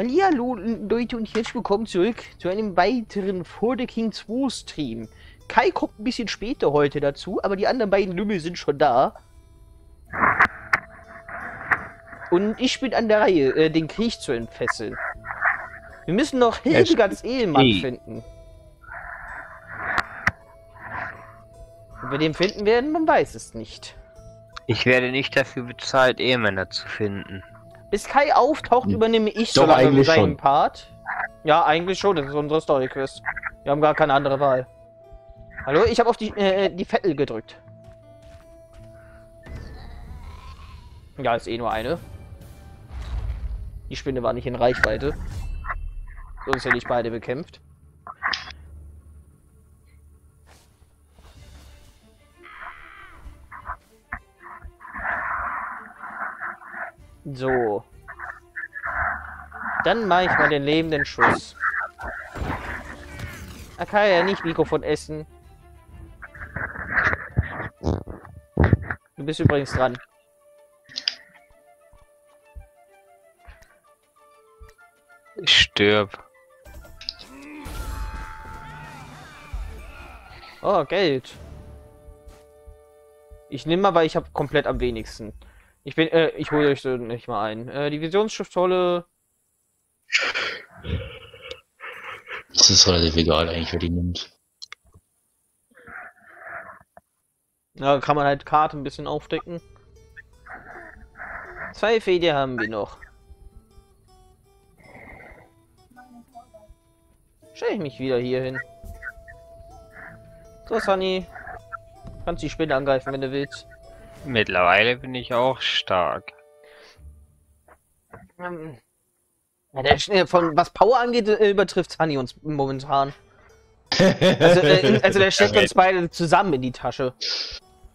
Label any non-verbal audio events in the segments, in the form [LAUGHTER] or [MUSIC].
Hallihallo Leute und herzlich willkommen zurück zu einem weiteren For the King 2 Stream. Kai kommt ein bisschen später heute dazu, aber die anderen beiden Lümmel sind schon da. Und ich bin an der Reihe, äh, den Krieg zu entfesseln. Wir müssen noch Hildegards Ehemann eh. finden. Ob wir den finden werden, man weiß es nicht. Ich werde nicht dafür bezahlt, Ehemänner zu finden. Bis Kai auftaucht, Hm. übernehme ich Doch, so lange seinen schon. Part. Ja, eigentlich schon, das ist unsere Story-Quest. Wir haben gar keine andere Wahl. Hallo, ich habe auf die, äh, die Vettel gedrückt. Ja, ist eh nur eine. Die Spinne war nicht in Reichweite. Sonst hätte ich beide bekämpft. So. Dann mache ich mal den lebenden Schuss. Er kann ja nicht Mikrofon essen. Du bist übrigens dran. Ich stirb. Oh, Geld. Ich nehme mal, weil ich habe komplett am wenigsten. Ich bin, äh, ich hole euch so nicht mal ein. Äh, Divisionsschriftvolle. Es ist relativ egal eigentlich, wer die nimmt. Ja, kann man halt Karte ein bisschen aufdecken. Zwei Fede haben wir noch. Stell ich mich wieder hier hin. So, Sunny. Kannst die Spinne angreifen, wenn du willst. Mittlerweile bin ich auch stark. Ähm, Ja, der, von was Power angeht, äh, übertrifft Sunny uns momentan. Also, äh, [LAUGHS] also der steckt uns beide zusammen in die Tasche.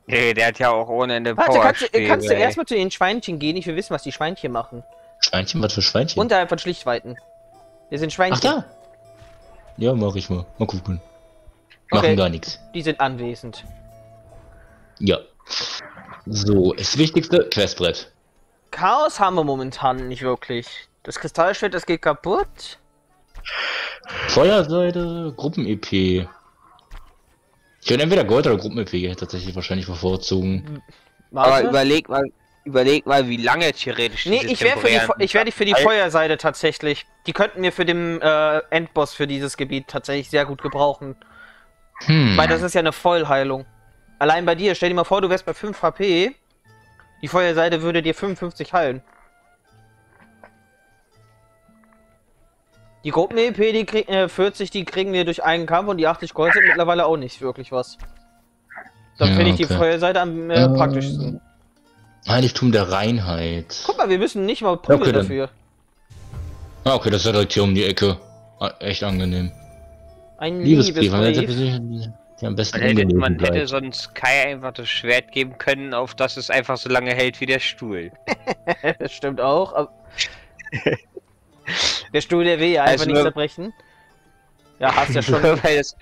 Nee, der hat ja auch ohne Ende Warte, Power. kannst, du- äh, kannst du erstmal zu den Schweinchen gehen? Ich will wissen, was die Schweinchen machen. Schweinchen, was für Schweinchen? Unterhalb von Schlichtweiten. Wir sind Schweinchen. Ach da! Ja, mach ich mal. Mal gucken. Machen Okay. gar nichts. Die sind anwesend. Ja. So, das wichtigste, Questbrett. Chaos haben wir momentan nicht wirklich. Das Kristallschwert, das geht kaputt. Feuerseite, Gruppen-EP. Ich würde entweder Gold oder Gruppen-EP tatsächlich wahrscheinlich bevorzugen. Aber Warte. überleg mal, überleg mal, wie lange theoretisch Nee, ich wäre für die, ich wär für die Feuerseite tatsächlich. Die könnten wir für den äh, Endboss für dieses Gebiet tatsächlich sehr gut gebrauchen. Hm. Weil das ist ja eine Vollheilung. Allein bei dir, stell dir mal vor, du wärst bei 5 HP. Die Feuerseite würde dir 55 heilen. Die Gruppen-EP, die krieg, äh, 40, die kriegen wir durch einen Kampf und die 80 Gold sind mittlerweile auch nicht wirklich was. Dann Ja, finde ich die okay. Feuerseite am äh, Ähm, praktischsten. Heiligtum der Reinheit. Guck mal, wir müssen nicht mal prügeln Okay, dafür. Ah, okay, das ist ja direkt hier um die Ecke. Ah, echt angenehm. Ein Liebesbrief, Liebesbrief. Die am besten Man hätte, man hätte sonst Kai einfach das Schwert geben können, auf das es einfach so lange hält wie der Stuhl. [LAUGHS] Das stimmt auch. aber- [LAUGHS] der Stuhl, der will ja einfach Also nicht zerbrechen. Ja, hast ja [LAUGHS] schon. nur, weil das,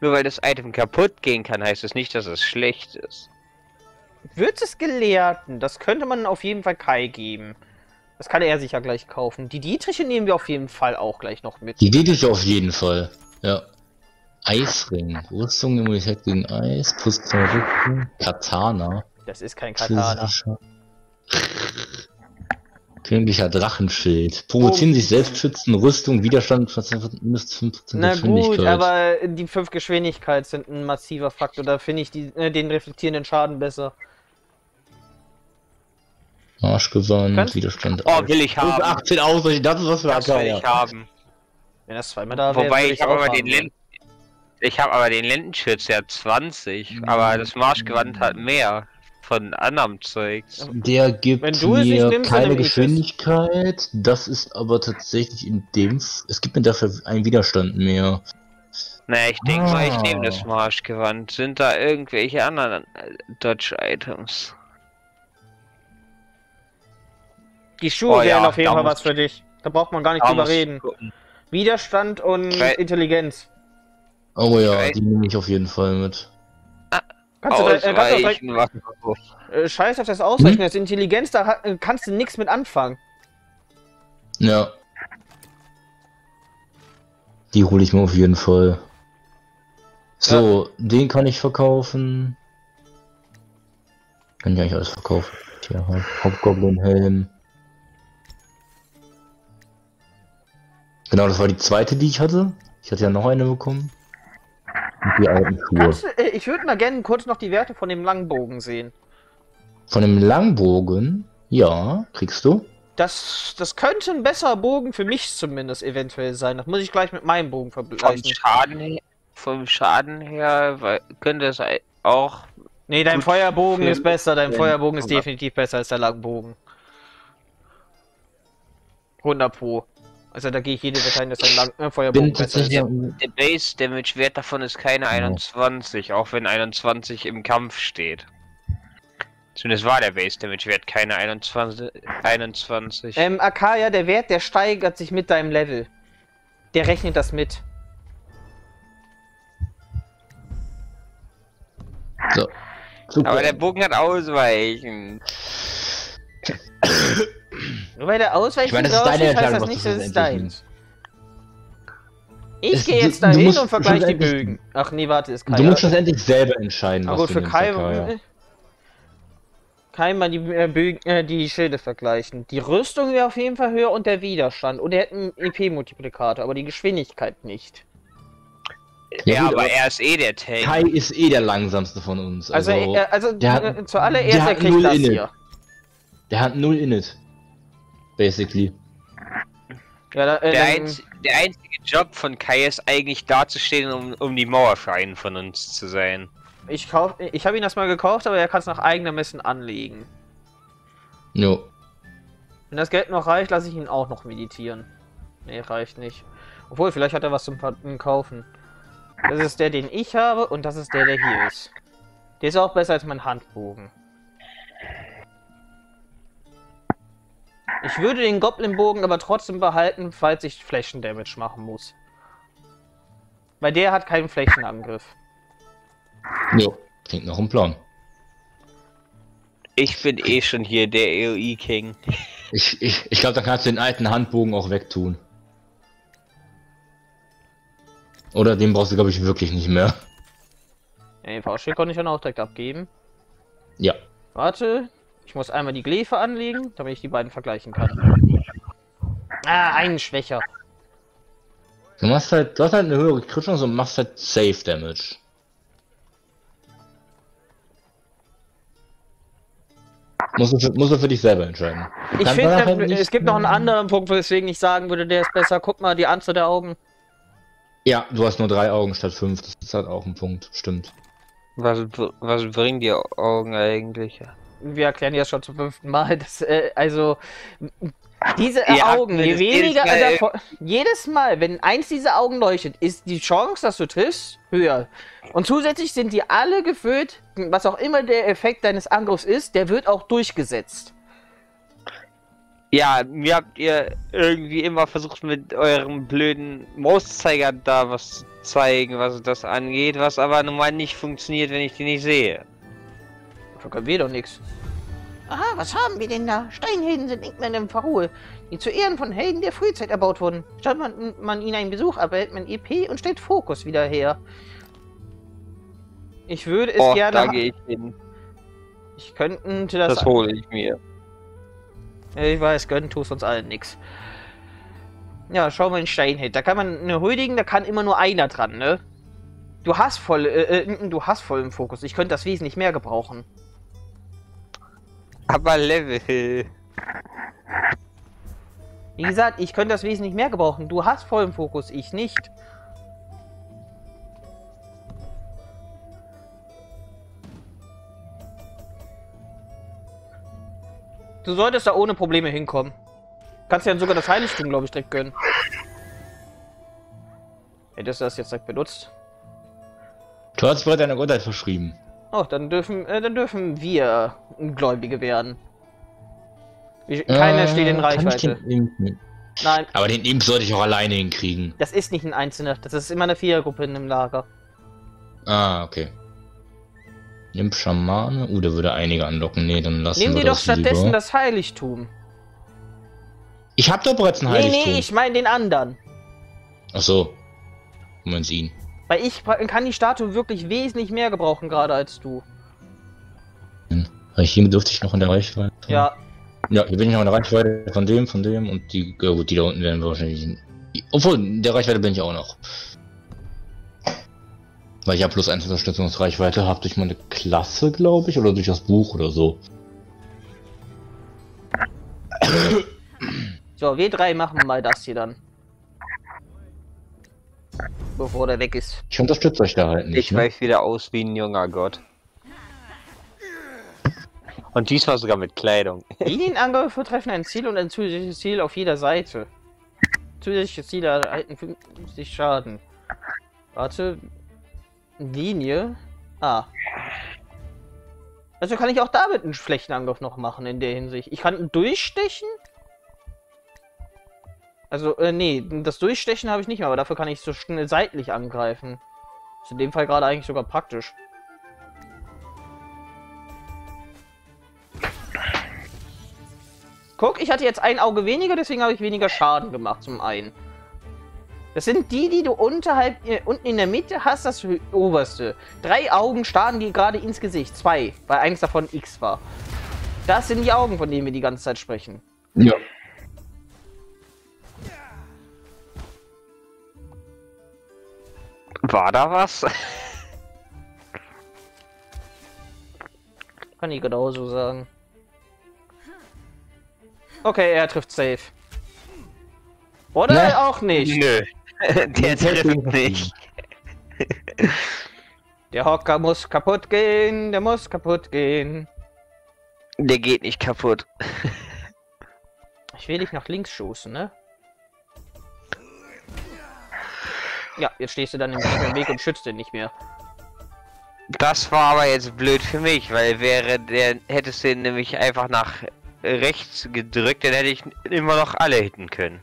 nur weil das Item kaputt gehen kann, heißt es nicht, dass es schlecht ist. Wird es Gelehrten? Das könnte man auf jeden Fall Kai geben. Das kann er sich ja gleich kaufen. Die Dietriche nehmen wir auf jeden Fall auch gleich noch mit. Die ich auf jeden Fall. Ja. Eisring. Rüstung, Immunität gegen Eis, plus zwei Rücken. Katana. Das ist kein Katana. Königlicher Drachenschild. Provozieren sich selbst schützen, Rüstung, Widerstand, mindestens 5% Na Geschwindigkeit. gut, aber die 5 Geschwindigkeit sind ein massiver Faktor. Da finde ich die, äh, den reflektierenden Schaden besser. Arschgewand, Kannst- Widerstand. Oh, will ich haben. 18 Ausweichen, das ist was für Das will ich haben. Wenn das zweimal da wäre, Wobei würde ich habe aber den haben. Ich habe aber den Lendenschutz ja 20, aber das Marschgewand hat mehr von anderem Zeugs. Der gibt mir nimmst, keine. Geschwindigkeit. Das ist aber tatsächlich in dem. F es gibt mir dafür einen Widerstand mehr. Na, ich denke mal, ich Ah. nehme das Marschgewand. Sind da irgendwelche anderen äh, Dodge-Items? Die Schuhe Oh ja, wären auf jeden Fall was für dich. Da braucht man gar nicht drüber reden. gucken. Widerstand und Intelligenz. Oh ja, die nehme ich auf jeden Fall mit. Kannst du, da, äh, kannst du äh, scheiß auf das Ausrechnen. Hm? Das Intelligenz, da äh, kannst du nichts mit anfangen. Ja. Die hole ich mir auf jeden Fall. So, den kann ich verkaufen. Kann ich eigentlich alles verkaufen. Hier, Hauptgoblin-Helm. Genau, das war die zweite, die ich hatte. Ich hatte ja noch eine bekommen. Und die alten Schuhe. Kannst du, äh, ich würde mal gerne kurz noch die Werte von dem Langbogen sehen. Von dem Langbogen? Ja, kriegst du. Das, das könnte ein besserer Bogen für mich zumindest eventuell sein. Das muss ich gleich mit meinem Bogen Vom vergleichen. Schaden, her- vom Schaden her weil- könnte es auch. Nee, dein Feuerbogen ist besser. Dein Feuerbogen ist definitiv besser als der Langbogen. 100 pro. Also da gehe ich jede Wette ein, dass dein Lang äh, Feuerbogen Der Base Damage Wert davon ist keine 21, auch wenn 21 im Kampf steht. Zumindest war der Base Damage Wert keine 21. 21. Ähm, Akaya, der Wert, der steigert sich mit deinem Level. Der rechnet das mit. So. Super. Aber der Bogen hat Ausweichen. [COUGHS] Nur weil der Ausweichen Ich meine, das ist deine ist, heißt das nicht, dass es schlussendlich deins. Ich gehe jetzt dahin musst und vergleiche die Bögen. Ach nee, warte, ist Kai. du musst schlussendlich selber entscheiden, Na was gut, du für nimmst, Kai, Kai mal die, äh, Bögen, äh, die Schilde vergleichen. Die Rüstung wäre auf jeden Fall höher und der Widerstand. Und er hat einen EP-Multiplikator, aber die Geschwindigkeit nicht. Ja, Ja, gut, aber aber- er ist eh der Tank. Kai ist eh der langsamste von uns. Also, Also, äh, also der hat- äh, der zuallererst er hat kriegt null das Init. hier. der hat null Init. Basically. Ja, da, äh, Der, einz der einzige Job von Kai ist eigentlich dazustehen, um, um die Mauer für einen von uns zu sein. ich kauf, ich habe ihn das mal gekauft, aber er kann es nach eigenem Messen anlegen. Jo. Wenn das Geld noch reicht, lasse ich ihn auch noch meditieren. Nee, reicht nicht. Obwohl, vielleicht hat er was zum Kaufen. Das ist der, den ich habe und das ist der, der hier ist. Der ist auch besser als mein Handbogen. Ich würde den Goblin-Bogen aber trotzdem behalten, falls ich Flächendamage machen muss. Weil der hat keinen Flächenangriff. Jo. Klingt noch ein Plan. Ich bin eh schon hier der EOI-King. Ich, ich, ich glaube, da kannst du den alten Handbogen auch wegtun. Oder den brauchst du, glaube ich, wirklich nicht mehr. Ja, den V-Schild konnte ich dann auch direkt abgeben. Ja. Warte, ich muss einmal die Glefe anlegen, damit ich die beiden vergleichen kann. Ah, einen schwächer. Du machst halt, du hast halt eine höhere Crit-Chance und machst halt Safe Damage. Musst du, für, musst du für dich selber entscheiden. Ich Dann finde, er halt nicht- es gibt noch einen anderen Punkt, weswegen ich sagen würde, der ist besser. Guck mal, die Anzahl der Augen. Ja, du hast nur drei Augen statt fünf. Das ist halt auch ein Punkt, stimmt. Was, was bringen die Augen eigentlich? Wir erklären ja schon zum fünften Mal, dass, äh, also, diese habt Augen, je weniger, Mal- äh, davon- jedes Mal, wenn eins dieser Augen leuchtet, ist die Chance, dass du triffst, höher. Und zusätzlich sind die alle gefüllt, was auch immer der Effekt deines Angriffs ist, der wird auch durchgesetzt. Ja, mir habt ihr irgendwie immer versucht mit eurem blöden Mauszeiger da was zu zeigen, was das angeht, was aber normal nicht funktioniert, wenn ich die nicht sehe. Da können wir doch nichts. Aha, was haben wir denn da? Steinhelden sind nicht mehr im Verruhe, die zu Ehren von Helden der Frühzeit erbaut wurden. Statt man, man ihnen einen Besuch abhält, man EP und stellt Fokus wieder her. Ich würde es Oh, gerne. da gehe ich hin. Ich könnte das. Das hole ich mir. Ich weiß, gönnen tust uns allen nix. Ja, schauen wir in Steinhit. Da kann man eine huldigen, da kann immer nur einer dran, ne? Du hast voll, äh, äh, du hast voll im Fokus. Ich könnte das wesentlich mehr gebrauchen. Aber Level. Wie gesagt, ich könnte das wesentlich mehr gebrauchen. Du hast vollen Fokus, ich nicht. Du solltest da ohne Probleme hinkommen. Kannst dir dann sogar das Heiligtum, glaube ich, direkt gönnen. Hättest du das jetzt direkt benutzt? Du hast bereits einer Gottheit verschrieben. Oh, dann dürfen, äh, dann dürfen wir Gläubige werden. Wie- Keiner Äh, steht in kann ich Reichweite. den Imp nehmen? Nein, Aber den Imp sollte ich auch alleine hinkriegen. das ist nicht ein Einzelner. Das ist immer eine Vierergruppe in einem Lager. Ah, okay. Imp Schamane. Uh, der würde einige anlocken. Nee, dann lassen Nimm wir dir doch das stattdessen lieber. das Heiligtum. Ich hab doch bereits ein Nee, Heiligtum. nee, ich meine den anderen. Ach so. Du meinst ihn. Weil ich kann die Statue wirklich wesentlich mehr gebrauchen gerade als du. Weil hier dürfte ich noch in der Reichweite. Ja, Ja, hier bin ich noch in der Reichweite von dem, von dem und die, ja gut, die da unten werden wir wahrscheinlich. Obwohl, in der Reichweite bin ich auch noch. Weil ich ja plus 1 Unterstützungsreichweite habe durch meine Klasse, glaube ich, oder durch das Buch oder so. so, wir drei machen mal das hier dann. Bevor der weg ist. Ich unterstütze euch da halt nicht. Ich ne? weiche wieder aus wie ein junger Gott. Und diesmal sogar mit Kleidung. [LAUGHS] Linienangriffe treffen ein Ziel und ein zusätzliches Ziel auf jeder Seite. Zusätzliche Ziele erhalten 50 Schaden. Warte. Linie. Ah. Also kann ich auch damit einen Flächenangriff noch machen in der Hinsicht. Ich kann durchstechen? Also, äh, nee, das Durchstechen habe ich nicht mehr, aber dafür kann ich so schnell seitlich angreifen. Ist in dem Fall gerade eigentlich sogar praktisch. Guck, ich hatte jetzt ein Auge weniger, deswegen habe ich weniger Schaden gemacht zum einen. Das sind die, die du unterhalb, äh, unten in der Mitte hast, das oberste. Drei Augen starren dir gerade ins Gesicht. Zwei, weil eins davon X war. Das sind die Augen, von denen wir die ganze Zeit sprechen. Ja. War da was? Kann ich genauso sagen. Okay, er trifft safe. Oder Ne? auch nicht. Nö. [LAUGHS] Der trifft nicht. Der Hocker muss kaputt gehen, der muss kaputt gehen. Der geht nicht kaputt. Ich will dich nach links stoßen, ne? Ja, jetzt stehst du dann im Weg und schützt den nicht mehr. Das war aber jetzt blöd für mich, weil wäre der hättest du ihn nämlich einfach nach rechts gedrückt, dann hätte ich immer noch alle hitten können.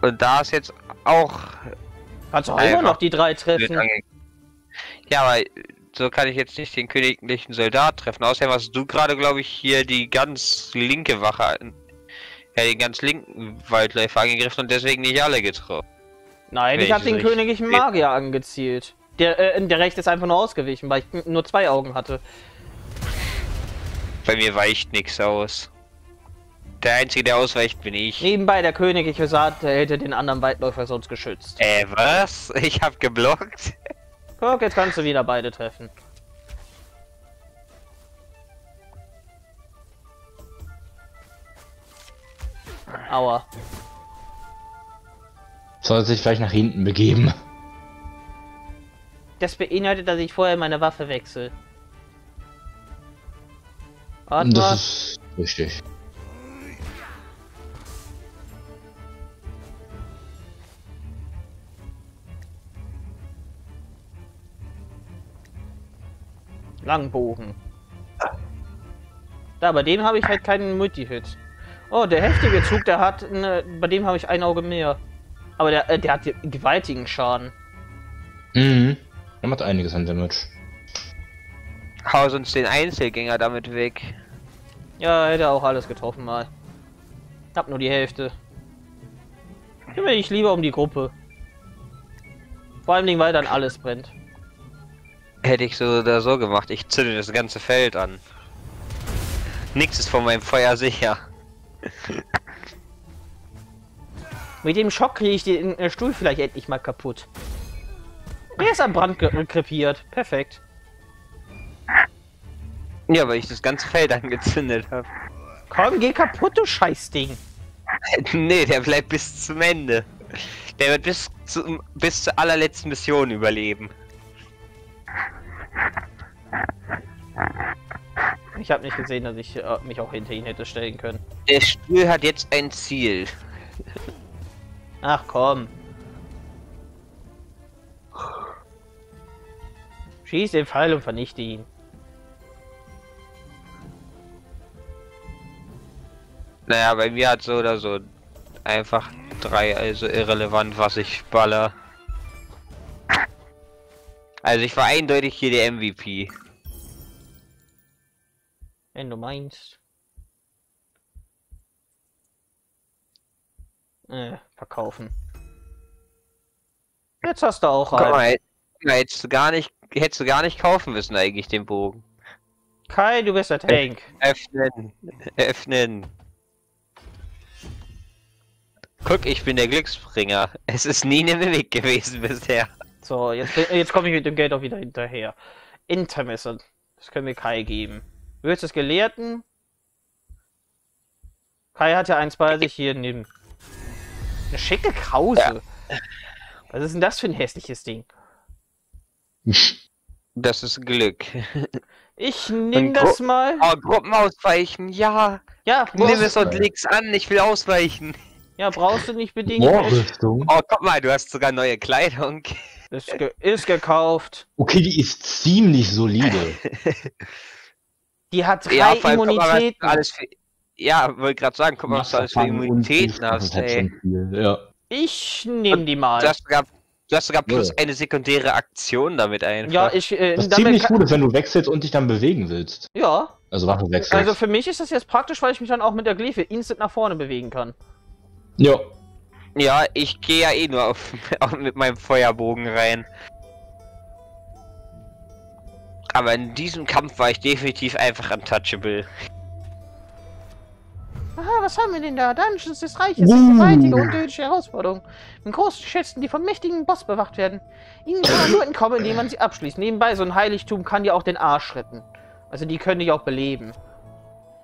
Und da ist jetzt auch Kannst du auch immer noch die drei treffen. Ja, aber so kann ich jetzt nicht den königlichen Soldat treffen. Außerdem hast du gerade, glaube ich, hier die ganz linke Wache, an- ja, den ganz linken Waldläufer angegriffen und deswegen nicht alle getroffen. Nein, ich Welche habe den ich- königlichen Magier angezielt. Der, äh, der rechte ist einfach nur ausgewichen, weil ich nur zwei Augen hatte. Bei mir weicht nichts aus. Der einzige, der ausweicht, bin ich. Nebenbei, der königliche Saat, der hätte den anderen Waldläufer sonst geschützt. Äh, was? [LAUGHS] Ich hab geblockt? Guck, jetzt kannst du wieder beide treffen. Aua. Soll sich vielleicht nach hinten begeben. Das beinhaltet, dass ich vorher meine Waffe wechsle. Warte mal. Das ist richtig. Langbogen. Da, bei dem habe ich halt keinen Multi-Hit. Oh, der heftige Zug, der hat, eine, bei dem habe ich ein Auge mehr. Aber der, äh, der hat gewaltigen Schaden. Mhm. Er macht einiges an Damage. Hau sonst den Einzelgänger damit weg. Ja, hätte auch alles getroffen mal. Hab nur die Hälfte. Kümmere dich lieber um die Gruppe. Vor allem, weil dann alles brennt. Hätte ich so oder so gemacht. Ich zünde das ganze Feld an. Nix ist von meinem Feuer sicher. [LAUGHS] Mit dem Schock kriege ich den äh, Stuhl vielleicht endlich mal kaputt. Der ist am Brand ge- krepiert. Perfekt. Ja, weil ich das ganze Feld angezündet habe. Komm, geh kaputt, du Scheißding. [LAUGHS] nee, der bleibt bis zum Ende. Der wird bis, zum, bis zur allerletzten Mission überleben. Ich habe nicht gesehen, dass ich äh, mich auch hinter ihn hätte stellen können. Der Stuhl hat jetzt ein Ziel. Ach komm. Schieß den Pfeil und vernichte ihn. Naja, bei mir hat so oder so einfach drei, also irrelevant, was ich baller. Also ich war eindeutig hier der MVP. Wenn du meinst. Äh, verkaufen. Jetzt hast du auch einen. hättest du gar nicht, hättest du gar nicht kaufen müssen eigentlich den Bogen. Kai, du bist der Tank. Öffnen, öffnen. Guck, ich bin der Glücksbringer. Es ist nie eine Mimik gewesen bisher. So, jetzt, jetzt komme ich mit dem Geld auch wieder hinterher. Intermesser. Das können wir Kai geben. Willst du es Gelehrten? Kai hat ja eins bei sich hier. Nimm. Eine schicke Krause. Was ist denn das für ein hässliches Ding? [LAUGHS] Das ist Glück. [LAUGHS] Ich nimm Und das mal. Oh, Gruppen ausweichen, ja. Ja, Nimm es und leg's an, ich will ausweichen. ja, brauchst du nicht bedingt. Bohrrüstung. Oh, guck mal, du hast sogar neue Kleidung. Ist, ge ist gekauft. Okay, die ist ziemlich solide. [LAUGHS] Die hat drei Ja, Immunitäten. alles für... Ja, wollte gerade sagen, guck mal, was du alles für Immunitäten das hast, ist halt ey. Ja. Ich nehm die mal. Du hast sogar, du hast sogar plus Ja. eine sekundäre Aktion damit einfach. ja, ich. Äh, damit ziemlich gut ist, wenn du wechselst und dich dann bewegen willst. Ja, Also Waffe wechselst. also für mich ist das jetzt praktisch, weil ich mich dann auch mit der Glefe instant nach vorne bewegen kann. ja. Ja, ich gehe ja eh nur auf, auf, [LAUGHS] mit meinem Feuerbogen rein. Aber in diesem Kampf war ich definitiv einfach untouchable. Aha, was haben wir denn da? Dungeons des Reiches. Uh. Gewaltige und tödliche Herausforderungen. Mit großen Schätzen, die vom mächtigen Boss bewacht werden. Ihnen kann man nur entkommen, indem man sie abschließt. Nebenbei, so ein Heiligtum kann dir auch den Arsch retten. Also die können dich auch beleben.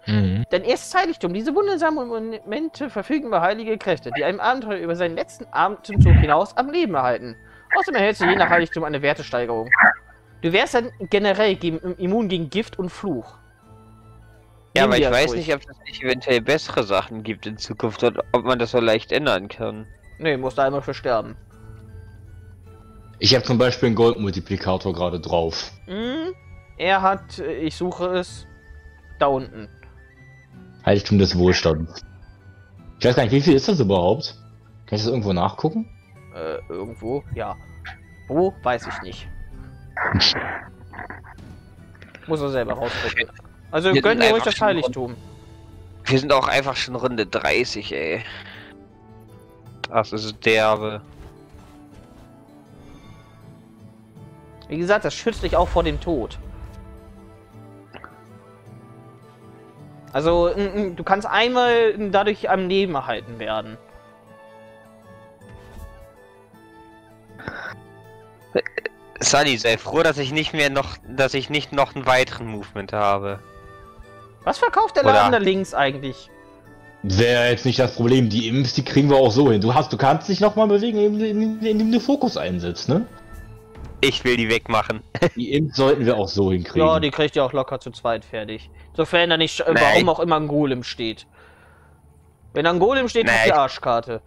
Mhm. Denn erstes Heiligtum, diese wundersamen Monumente verfügen über heilige Kräfte, die einem Abenteuer über seinen letzten Atemzug hinaus am Leben erhalten. Außerdem erhältst du je nach Heiligtum eine Wertesteigerung. Du wärst dann generell immun gegen Gift und Fluch. Ja, Nimm aber ich weiß ruhig. nicht, ob es nicht eventuell bessere Sachen gibt in Zukunft und ob man das so leicht ändern kann. Nee, musst du einmal für sterben. Ich habe zum Beispiel einen Goldmultiplikator gerade drauf. Hm, er hat, äh, ich suche es, da unten. Heiligtum des Wohlstands. Ich weiß gar nicht, wie viel ist das überhaupt? Kann ich das irgendwo nachgucken? Äh, irgendwo, ja. Wo, weiß ich nicht. Muss er selber rausfinden. Also Wir gönn sind dir ruhig einfach das Heiligtum. Wir sind auch einfach schon Runde 30, ey. Das ist derbe. Wie gesagt, das schützt dich auch vor dem Tod. Also, du kannst einmal dadurch am Leben erhalten werden. Sunny, sei froh, dass ich nicht mehr noch, dass ich nicht noch einen weiteren Movement habe. Was verkauft der Oder- Laden da links eigentlich? Wäre jetzt nicht das Problem. Die Imps, die kriegen wir auch so hin. Du hast, du kannst dich nochmal bewegen, indem, indem du Fokus einsetzt, ne? Ich will die wegmachen. [LAUGHS] Die Imps sollten wir auch so hinkriegen. Ja, die kriegt ihr auch locker zu zweit fertig. Sofern da nicht, äh, Nein. warum auch immer ein Golem steht. Wenn da ein Golem steht, Nein. die Arschkarte.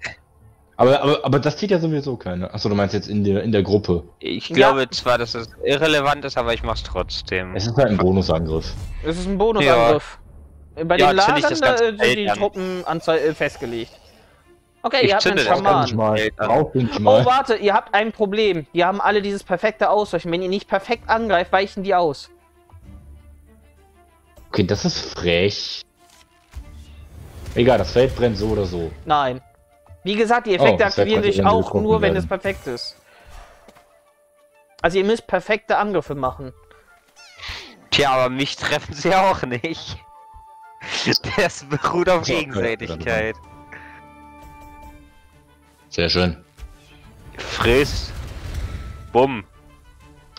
Aber, aber, aber das zieht ja sowieso keine. Achso, du meinst jetzt in der, in der Gruppe. Ich Ja. glaube zwar, dass es irrelevant ist, aber ich mach's trotzdem. Es ist halt ein Bonusangriff. Es ist ein Bonusangriff. Bei Ja, den Lagern da, äh, sind die an. Truppenanzahl äh, festgelegt. Okay, Ich ihr habt einen Schaman. mal. Oh, warte, ihr habt ein Problem. Die haben alle dieses perfekte Ausweichen. Wenn ihr nicht perfekt angreift, weichen die aus. Okay, das ist frech. Egal, das Feld brennt so oder so. Nein. Wie gesagt, die Oh, Effekte Feld aktivieren sich auch nur, wenn werden. es perfekt ist. Also ihr müsst perfekte Angriffe machen. Tja, aber mich treffen sie auch nicht. Das beruht auf So, Gegenseitigkeit. Sehr schön. Friss. Bumm.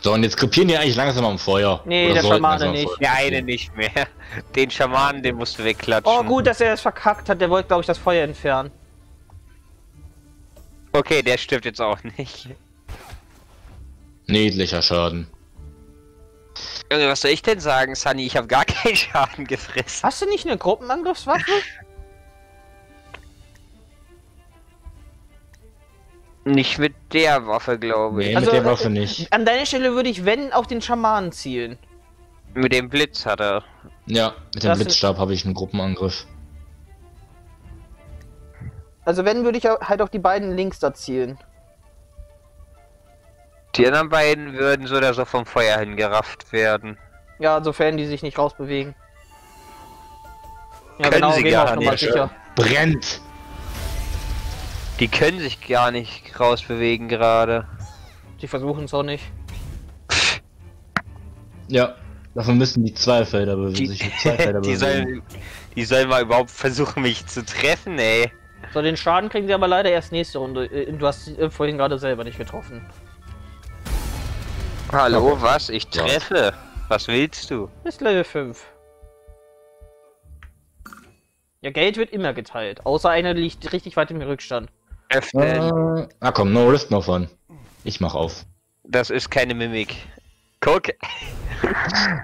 So, und jetzt krepieren die eigentlich langsam am Feuer. Nee, Oder der Schamane nicht. Der eine nicht mehr. Den Schamanen, den musst du wegklatschen. Oh, gut, dass er das verkackt hat. Der wollte, glaube ich, das Feuer entfernen. Okay, der stirbt jetzt auch nicht. Niedlicher Schaden. Junge, was soll ich denn sagen, Sunny? Ich habe gar [LAUGHS] keinen Schaden gefressen. Hast du nicht eine Gruppenangriffswaffe? Nicht mit der Waffe, glaube ich. Nee, Also, mit der äh, Waffe nicht. An deiner Stelle würde ich, wenn, auf den Schamanen zielen. Mit dem Blitz hat er. Ja, mit dem das- Blitzstab habe ich einen Gruppenangriff. Also wenn, würde ich halt auf die beiden links da zielen. Die anderen beiden würden so oder so vom Feuer hingerafft werden. Ja, sofern die sich nicht rausbewegen. Ja, Können genau, sie gar nicht. sicher. Brennt! Die können sich gar nicht rausbewegen gerade. Die versuchen es auch nicht. [LAUGHS] Ja. Davon müssen die zwei Felder bewegen. Die, sich die zwei Felder [LAUGHS] die, bewegen. sollen, die sollen mal überhaupt versuchen, mich zu treffen, ey. So, den Schaden kriegen sie aber leider erst nächste Runde. Äh, Du hast äh, vorhin gerade selber nicht getroffen. Hallo, was? Ich Ja. treffe. Was willst du? Bis Level 5. Ja, Geld wird immer geteilt. Außer einer liegt richtig weit im Rückstand. Öffnen. Äh, ah komm, no risk, no fun. Ich mach auf. Das ist keine Mimik. Guck.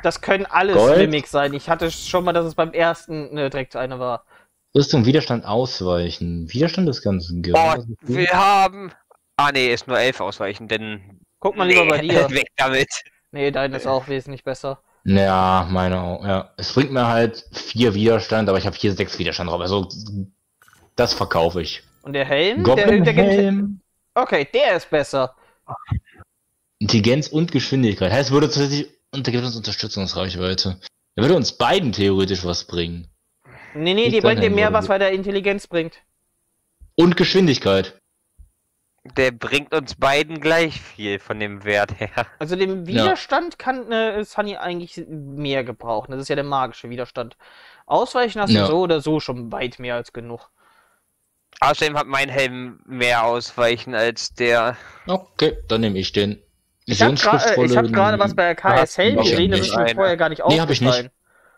Das können alles Gold? Mimics sein. Ich hatte schon mal, dass es beim ersten äh, direkt eine war. Rüstung, Widerstand ausweichen. Widerstand des Ganzen. Oh, wir haben. Ah nee, ist nur elf ausweichen, denn. Guck mal lieber bei dir. [LAUGHS] Weg damit. Nee, dein ist auch wesentlich besser. Ja, meine auch. Ja. Es bringt mir halt vier Widerstand, aber ich habe hier sechs Widerstand drauf. Also, das verkaufe ich. Und der Helm? Der, der, der, Goblin-Helm, okay, der ist besser. Intelligenz und Geschwindigkeit. Heißt, würde tatsächlich und der gibt uns Unterstützungsreichweite. Der würde uns beiden theoretisch was bringen. Nee, nee, die bringt dir mehr was, weil der Intelligenz bringt. Und Geschwindigkeit. Der bringt uns beiden gleich viel von dem Wert her. [LAUGHS] Also den Widerstand kann äh, Sunny eigentlich mehr gebrauchen. Das ist ja der magische Widerstand. Ausweichen hast Ja. du so oder so schon weit mehr als genug. Außerdem hat mein Helm mehr Ausweichen als der. Okay, dann nehme ich den. Ich habe hab gerade was bei KS Helm gesehen, das ist mir vorher gar nicht Nee, hab ich nicht. aufgefallen.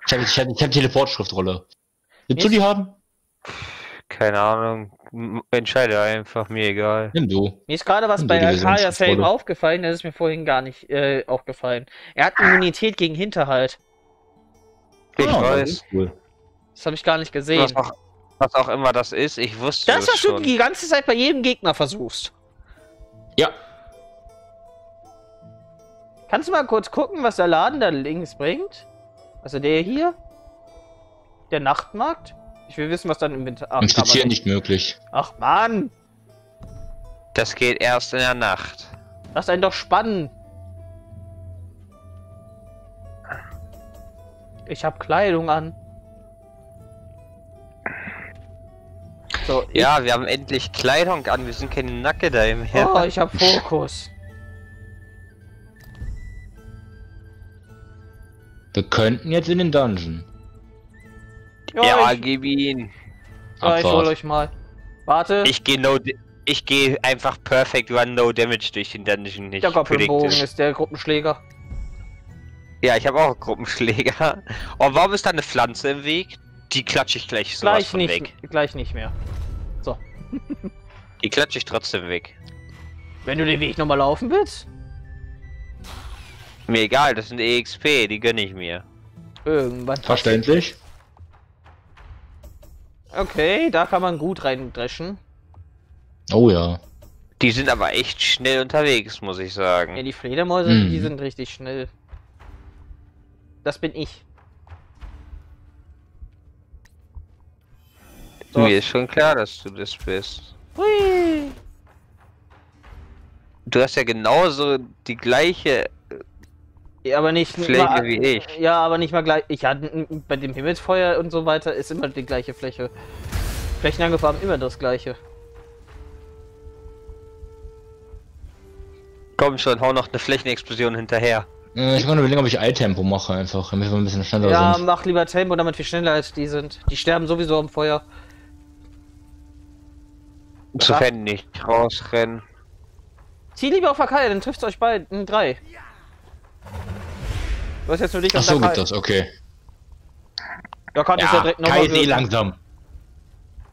Ich habe ich hab, ich hab Teleportschriftrolle. Willst du die haben? Keine Ahnung. Entscheide einfach, mir egal. Nimm du. Mir ist gerade was Und bei Helm Visionsschiftrolle. aufgefallen, das ist mir vorhin gar nicht äh, aufgefallen. Er hat Immunität gegen Hinterhalt. Ich das weiß. Cool. Das habe ich gar nicht gesehen. Was auch, was auch immer das ist, ich wusste Das, was du schon. die ganze Zeit bei jedem Gegner versuchst. Ja. Kannst du mal kurz gucken, was der Laden da links bringt? Also der hier? Der Nachtmarkt? Ich will wissen, was dann im Winter. Ach, Infizieren aber nicht möglich. Ach Mann! Das geht erst in der Nacht. Lass einen doch spannen! Ich hab Kleidung an. So, ich, Ja, wir haben endlich Kleidung an, wir sind keine Nacke da im oh, ich hab Fokus. Wir könnten jetzt in den Dungeon. Ja, Ja, ich, gib ihn. ja, ich hol euch mal. Warte, Ich gehe no. Ich gehe einfach perfect run no damage durch den Dungeon nicht. der Doppelbogen predicted. ist der Gruppenschläger. Ja, ich habe auch einen Gruppenschläger. [LAUGHS] Oh, warum ist da eine Pflanze im Weg? Die klatsche ich gleich sowas Gleich von nicht, weg. gleich nicht mehr. [LAUGHS] Die klatsche ich trotzdem weg. Wenn du den Weg nochmal laufen willst? Mir egal, das sind EXP, die gönne ich mir. Irgendwann. Verständlich? Okay, da kann man gut reindreschen. Oh ja. Die sind aber echt schnell unterwegs, muss ich Ja, sagen. die Fledermäuse, Mhm. die sind richtig schnell. Das bin ich. So. Mir ist schon klar, dass du das bist. Hui. Du hast ja genauso die gleiche. Ja, aber nicht Fläche mal, wie ich. Ja, aber nicht mal gleich. Ich hatte bei dem Himmelsfeuer und so weiter ist immer die gleiche Fläche. Flächenangriff haben immer das gleiche. Komm schon, hau noch eine Flächenexplosion hinterher. Äh, Ich meine überlegen, ob ich Eiltempo mache einfach, damit wir ein bisschen schneller Ja, sind. mach lieber Tempo, damit wir schneller als die sind. Die sterben sowieso am Feuer. Sofern die nicht rausrennen. Zieh lieber auf Akai, dann trifft euch beiden drei. Du hast jetzt nur dich Ach so geht das, okay. Ja, kannst du ja Ja, direkt nochmal eh wirken. langsam.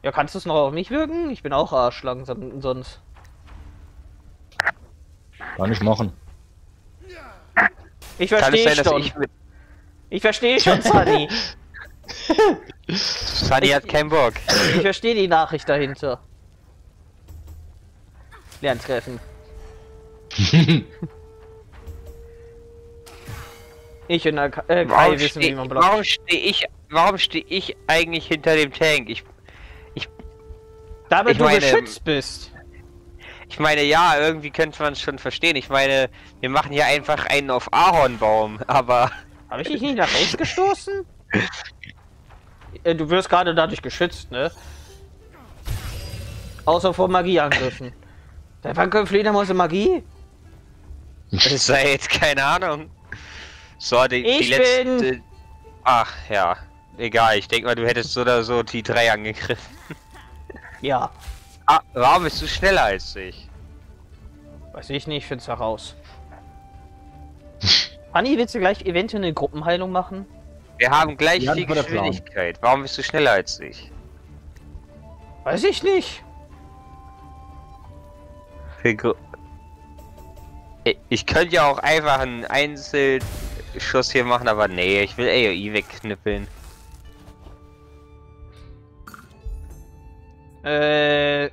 Ja, kannst du es noch auf mich wirken? Ich bin auch arschlangsam sonst. Kann ich machen. Ich verstehe schon. ich. Ich verstehe schon, Sunny. [LAUGHS] Sunny hat keinen Bock. Ich verstehe die Nachricht dahinter. Lerntreffen. [LAUGHS] Ich und Ak äh, Kai Warum wissen, wie stehe man blockt. warum steh ich, warum steh ich eigentlich hinter dem Tank? Ich, Damit ich du meine, geschützt bist. ich meine, ja, irgendwie könnte man es schon verstehen. Ich meine, wir machen hier einfach einen auf Ahornbaum, [LAUGHS] aber Habe ich dich nicht nach rechts gestoßen? Äh, Du wirst gerade dadurch geschützt, ne? Außer vor Magieangriffen. [LAUGHS] Der wann können Fledermäuse Magie? Das sei jetzt keine Ahnung. So, die, die Ich letzte. Ach ja. Egal, ich denke mal, du hättest so oder so die 3 angegriffen. Ja. Ah, warum bist du schneller als ich? Weiß ich nicht, find's heraus. Anni, willst du gleich eventuell eine Gruppenheilung machen? Wir haben gleich der Plan. Geschwindigkeit. Warum bist du schneller als ich? Weiß ich nicht. Ich- Ich könnte ja auch einfach einen Einzelschuss hier machen, aber nee, ich will AOE wegknippeln. Äh,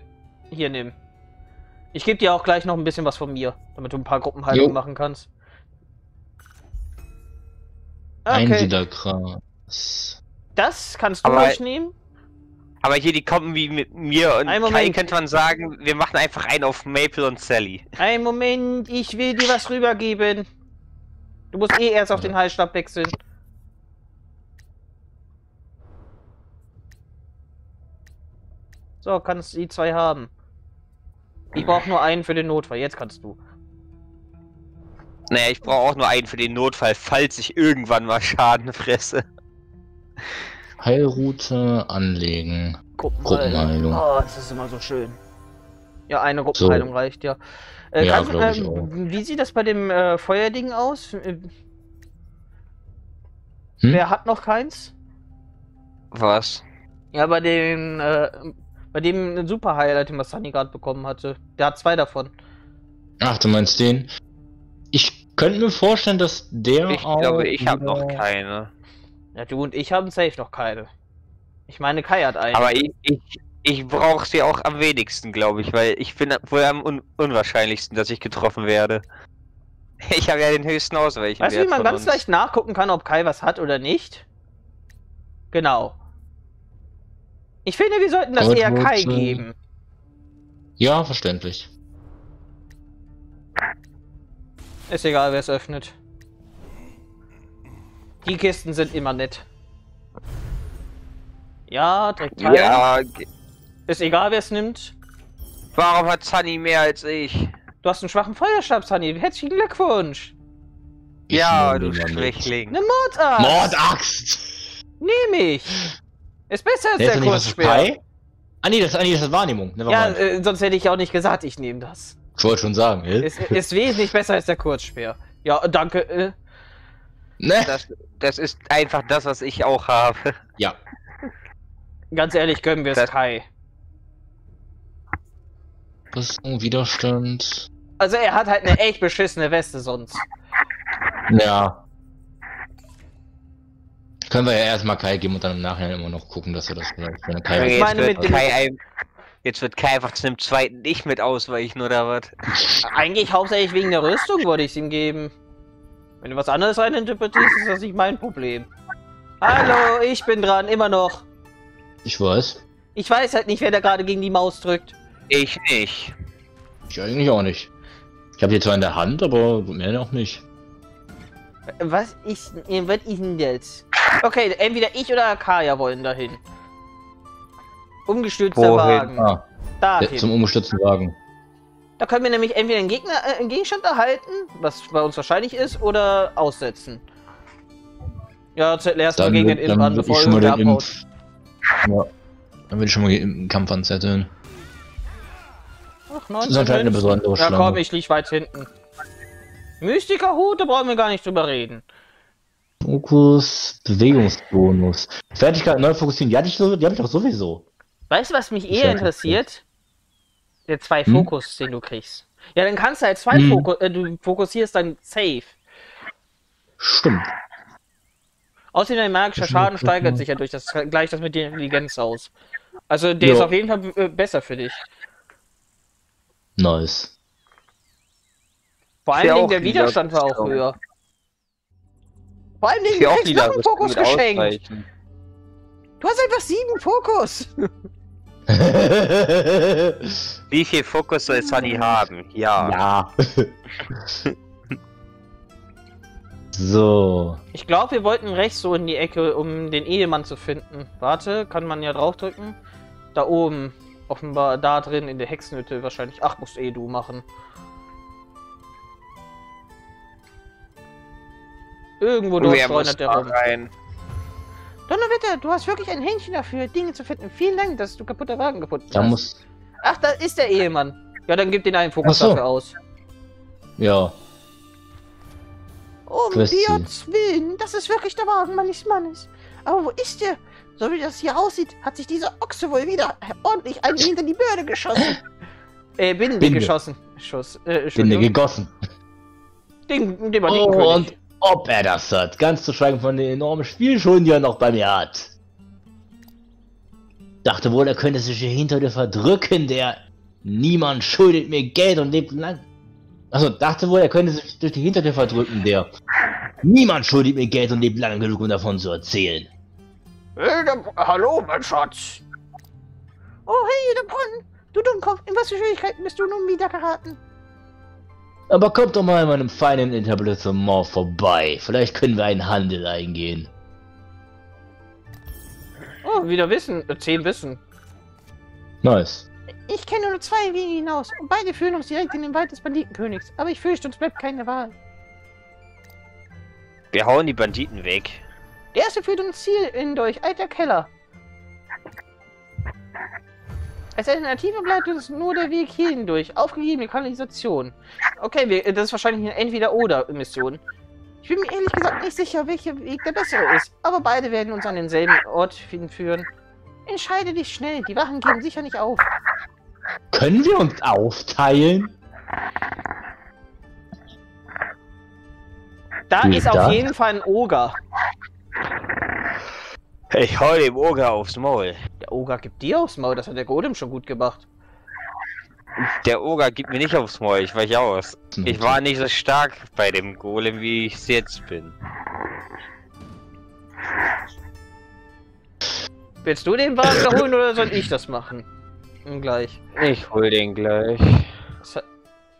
hier nimm. Ich gebe dir auch gleich noch ein bisschen was von mir, damit du ein paar Gruppenheilungen Jo. machen kannst. Ein Okay, Wiedergras. das kannst du Aber- nehmen. Aber hier die kommen wie mit mir und Ein Kai Moment. könnte man sagen, wir machen einfach einen auf Maple und Sally. Ein Moment, ich will dir was rübergeben. Du musst eh erst auf den Heilstab wechseln. So, kannst die zwei haben. Ich brauche nur einen für den Notfall. Jetzt kannst du. Naja, ich brauche auch nur einen für den Notfall, falls ich irgendwann mal Schaden fresse. Heilroute anlegen. Gruppenheilung. Oh, das ist immer so schön. Ja, eine Gruppenheilung reicht ja. Äh, Ja, ich ähm, auch. Wie sieht das bei dem äh, Feuerding aus? Äh, Hm? Wer hat noch keins? Was? Ja, bei dem, äh, bei dem Super Highlight, den was Sunny gerade bekommen hatte. Der hat zwei davon. Ach, du meinst den? Ich könnte mir vorstellen, dass der Ich auch glaube, ich habe noch keine. Ja, du und ich haben safe noch keine. Ich meine, Kai hat einen. Aber ich, ich, ich brauche sie auch am wenigsten, glaube ich, weil ich bin wohl am un unwahrscheinlichsten, dass ich getroffen werde. [LAUGHS] Ich habe ja den höchsten Ausweichen. weißt du, wie man ganz leicht nachgucken kann, ob Kai was hat oder nicht? Genau. Ich finde, wir sollten das Und eher Kai wozu? geben. Ja, verständlich. Ist egal, wer es öffnet. Die Kisten sind immer nett. Ja, direkt. Ja, ge- Ist egal, wer es nimmt. warum hat Sunny mehr als ich? Du hast einen schwachen Feuerstab, Sunny. Herzlichen Glückwunsch. Ich ja, nehme du. Schwächling. Eine Mordaxt. Mordaxt! Nehm ich. Ist besser als Der der Kurzspeer. Kai? Ah nee, das, ah, nee, das ist Wahrnehmung. Never Ja, mind. äh, sonst hätte ich auch nicht gesagt, ich nehme das. ich wollte schon sagen, hä? Ist, ist wesentlich besser als der Kurzspeer. Ja, danke. Äh, Ne? Das, das ist einfach das, was ich auch habe. Ja. ganz ehrlich, gönnen wir es Kai. Rüstung, Widerstand. Also er hat halt eine echt beschissene Weste sonst. Ja. Können wir ja erstmal Kai geben und dann im Nachhinein immer noch gucken, dass wir das vielleicht für eine Kai Ich jetzt, meine, wird mit dem- Kai ein, jetzt wird Kai einfach zu einem zweiten nicht mit ausweichen, oder was? Eigentlich hauptsächlich wegen der Rüstung würde ich es ihm geben. Wenn du was anderes reininterpretierst, ist das nicht mein Problem. Hallo, ich bin dran, immer noch. Ich weiß. Ich weiß halt nicht, wer da gerade gegen die Maus drückt. Ich nicht. Ich eigentlich auch nicht. Ich habe die zwar in der Hand, aber mehr noch nicht. Was ist, was ist denn jetzt? Okay, entweder ich oder Kaya wollen dahin. Umgestürzter Wohin? Wagen. Ah, Dahin. zum umgestützten Wagen. Da können wir nämlich entweder einen Gegner, äh, einen Gegenstand erhalten, was bei uns wahrscheinlich ist, oder aussetzen. Ja, zuerst mal gegen den Imp an, würde bevor ich schon mal irgendwer den Imp. abhaut. Ja. Dann würde ich schon mal den Kampf anzetteln. Ach, Das ist anscheinend eine besondere Ja Schlange. komm, ich lieg weit hinten. Mystikerhut, da brauchen wir gar nicht drüber reden. Fokus, Bewegungsbonus. Fertigkeit neu fokussieren. Die so, die hab ich doch sowieso. Weißt du, was mich Ich eher interessiert? Der zwei Hm? Fokus, den du kriegst. Ja, dann kannst du halt zwei Hm. Fokus, äh, du fokussierst dann safe. Stimmt. Außerdem dein magischer Schaden steigert sich ja durch das gleich das mit der Intelligenz aus. Also der Ja. ist auf jeden Fall äh, besser für dich. Nice. Vor allem Dingen der Widerstand war auch höher. Vor allem Dingen, du kriegst wieder noch einen Fokus geschenkt. ausweichen. Du hast einfach sieben Fokus. [LAUGHS] Wie viel Fokus soll Sunny haben? Ja. ja. [LAUGHS] so. Ich glaube, wir wollten rechts so in die Ecke, um den Ehemann zu finden. Warte, kann man ja draufdrücken. Da oben. Offenbar da drin in der Hexenhütte wahrscheinlich. Ach, musst eh du machen. Irgendwo dort streunert der da rum. rein? Donnerwetter, du hast wirklich ein Händchen dafür, Dinge zu finden. Vielen Dank, dass du kaputte Wagen gefunden Da hast. muss. Ach, da ist der Ehemann. Ja, dann gib den einen Fokus so. dafür aus. Ja. Um Sie. Gottes Willen, das ist wirklich der Wagen meines Mannes. Aber wo ist der? So wie das hier aussieht, hat sich dieser Ochse wohl wieder ordentlich einen hinter die Birne geschossen. [LAUGHS] äh, Binde, Binde. geschossen. Schuss. Äh, Binde gegossen. Den war Oh, und ob er das hat. Ganz zu schweigen von den enormen Spielschulden, die er noch bei mir hat. Dachte wohl, er könnte sich hier hinter dir verdrücken, der niemand schuldet mir Geld und lebt lang. Also dachte wohl, er könnte sich durch die Hintertür verdrücken, der niemand schuldet mir Geld und lebt lange genug, um davon zu erzählen. Der, hallo, mein Schatz. Oh, hey, der Brunnen. Du Dummkopf, in was für Schwierigkeiten bist du nun wieder geraten? Aber kommt doch mal in meinem feinen Etablissement vorbei. Vielleicht können wir einen Handel eingehen. Oh, wieder Wissen. Äh, zehn Wissen. Nice. Ich kenne nur zwei Wege hinaus und beide führen uns direkt in den Wald des Banditenkönigs. Aber ich fürchte, uns bleibt keine Wahl. Wir hauen die Banditen weg. Der erste führt uns Ziel in durch alter Keller. Als Alternative bleibt uns nur der Weg hier hindurch. Aufgegebene Kanalisation. Okay, wir, das ist wahrscheinlich eine Entweder-Oder-Mission. Ich bin mir ehrlich gesagt nicht sicher, welcher Weg der bessere ist. Aber beide werden uns an denselben Ort hinführen. Entscheide dich schnell. Die Wachen geben sicher nicht auf. Können wir uns aufteilen? Da Wie ist auf da? jeden Fall ein Oger. Ich hau dem Oger aufs Maul. Der Oger gibt dir aufs Maul. Das hat der Golem schon gut gemacht. Der Oger gibt mir nicht aufs Maul, ich weich aus. Ich war nicht so stark bei dem Golem, wie ich es jetzt bin. Willst du den Wagen holen oder soll ich das machen? Gleich. Ich hol den gleich.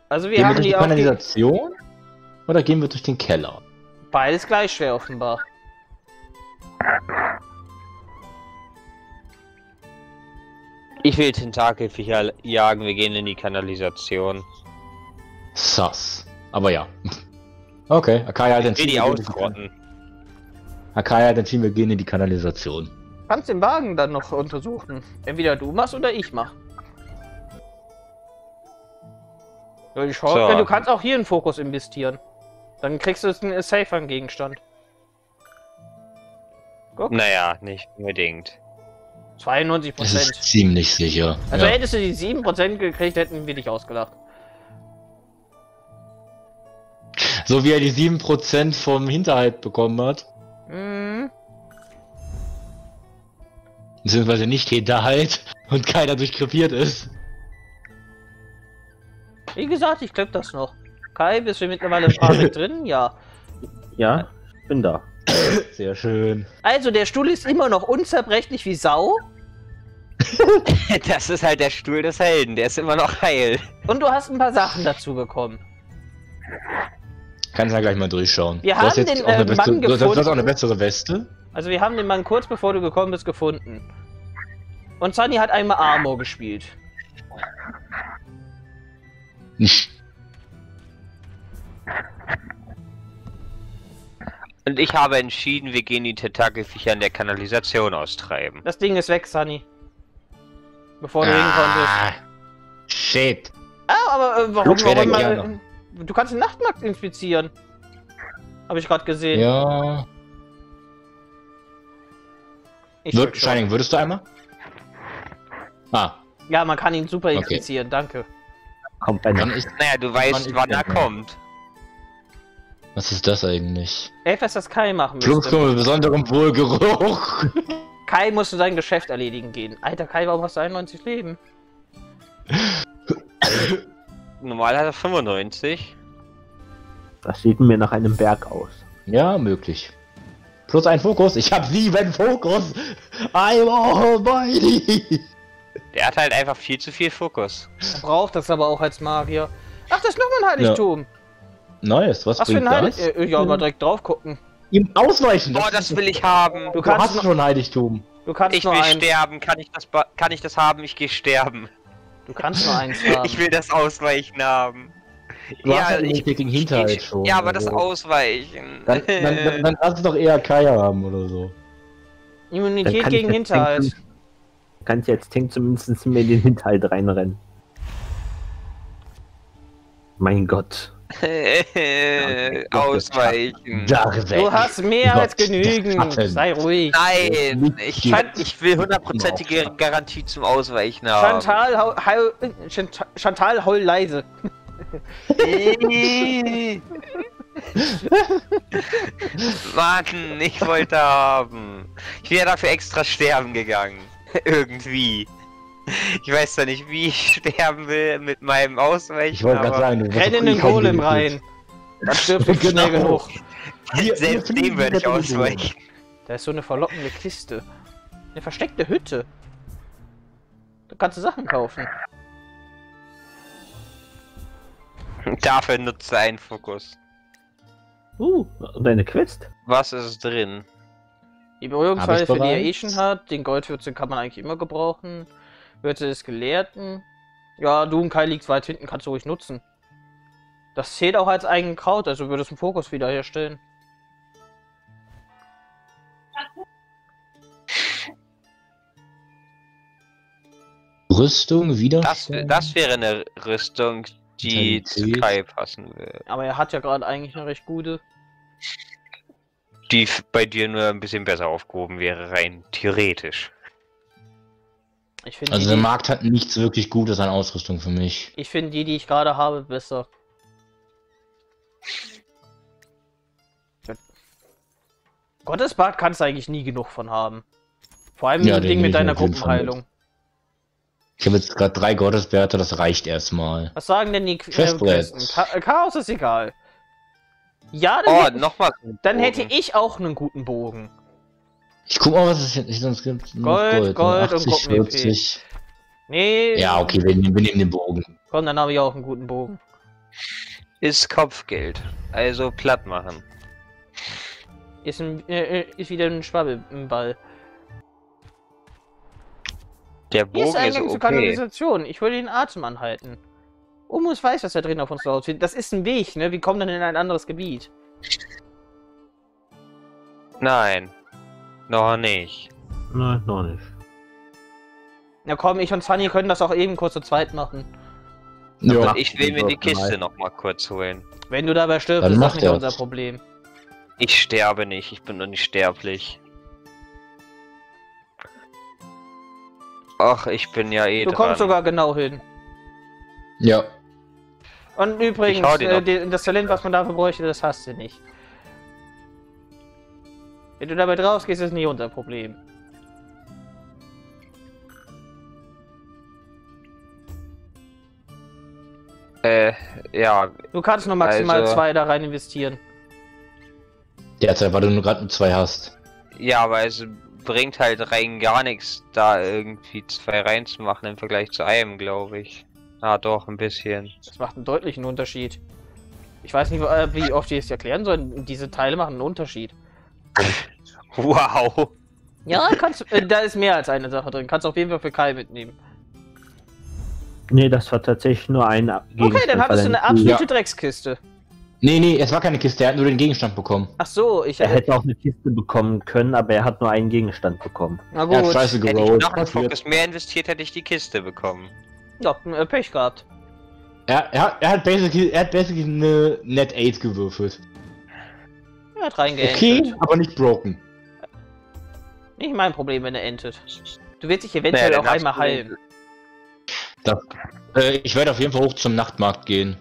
Also wir Gehen wir haben durch die die auch die, Kanalisation? Oder gehen wir durch den Keller? beides gleich schwer offenbar. Ich will Tentakelviecher jagen, wir gehen in die Kanalisation. Sass. Aber ja. Okay, Akaya hat Ich will entschieden, die wir gehen in die ausrotten. Akaya hat entschieden, wir gehen in die Kanalisation. Kannst den Wagen dann noch untersuchen. Entweder du machst oder ich mach. Ja, So. du kannst auch hier einen Fokus investieren. Dann kriegst du einen saferen Gegenstand. Naja, nicht unbedingt. 92 Das ist Prozent. ziemlich sicher. Also ja. hättest du die 7% gekriegt, hätten wir dich ausgelacht. So wie er die 7% vom Hinterhalt bekommen hat. Mhm. Beziehungsweise nicht Hinterhalt [LAUGHS] und keiner durchkrepiert ist. Wie gesagt, ich klipp das noch. Kai, bist du mittlerweile im Fahrzeug [LAUGHS] drin? Ja. Ja, bin da. Sehr schön. Also, der Stuhl ist immer noch unzerbrechlich wie Sau. [LAUGHS] Das ist halt der Stuhl des Helden, der ist immer noch heil. Und du hast ein paar Sachen dazu bekommen. Kannst ja gleich mal durchschauen. Wir Du hast haben jetzt den, auch eine äh, beste- Mann du hast- du hast auch eine gefunden. bessere Weste. Also, wir haben den Mann kurz bevor du gekommen bist gefunden. Und Sunny hat einmal Armor gespielt. [LAUGHS] Und ich habe entschieden, wir gehen die Tentakelviecher in der Kanalisation austreiben. Das Ding ist weg, Sunny. Bevor du. Ah, shit. Ah, aber äh, warum, warum äh, Du kannst den Nachtmarkt infizieren. Habe ich gerade gesehen. Ja. Ich schon. Shining, würdest du einmal? Ah, Ja, man kann ihn super Okay. infizieren, danke. Kommt bei dann mir. Naja, du weißt, wann er kommt. Was ist das eigentlich? Elf, was das Kai machen müsste. Plumpsklo mit besonderem Wohlgeruch. [LAUGHS] Kai musste sein Geschäft erledigen gehen. Alter Kai, warum hast du 91 Leben? [LAUGHS] Normal hat er 95. Das sieht mir nach einem Berg aus. Ja, möglich. Plus ein Fokus. Ich habe sieben Fokus. I'm almighty. Der hat halt einfach viel zu viel Fokus. Er braucht das aber auch als Magier. Ach, das ist nochmal ein Heiligtum. Nice, was, Was für bringt ein das? Heiligtum? Äh, ja, mal direkt drauf gucken. Ihm ausweichen. Oh, das will ich haben. Du Du kannst hast noch, schon Heiligtum. Du kannst Ich nur will eins. sterben. Kann ich das, ba- kann ich das haben? Ich gehe sterben. Du kannst nur eins [LAUGHS] haben. Ich will das Ausweichen haben. Du hast halt ich, Immunität gegen Hinterhalt ich, schon, Ja, aber das also. Ausweichen. Dann, dann, dann, dann lass es doch eher Kai haben oder so. Immunität gegen Hinterhalt. Tank, kann ich jetzt Tank zumindest mir in den Hinterhalt reinrennen. Mein Gott. Ausweichen. Du hast mehr als genügend. Sei ruhig. Nein, ich, Chan- ich will hundertprozentige Garantie zum Ausweichen haben. Chantal, hau, hau, Chant- Chantal, heul leise. [LAUGHS] Mann, ich wollte haben. Ich wäre dafür extra sterben gegangen. [LAUGHS] Irgendwie. Ich weiß zwar nicht, wie ich [LAUGHS] sterben will mit meinem Ausweichen, Ich wollte gerade aber sagen, du Renn in den Golem rein. Dann stirbst du [LAUGHS] schnell Genau. genug. Selbst wir dem würde ich ausweichen. Da ist so eine verlockende Kiste. Eine versteckte Hütte. Da kannst du Sachen kaufen. Dafür nutze einen Fokus. Uh, und eine Quest? Was ist drin? Die ich für die er eh schon hat. Den Goldwürze kann man eigentlich immer gebrauchen. Würze des Gelehrten. Ja, du und Kai liegt weit hinten, kannst du ruhig nutzen. Das zählt auch als eigen Kraut, also würdest du einen Fokus wiederherstellen. Rüstung, Das, Widerstand. das wäre eine Rüstung, die zu. Kai passen würde. Aber er hat ja gerade eigentlich eine recht gute. Die bei dir nur ein bisschen besser aufgehoben wäre, rein theoretisch. Ich finde Also die, der Markt hat nichts wirklich Gutes an Ausrüstung für mich. ich find die, die ich gerade habe, besser. Gottesbad kannst du eigentlich nie genug von haben. Vor allem Ja, den Ding mit deiner Gruppenheilung. Ich habe jetzt gerade drei Gotteswerte, das reicht erstmal. Was sagen denn die Qu- äh? Cha Chaos ist egal. Ja, dann, Oh, hätte, nochmal. dann hätte ich auch einen guten Bogen. Ich guck mal, was es hier sonst gibt. Gold, Gold und 80, Gruppen-EP. 40. Nee, Ja, okay, wir nehmen, wir nehmen den Bogen. komm, dann habe ich auch einen guten Bogen. Ist Kopfgeld. Also platt machen. Ist, ein, äh, äh, ist wieder ein Schwabbelball. Der Hier Bogen ist ist Eingang zur okay. Kanalisation. Ich würde den Atem anhalten. Omus weiß, was da drin auf uns lautet. Das ist ein Weg, ne? Wir kommen dann in ein anderes Gebiet. Nein. Noch nicht. Nein, noch nicht. Na komm, ich und Sunny können das auch eben kurz zu zweit machen. Ja, Ich will mir die Kiste noch mal kurz holen. Wenn du dabei stirbst, Dann ist das nicht er. unser Problem. Ich sterbe nicht, ich bin unsterblich. Ach, ich bin ja eh Du dran. kommst sogar genau hin. ja. Und übrigens, äh, das Talent, was man dafür bräuchte, das hast du nicht. Wenn du dabei drauf gehst, ist nicht unser Problem. Äh, ja, Du kannst nur maximal Also- zwei da rein investieren. Derzeit, weil du nur gerade zwei hast. ja, aber es bringt halt rein gar nichts, da irgendwie zwei reinzumachen im Vergleich zu einem, glaube ich. Ah, doch, ein bisschen. Das macht einen deutlichen Unterschied. Ich weiß nicht, äh, wie oft ich es erklären soll. Diese Teile machen einen Unterschied. [LAUGHS] Wow. Ja, kannst, äh, da ist mehr als eine Sache drin. Kannst auf jeden Fall für Kai mitnehmen. Nee, das war tatsächlich nur ein Gegenstand. Okay, dann hattest du eine absolute Dreckskiste. Nee, nee, es war keine Kiste, er hat nur den Gegenstand bekommen. Ach so, ich Er hätte. auch eine Kiste bekommen können, aber er hat nur einen Gegenstand bekommen. Na Er hat gut. scheiße Hätte ich gerollt. noch einen. Fokus mehr investiert, hätte ich die Kiste bekommen. Ja, äh, Pech gehabt. Er, er, hat- er hat basically, er hat basically eine Net 8 gewürfelt. Er hat reingehängt. Okay, aber nicht broken. Nicht mein Problem, wenn er entet. Du wirst dich eventuell Naja, auch einmal heilen. Äh, ich werde auf jeden Fall hoch zum Nachtmarkt gehen.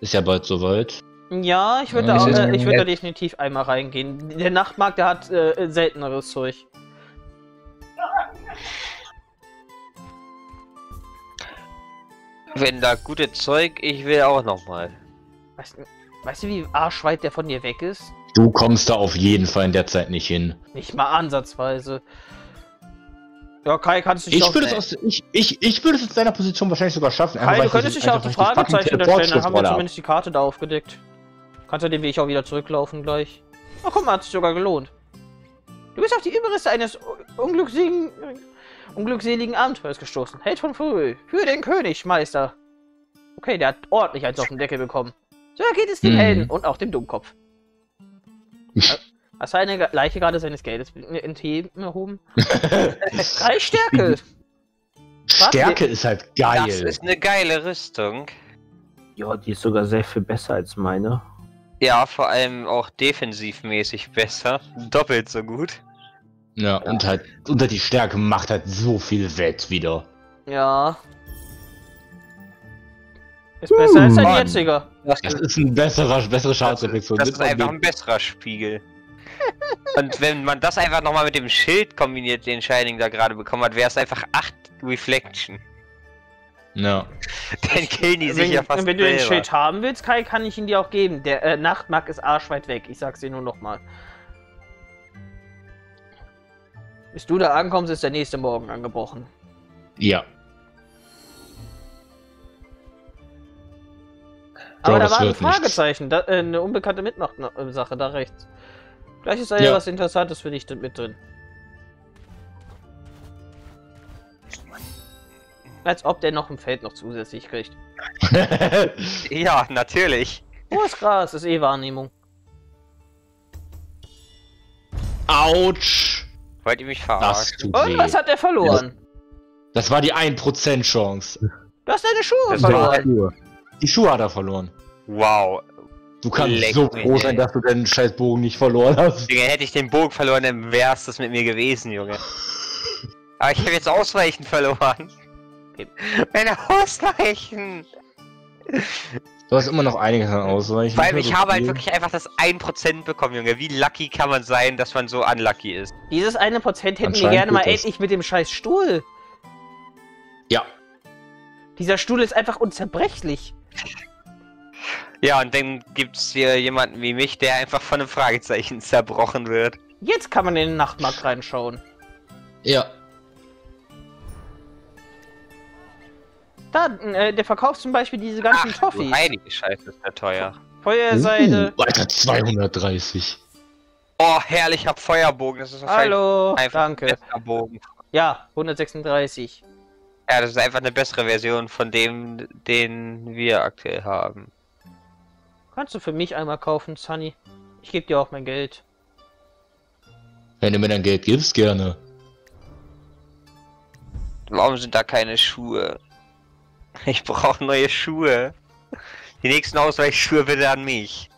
Ist ja bald soweit. Ja, ich würde Ja, da, auch, äh, ich würd da definitiv einmal reingehen. Der Nachtmarkt, der hat äh, selteneres Zeug. Wenn da gute Zeug, ich will auch noch mal. Weißt, weißt du, wie arschweit der von dir weg ist? Du kommst da auf jeden Fall in der Zeit nicht hin. Nicht mal ansatzweise. Ja, Kai, kannst du dich Ich würde es aus, ich, ich, ich würde es aus deiner Position wahrscheinlich sogar schaffen. Kai, du könntest dich ja auf einfach, die Fragezeichen da stellen, dann haben wir zumindest die Karte da aufgedeckt. Kannst du den Weg auch wieder zurücklaufen gleich. Ach guck mal, hat sich sogar gelohnt. Du bist auf die Überreste eines unglückseligen, unglückseligen Abenteuers gestoßen. Held von früh. Für den König, Meister. Okay, der hat ordentlich eins auf den Deckel bekommen. So geht es dem Mhm. Helden und auch dem Dummkopf. Hast du eine Leiche gerade seines Geldes entheben erhoben? [LAUGHS] Drei Stärke! Stärke ist halt Das geil. ist eine geile Rüstung. Ja, die ist sogar sehr viel besser als meine. Ja, vor allem auch defensivmäßig besser. [LAUGHS] Doppelt so gut. Ja, und halt, unter die Stärke macht halt so viel wett wieder. Ja. Ist besser als dein Mann. jetziger. Das, Das ist ein besserer, bessere das, Schadensreflexion. das ist einfach ein besserer Spiegel. Und wenn man das einfach nochmal mit dem Schild kombiniert, den Shining da gerade bekommen hat, wäre es einfach 8 Reflection. Ja. Dann killen die sich Wenn, ja fast wenn du den selber. Schild haben willst, Kai, kann ich ihn dir auch geben. Der äh, Nachtmark ist arschweit weg. Ich sag's dir nur nochmal. Bis du da ankommst, ist der nächste Morgen angebrochen. Ja. Aber das da war ein. Fragezeichen. Da, äh, eine unbekannte Mitmacht-Sache da rechts. Vielleicht ist da ja Ja. was Interessantes für dich mit drin. Als ob der noch ein Feld noch zusätzlich kriegt. [LAUGHS] Ja, natürlich. Oh, ist krass, ist eh Wahrnehmung. Autsch! Wollt ihr mich Das verarschen? Und weh. was hat er verloren? Das war die 1% Chance. Du hast deine Schuhe Das verloren. Die Schuhe hat er verloren. Wow. Du kannst Leck so froh sein, dass du deinen scheiß Bogen nicht verloren hast. Digga, hätte ich den Bogen verloren, dann wär's das mit mir gewesen, Junge. Aber ich habe jetzt Ausweichen verloren. Meine Ausweichen! Du hast immer noch einiges an Ausweichen. Vor allem, Nicht ich so habe halt wirklich einfach das 1% bekommen, Junge. Wie lucky kann man sein, dass man so unlucky ist? Dieses eine Prozent hätten wir gerne mal das. endlich mit dem scheiß Stuhl. Ja. Dieser Stuhl ist einfach unzerbrechlich. Ja, und dann gibt's hier jemanden wie mich, der einfach von einem Fragezeichen zerbrochen wird. Jetzt kann man in den Nachtmarkt reinschauen. Ja. Da, äh, der verkauft zum Beispiel diese ganzen Ach, Toffees. heilige Scheiße, ist der teuer. Feuerseide. Uh, Alter, 230. Oh, herrlich, ich hab Feuerbogen. Das ist Hallo, einfach danke. Bogen. Ja, 136. Ja, das ist einfach eine bessere Version von dem, den wir aktuell haben. Kannst du für mich einmal kaufen, Sunny? Ich gebe dir auch mein Geld. Wenn du mir dein Geld gibst, gerne. Warum sind da keine Schuhe? Ich brauche neue Schuhe. Die nächsten Ausweichschuhe bitte an mich.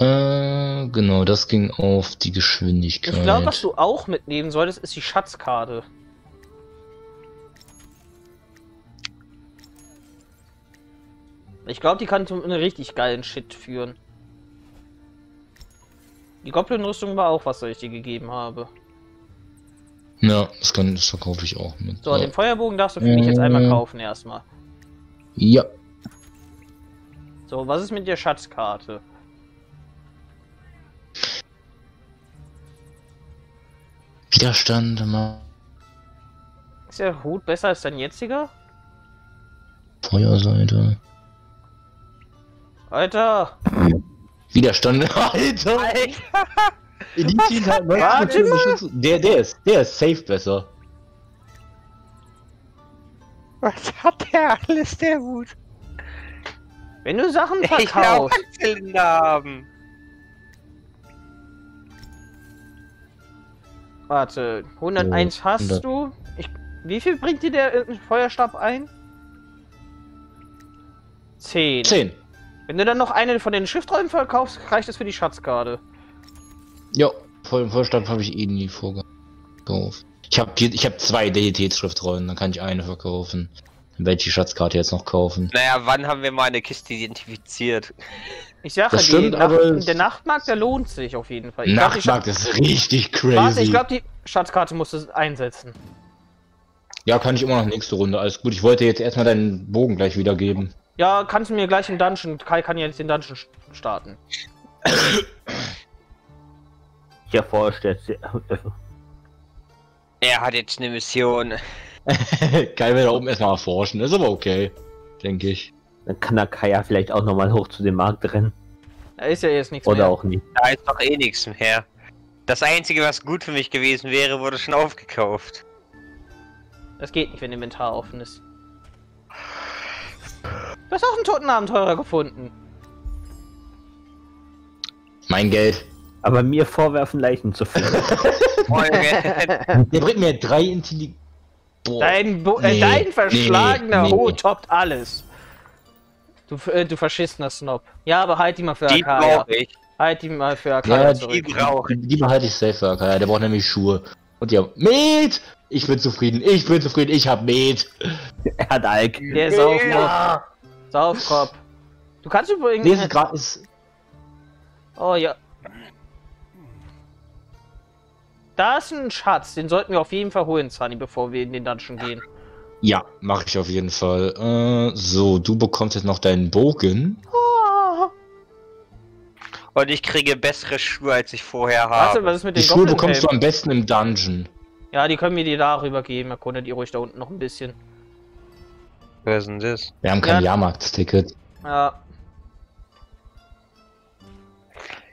Äh, genau, das ging auf die Geschwindigkeit. Ich glaube, was du auch mitnehmen solltest, ist die Schatzkarte. Ich glaube, die kann zu einem richtig geilen Shit führen. Die Goblin-Rüstung war auch was, was ich dir gegeben habe. Ja, das, kann, das verkaufe ich auch mit. So, den Feuerbogen darfst du für mich jetzt einmal Äh. kaufen erstmal. Ja. So, was ist mit der Schatzkarte? Widerstand, mal Ist der Hut besser als dein jetziger? Feuerseite. Alter! Widerstand, [LAUGHS] Alter! Elite [LAUGHS] hat Warte mal. Schutz. Der, der ist, der ist safe besser. Was hat der alles, der Hut? Wenn du Sachen Ich will auch verkaufst, einen Zylinder haben. Warte, 101 So, hast 100. du? Ich, wie viel bringt dir der äh, Feuerstab ein? 10. 10. Wenn du dann noch eine von den Schriftrollen verkaufst, reicht es für die Schatzkarte. Ja, voll, Vollstab habe ich eh nie vorgekauft. Ich habe ich hab zwei Deitätsschriftrollen, dann kann ich eine verkaufen. Dann werde ich die Schatzkarte jetzt noch kaufen. Naja, wann haben wir mal eine Kiste identifiziert? Ich sage Das die stimmt, Nacht, aber der Nachtmarkt, der lohnt sich auf jeden Fall. Ich glaub, Nachtmarkt ist richtig Schatz- Warte, crazy. ich glaube, die Schatzkarte musst du einsetzen. ja, kann ich immer noch nächste Runde. Alles gut, ich wollte jetzt erstmal deinen Bogen gleich wiedergeben. Ja, kannst du mir gleich im Dungeon. Kai kann jetzt den Dungeon st- starten. Ich erforsche jetzt. Er hat jetzt eine Mission. [LAUGHS] Geil, wir da oben erstmal erforschen. Ist aber okay, denke ich. Dann kann der Kaya vielleicht auch nochmal hoch zu dem Markt rennen. Da ist ja jetzt nichts Oder mehr. auch nicht. Da ist doch eh nichts mehr. Das einzige, was gut für mich gewesen wäre, wurde schon aufgekauft. Das geht nicht, wenn Inventar offen ist. Du hast auch einen toten Abenteurer gefunden. Mein Geld. Aber mir vorwerfen, Leichen zu finden. [LAUGHS] Der bringt mir drei Intelligenz. Boah. Dein, Bo äh, Nee, dein verschlagener nee, nee. Hut toppt alles. Du, äh, du verschissener Snob. Ja, aber halt die mal für Die Akaya. brauche ich. Halt die mal für Akaya Ja, Die brauche ich. Die behalte ich safe für Akaya. Der braucht nämlich Schuhe. Und ja, Met! Ich bin zufrieden. Ich bin zufrieden. Ich hab Met. er hat Alk. Der Saufkopf. Ja. Saufkopf. Du kannst übrigens. Nee, ist gerade ist. Oh ja. Da ist ein Schatz, den sollten wir auf jeden Fall holen, Sunny, bevor wir in den Dungeon gehen. Ja, mache ich auf jeden Fall. Äh, so, du bekommst jetzt noch deinen Bogen. Oh. Und ich kriege bessere Schuhe, als ich vorher Warte, habe. was ist mit Die den Schuhe bekommst du am besten im Dungeon. Ja, die können wir dir darüber geben. Erkundet ihr ruhig da unten noch ein bisschen. Was ist denn das? Wir haben kein Ja. Jahrmarktsticket. Ja,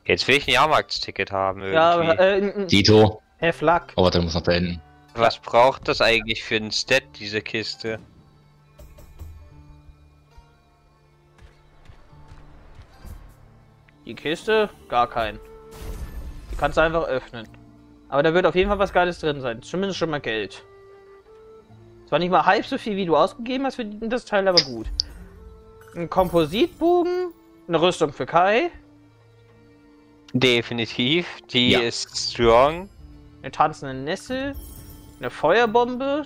Jetzt will ich ein Jahrmarktsticket haben irgendwie. ja, äh, n- n- Dito. Herr Flack. Oh, warte, du musst noch beenden. Was braucht das eigentlich für ein Stat, diese Kiste? Die Kiste? Gar kein. Die kannst du einfach öffnen. Aber da wird auf jeden Fall was Geiles drin sein. Zumindest schon mal Geld. Zwar nicht mal halb so viel, wie du ausgegeben hast für das Teil, aber gut. Ein Kompositbogen, eine Rüstung für Kai, Definitiv. Die Ja. ist strong. eine tanzende Nessel, eine Feuerbombe.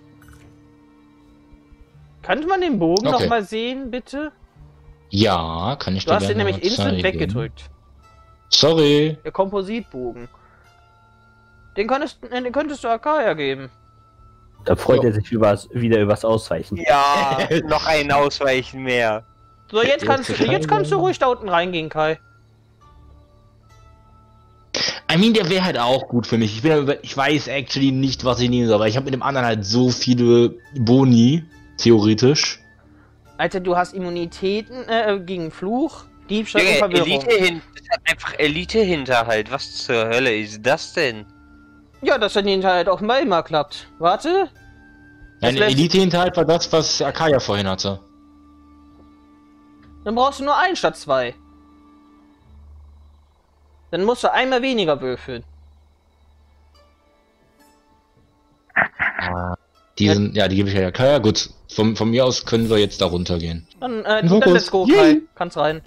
Könnte man den Bogen Okay. noch mal sehen, bitte? Ja, kann ich Du dir hast ihn nämlich instant zeigen. weggedrückt. Sorry. Der Kompositbogen. Den könntest, den könntest du Akaya geben. Da freut Ja. er sich übers, wieder übers Ausweichen. Ja, [LAUGHS] noch ein Ausweichen mehr. So, jetzt kannst, jetzt kannst du ruhig da unten reingehen, Kai. I mean, der wäre halt auch gut für mich. Ich, bin, ja ich weiß actually nicht, was ich nehmen soll, aber ich habe mit dem anderen halt so viele Boni, theoretisch. Alter, du hast Immunitäten äh, gegen Fluch, Diebstahl und Junge, Verwirrung. Elite hin einfach Elite Hinterhalt. Was zur Hölle ist das denn? Ja, dass er den halt offenbar immer klappt. Warte. Das Ein lässt- Elite-Hinterhalt war das, was Akaya vorhin hatte. Dann brauchst du nur einen statt zwei. Dann musst du einmal weniger würfeln. Die Ja. sind, ja, die gebe ich ja Akaya. Gut, von, von mir aus können wir jetzt da runtergehen. Dann, äh, dann let's go, Yay. Kai. Kannst rein.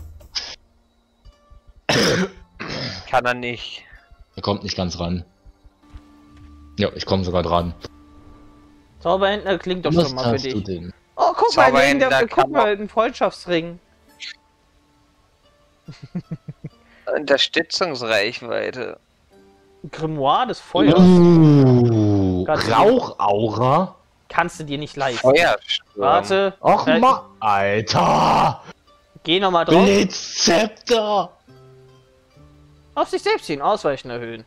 Kann er nicht. Er kommt nicht ganz ran. Ja, ich komme sogar dran. Zauberhändler klingt doch Was schon mal für dich. denn? Oh, guck mal, wegen der, guck mal, ein Freundschaftsring. Unterstützungsreichweite. Grimoire des Feuers. Uh, Rauchaura? Kannst du dir nicht leisten. Feuersturm. Warte. Och Äh, ma, Alter! Geh nochmal drauf. Blitzzepter! Auf sich selbst ziehen, Ausweichen erhöhen.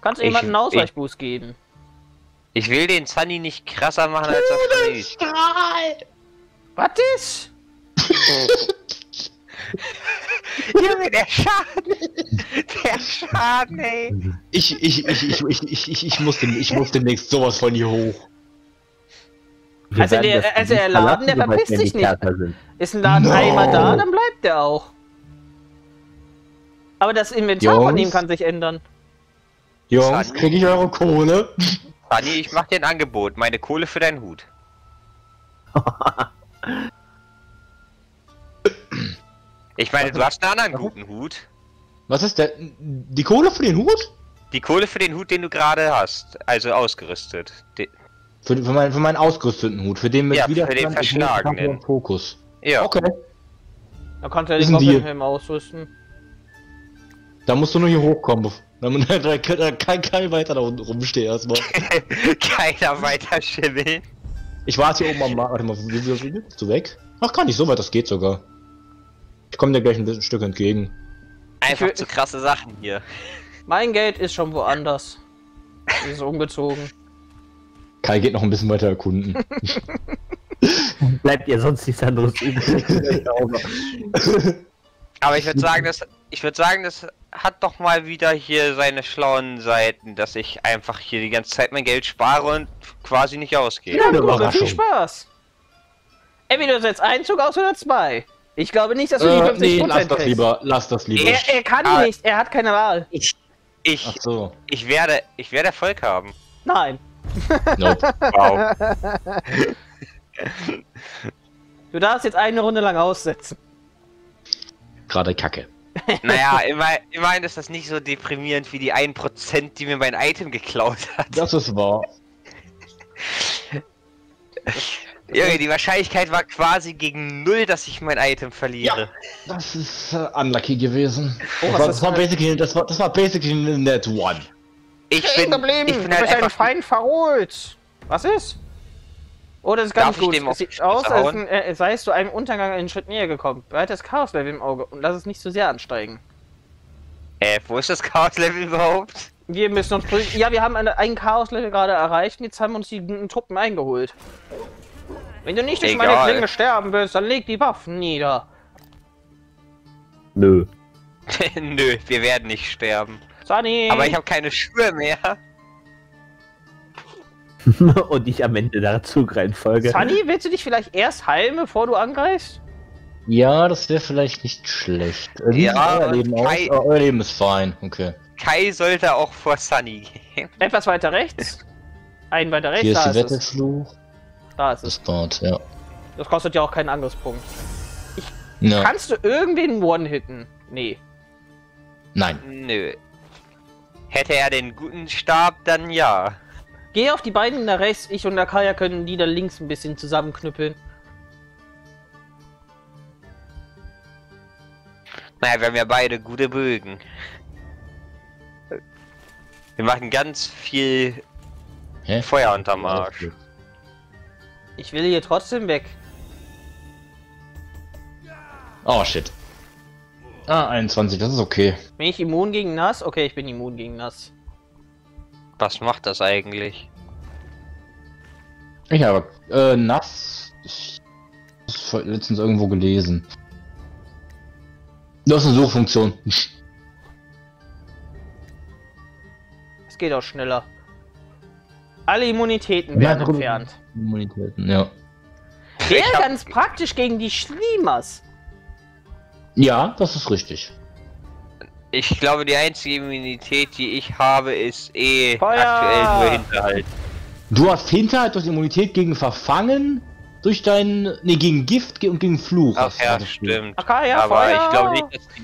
Kannst du Ich- jemanden Ausweichboost geben? Ich will den Sunny nicht krasser machen, als er ist. Strahl! Was ist? [LAUGHS] Junge, der Schaden! Der Schaden, ey! Ich, ich, ich, ich, ich, ich, ich, ich, muss dem, ich muss demnächst sowas von hier hoch. Wir Also werden der- also der Laden, der verpisst sich nicht. Ist ein Laden No. einmal da, dann bleibt der auch. Aber das Inventar von Jungs. ihm kann sich ändern. Jungs, krieg ich eure Kohle? Sunny, ich mach dir ein Angebot. Meine Kohle für deinen Hut. [LAUGHS] Ich meine, du hast einen anderen guten Hut. Was ist der? Die Kohle für den Hut? Die Kohle für den Hut, den du gerade hast. Also ausgerüstet. De Für, für, meinen, für meinen ausgerüsteten Hut, für den mit Ja, für den Widerstand, Verschlagenen. Fokus. ja. Okay. Da konnte er Ist den. Goblin-Helm ausrüsten. Da musst du nur hier hochkommen. [LAUGHS] Da, da, da kann kein weiter da unten rumstehen erstmal. [LAUGHS] Keiner weiter schimmeln. Ich warte hier oben am Markt. Warte mal, wie, wie, wie bist du weg? Ach, gar nicht so weit, das geht sogar. Ich komme dir gleich ein bisschen Stück entgegen. Einfach zu krasse Sachen hier. Mein Geld ist schon woanders. Ist umgezogen. Kai geht noch ein bisschen weiter erkunden. [LAUGHS] Bleibt ihr sonst nichts anderes übrig. Aber ich würde sagen, das, ich würde sagen, das hat doch mal wieder hier seine schlauen Seiten, dass ich einfach hier die ganze Zeit mein Geld spare und quasi nicht ausgehe. Ja, eine gut, viel. Spaß. Entweder du setzt einen Zug aus oder zwei. Ich glaube nicht, dass du die Äh, 50 nee, lass das lieber, lass das lieber. Er, er kann Ah. nicht, er hat keine Wahl. Ich, ich, Ach so. ich werde, ich werde Erfolg haben. Nein. Nope. [LAUGHS] Wow. Du darfst jetzt eine Runde lang aussetzen. Gerade Kacke. Naja, immer, immerhin ist das nicht so deprimierend wie die 1%, die mir mein Item geklaut hat. Das ist wahr. Junge, die Wahrscheinlichkeit war quasi gegen null, dass ich mein Item verliere. Das ist äh, unlucky gewesen. Oh, das, war, das, war basically, das, war, das war basically Net One. Ich Stehen bin, geblieben. ich Du bin bist halt ein einfach Feind verholt. Was ist? Oh, das ist ganz Darf gut. Es sieht aus, als hauen? äh, seist du einem Untergang einen Schritt näher gekommen. Behalte das Chaos-Level im Auge und lass es nicht zu sehr ansteigen. Äh, wo ist das Chaos-Level überhaupt? Wir müssen uns prüfen. Ja, wir haben eine, ein Chaos-Level gerade erreicht und jetzt haben wir uns die Truppen eingeholt. Wenn du nicht durch meine Egal. Klinge sterben willst, dann leg die Waffen nieder. Nö. [LAUGHS] Nö, wir werden nicht sterben. Sunny! Aber ich habe keine Schuhe mehr. [LAUGHS] Und ich am Ende der Zugreihenfolge. Sunny, willst du dich vielleicht erst heilen, bevor du angreifst? Ja, das wäre vielleicht nicht schlecht. Äh, Wie Ja, euer Leben aus? Kai- Oh, euer Leben ist fein. Okay. Kai sollte auch vor Sunny gehen. [LAUGHS] Etwas weiter rechts. Ein weiter rechts, Hier ist da die ist es. Wettefluch. Da ist Das es. dort, ja. Das kostet ja auch keinen Angriffspunkt. ja. Kannst du irgendwen one-hitten? Nee. Nein. Nö. Hätte er den guten Stab, dann ja. Geh auf die beiden da rechts, ich und der Kaya können die da links ein bisschen zusammenknüppeln. Naja, wir haben ja beide gute Bögen. Wir machen ganz viel Hä? Feuer unterm Arsch. Ich will hier trotzdem weg. Oh shit. Ah, 21, das ist okay. Bin ich immun gegen nass? Okay, ich bin immun gegen nass. Was macht das eigentlich? Ich habe äh, nass. Ich vor- letztens irgendwo gelesen. Das ist eine Suchfunktion. Es geht auch schneller. Alle Immunitäten Ja, werden entfernt. Immunitäten, ja. Wäre ganz praktisch gegen die Schliemers. Ja, das ist richtig. Ich glaube, die einzige Immunität, die ich habe, ist eh Feuer! aktuell nur Hinterhalt. Du hast Hinterhalt durch Immunität gegen Verfangen, durch deinen. Ne, gegen Gift und gegen Fluch. Ach ja, stimmt. Aka, ja, Aber Feuer! ich glaube nicht, dass die,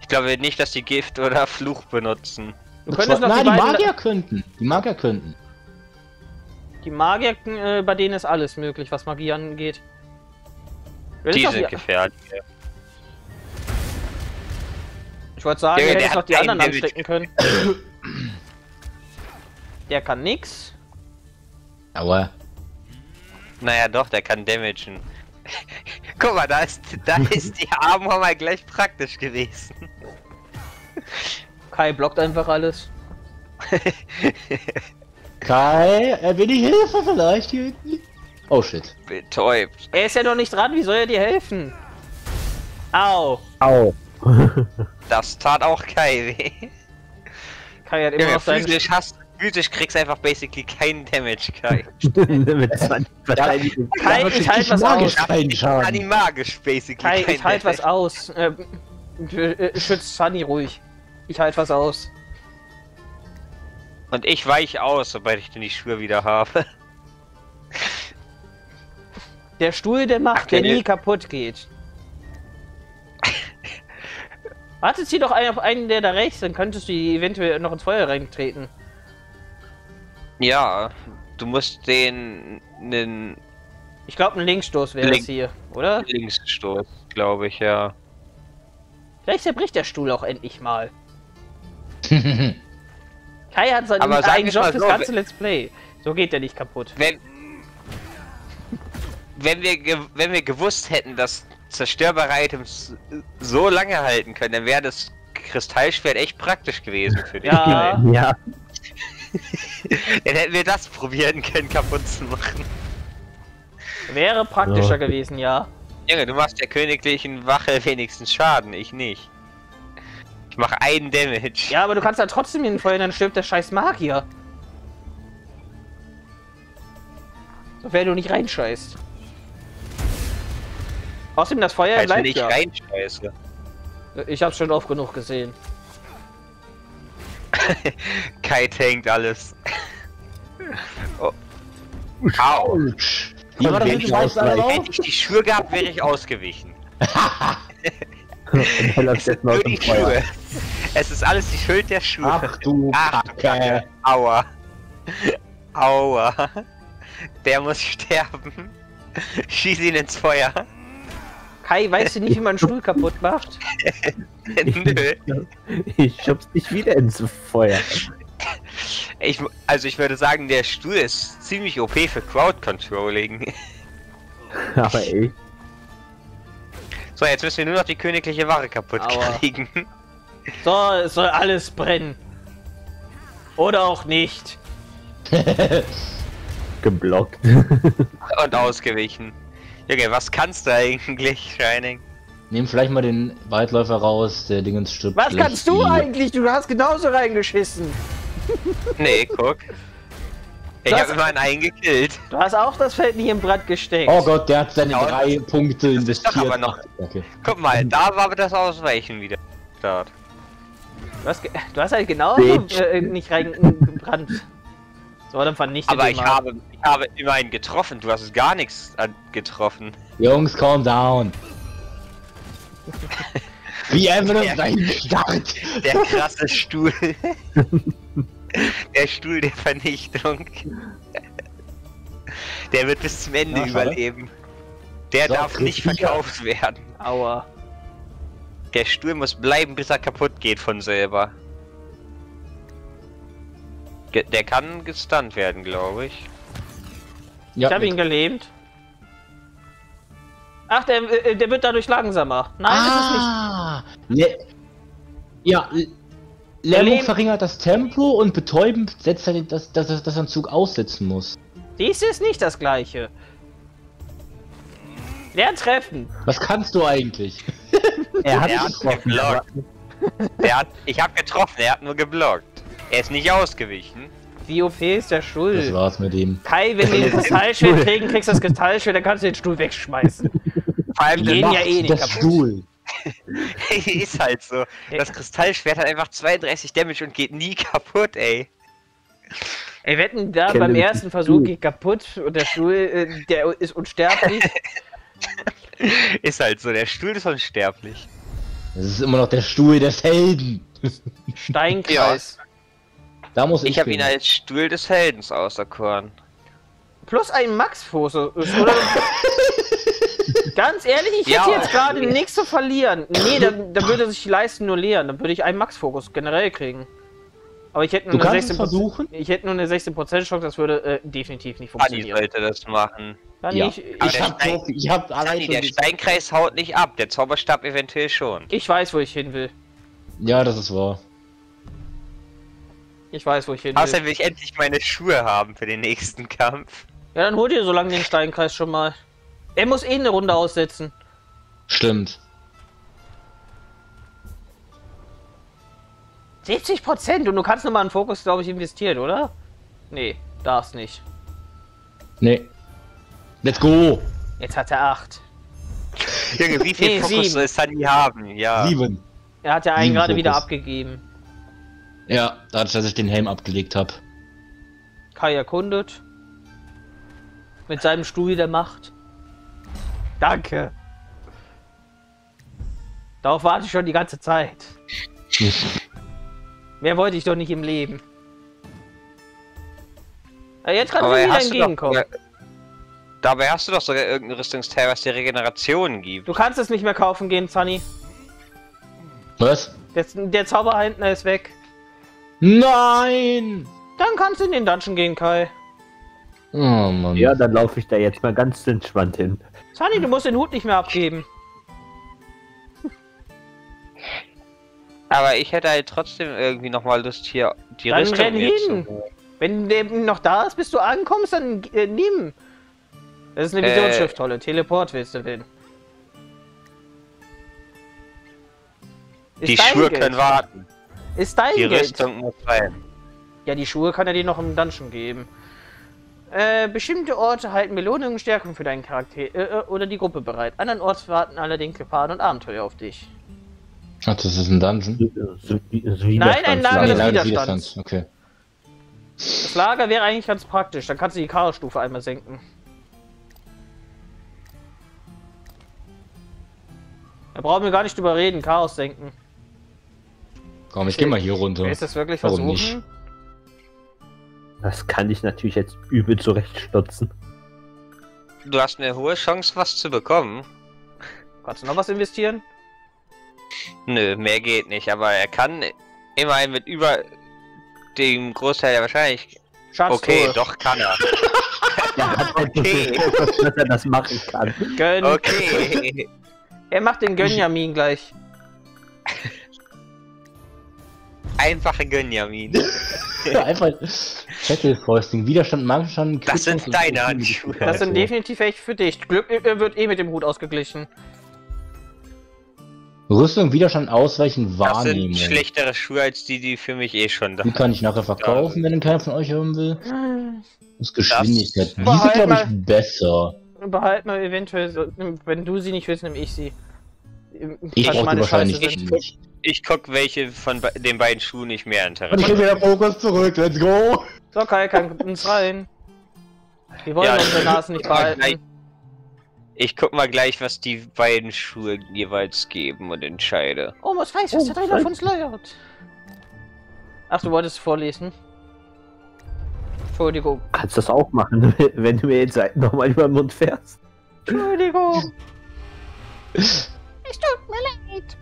ich glaube nicht, dass die Gift oder Fluch benutzen. Du könntest noch Nein, die die Magier könnten. Die Magier könnten. Die Magier, äh, bei denen ist alles möglich, was Magie angeht. Du Die sind gefährlich. Ich wollte sagen, Junge, hättest noch die anderen Damage. anstecken können. [COUGHS] Der kann nix. Aber. Naja, doch, der kann damagen. [LAUGHS] Guck mal, da ist, da ist die Armor mal gleich praktisch gewesen. Kai blockt einfach alles. [LAUGHS] Kai, er will die Hilfe vielleicht hier irgendwie. Oh shit. Betäubt. Er ist ja noch nicht dran, wie soll er dir helfen? Au. Au. [LAUGHS] Das tat auch Kai weh. Kai hat immer Junge, noch seinen... physisch, hast, physisch kriegst du einfach basically keinen Damage, Kai. [LAUGHS] Mit 20 wahrscheinlich. Kai, Aber ich halt was magisch aus. keinen Schaden. Animagisch basically Kai, ich halt was aus. Schützt Sunny ruhig. Ich halt was aus. Und ich weich aus, sobald ich denn die Schuhe wieder habe. Der Stuhl der Macht, der Okay. nie kaputt geht. Warte, zieh doch einen auf einen, der da rechts, dann könntest du eventuell noch ins Feuer reintreten. Ja, du musst den einen Ich glaube, ein Linksstoß wäre Link. das hier, oder? Linksstoß, glaube ich, ja. Vielleicht zerbricht der Stuhl auch endlich mal. [LAUGHS] Kai hat seinen Aber wir Job fürs so, ganze Let's Play. So geht der nicht kaputt. Wenn wenn wir ge wenn wir gewusst hätten, dass zerstörbare Items so lange halten können, dann wäre das Kristallschwert echt praktisch gewesen für dich. Ja. [LAUGHS] Ja. [LAUGHS] Dann hätten wir das probieren können, kaputt zu machen. Wäre praktischer Ja. gewesen, ja. Junge, du machst der königlichen Wache wenigstens Schaden, ich nicht. Ich mach einen Damage. Ja, aber du kannst ja trotzdem ihn feuern, dann stirbt der scheiß Magier. Sofern du nicht reinscheißt. Außerdem, das Feuer als wenn bleibt ich ja. reinscheiße. Ich hab's schon oft genug gesehen. [LAUGHS] Kai tankt alles. [LAUGHS] oh. Au. Autsch! Dem weißen Alter Hätte ich die Schuhe gehabt, wäre ich ausgewichen. [LAUGHS] Nur die. Schuhe. Es ist alles die Schuld der Schuhe. Ach du Ach du Kacke! Kacke. Aua. Aua. Der muss sterben. Schieß ihn ins Feuer. Kai, weißt du nicht, wie man einen Stuhl kaputt macht? [LAUGHS] Nö. Ich schub's dich wieder ins Feuer. Ich, also ich würde sagen, der Stuhl ist ziemlich OP für Crowd Controlling. [LAUGHS] Aber echt. So, jetzt müssen wir nur noch die königliche Wache kaputt Aua. kriegen. So, es soll alles brennen. Oder auch nicht. [LAUGHS] Geblockt. Und ausgewichen. Junge, was kannst du eigentlich, Shining? Nehm vielleicht mal den Waldläufer raus, der Dingens stirbt. Was kannst du wie- eigentlich? Du hast genauso reingeschissen. [LAUGHS] Nee, guck. Ich habe immerhin einen gekillt. Du hast auch das Feld nicht in Brand gesteckt. Oh Gott, der hat seine Ja, drei Punkte das doch investiert. aber noch- Okay. Guck mal, da war das Ausweichen wieder. Start. Du hast, ge- du hast halt genau Bitch. äh, nicht reingebrannt. So, dann vernichtet Aber ich mal. habe, ich habe immerhin getroffen. Du hast gar nichts an- getroffen. Jungs, calm down. Wie einfach nur reingestarrt. Der krasse Stuhl. der Stuhl der Vernichtung. Der wird bis zum Ende Ja, überleben. Der So, darf nicht verkauft werden. Aua. Der Stuhl muss bleiben, bis er kaputt geht von selber. Ge der kann gestunt werden, glaube ich. Ja, Ich habe ihn gelähmt. Ach, der, äh, der wird dadurch langsamer. Nein, ah, Le ja, Le- Lemmo Lem- verringert das Tempo und betäubend setzt er, den- dass, dass, dass, er einen Zug aussetzen muss. ist es nicht. Dies ist nicht das gleiche. Der treffen. Was kannst du eigentlich? Er hat Er hat getroffen. geblockt. Der hat, ich habe getroffen, er hat nur geblockt. Er ist nicht ausgewichen. Wie OP ist der Das Stuhl? war's mit ihm. Kai, wenn wir den Kristallschwert kriegen, kriegst du das Kristallschwert, dann kannst du den Stuhl wegschmeißen. Vor allem gehen ja eh nicht der kaputt. Stuhl. [LAUGHS] ist halt so. Das Kristallschwert hat einfach 32 Damage und geht nie kaputt, ey. Ey, wetten, da Kenne beim den ersten Versuch geht kaputt und der Stuhl, äh, der ist unsterblich. [LAUGHS] Ist halt so, der Stuhl ist unsterblich. Das ist immer noch der Stuhl des Helden. Steinkreis. Da muss ich. Ich habe ihn als Stuhl des Heldens auserkoren. Plus ein Max-Foto. Oder? [LAUGHS] Ganz ehrlich, ich Ja. hätte jetzt gerade nichts zu verlieren. Nee, dann, dann würde sich die Leisten nur leeren. Dann würde ich einen Max-Fokus generell kriegen. Aber ich hätte Du nur eine kannst es 16%, versuchen. ich hätte nur eine 16% Chance, das würde äh, definitiv nicht Anni funktionieren. sollte das machen. Dann Ja. ich, Ich der hab, Stein- ich hab allein Anni, der Steinkreis haut nicht ab, der Zauberstab eventuell schon. ich weiß, wo ich hin will. Ja, das ist wahr. Ich weiß, wo ich hin Außerdem will. will ich endlich meine Schuhe haben für den nächsten Kampf. Ja, dann hol dir so lange den Steinkreis schon mal. Er muss eh eine Runde aussetzen. Stimmt. 70% und du kannst nur mal einen Fokus, glaube ich, investieren, oder? Nee, darfst nicht. Nee. Let's go! Jetzt hat er 8. Junge, wie viel Nee, Fokus sieben. soll Sunny haben? Ja. Sieben. Er hat ja einen gerade wieder abgegeben. Ja, dadurch, dass ich den Helm abgelegt habe. Kai erkundet. Mit seinem Stuhl der Macht. Danke. Darauf warte ich schon die ganze Zeit. [LAUGHS] Mehr wollte ich doch nicht im Leben. Ja, jetzt kann ich Aber wieder hast du doch entgegenkommen. dabei hast du doch sogar irgendein Rüstungsteil, was dir Regenerationen gibt. Du kannst es nicht mehr kaufen gehen, Sunny. Was? Der, der Zauberhändler ist weg. Nein! Dann kannst du in den Dungeon gehen, Kai. Oh Mann. Ja, dann laufe ich da jetzt mal ganz entspannt hin. Sunny, du musst den Hut nicht mehr abgeben. Aber ich hätte halt trotzdem irgendwie nochmal Lust, hier die dann Rüstung renn hin. Wenn der noch da ist, bis du ankommst, dann äh, nimm. Das ist eine Visionsschriftholle. Äh, Teleport willst du hin. Die Schuhe können warten. Ist dein Die Geld. Rüstung muss rein. Ja, die Schuhe kann er dir noch im Dungeon geben. Äh, bestimmte Orte halten Belohnungen und Stärkung für deinen Charakter äh, äh, oder die Gruppe bereit. Andernorts warten allerdings Gefahren und Abenteuer auf dich. Ach, das ist ein Dungeon. So, so Nein, ein Lager des des Widerstands. Okay. Das Lager wäre eigentlich ganz praktisch. Dann kannst du die Chaosstufe einmal senken. Da brauchen wir gar nicht drüber reden. Chaos senken. Komm, ich geh mal hier runter. Willst du das wirklich Warum versuchen? nicht? Das kann ich natürlich jetzt übel zurechtstutzen. Du hast eine hohe Chance, was zu bekommen. Kannst du noch was investieren? Nö, mehr geht nicht, aber er kann immerhin mit über dem Großteil der wahrscheinlich. Schatztruhe. Okay, doch kann er. So [LAUGHS] Okay. dass er das machen kann. Gönn. Okay. [LAUGHS] Er macht den Gönjamin gleich. [LAUGHS] Einfache Gönjamin. [LAUGHS] Einfach Zettelfäusting, Widerstand, Markenstand, Das sind deine. Handschuhe. Das sind definitiv echt für dich. Glück äh, wird eh mit dem Hut ausgeglichen. Rüstung, Widerstand, Ausweichen, Das Wahrnehmung. sind schlechtere Schuhe als die, die für mich eh schon da Die kann ich nachher verkaufen, wenn keiner von euch haben will. Das Geschwindigkeit. Die Behalt sind, glaube mal. ich, besser. Behalt mal eventuell, so, wenn du sie nicht willst, nehme ich sie. Ich brauche die wahrscheinlich nicht. Ich guck, welche von be den beiden Schuhen ich mehr Und ich interessiert. krieg wieder Fokus zurück, let's go! So, Kai, kann uns rein. Wir wollen Ja, unsere Nasen nicht behalten. gleich. Ich guck mal gleich, was die beiden Schuhe jeweils geben und entscheide. Oh, was weiß, was Oh, der Trainer Frank. von uns leiert. Ach, du wolltest vorlesen. Entschuldigung. Kannst das auch machen, [LAUGHS] wenn du mir jetzt nochmal über den Mund fährst. Entschuldigung. [LAUGHS] es tut mir leid.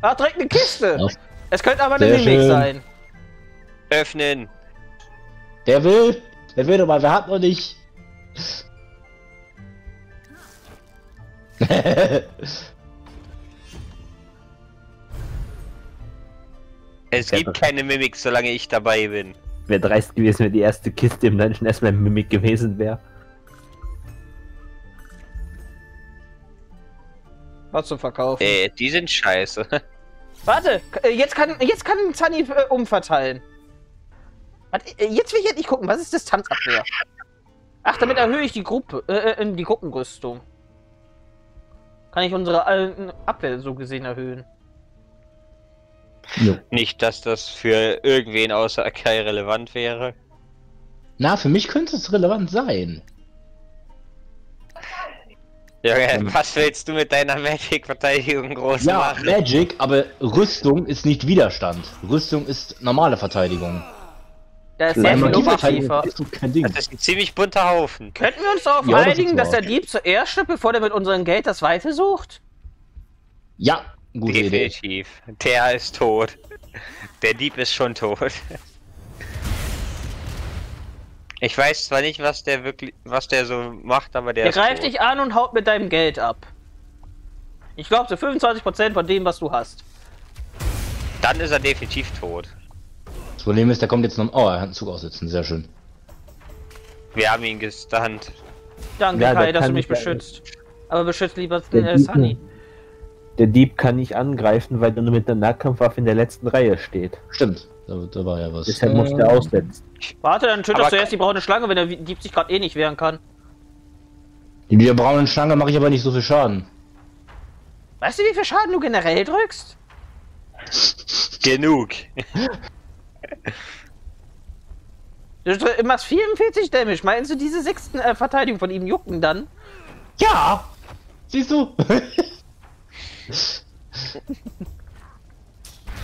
Ah, direkt eine Kiste. Ja. Es könnte aber eine Sehr Mimik schön. sein. Öffnen! Der will! Der will doch mal, wer hat noch nicht? [LAUGHS] Es gibt keine Mimik, solange ich dabei bin. Wäre dreist gewesen, wenn die erste Kiste im Dungeon erstmal Mimik gewesen wäre. Was zum Verkaufen. Äh, die sind scheiße. [LAUGHS] Warte, äh, jetzt kann, jetzt kann Sunny äh, umverteilen. Warte, jetzt will ich endlich gucken, was ist Distanzabwehr? Ach, damit erhöhe ich die Gruppe, äh, die Gruppenrüstung. Kann ich unsere alten Abwehr so gesehen erhöhen. jo. Nicht, dass das für irgendwen außer Kai relevant wäre. Na, für mich könnte es relevant sein. Junge, was willst du mit deiner Magic-Verteidigung groß Ja, machen? Magic, aber Rüstung ist nicht Widerstand. Rüstung ist normale Verteidigung. Da ist sehr viel Verteidigung ist kein Ding. Das ist ein ziemlich bunter Haufen. Könnten wir uns darauf Ja, das einigen, ist dass der Dieb zuerst stirbt, bevor der mit unserem Geld das Weite sucht? Ja, gute Idee. Definitiv. Der ist tot. Der Dieb ist schon tot. Ich weiß zwar nicht, was der wirklich, was der so macht, aber der Der greift tot. dich an und haut mit deinem Geld ab. Ich glaube, so 25% von dem, was du hast. Dann ist er definitiv tot. Das Problem ist, der kommt jetzt noch. Oh, er hat einen Zug aussitzen, sehr schön. Wir haben ihn gestunt. Danke, Ja, Kai, dass du mich beschützt. Aber beschützt lieber äh, Sunny. Der Dieb kann nicht angreifen, weil er nur mit der Nahkampfwaffe in der letzten Reihe steht. Stimmt, da, da war ja was. Deshalb muss Ähm, der aussetzen. Warte, dann tötet Aber- doch zuerst die braune Schlange, wenn der Dieb sich gerade eh nicht wehren kann. In der braunen Schlange mache ich aber nicht so viel Schaden. Weißt du, wie viel Schaden du generell drückst? Genug. [LAUGHS] Du machst 44 Damage. Meinst du, diese sechsten äh, Verteidigung von ihm jucken dann? Ja! Siehst du? [LAUGHS] [LAUGHS]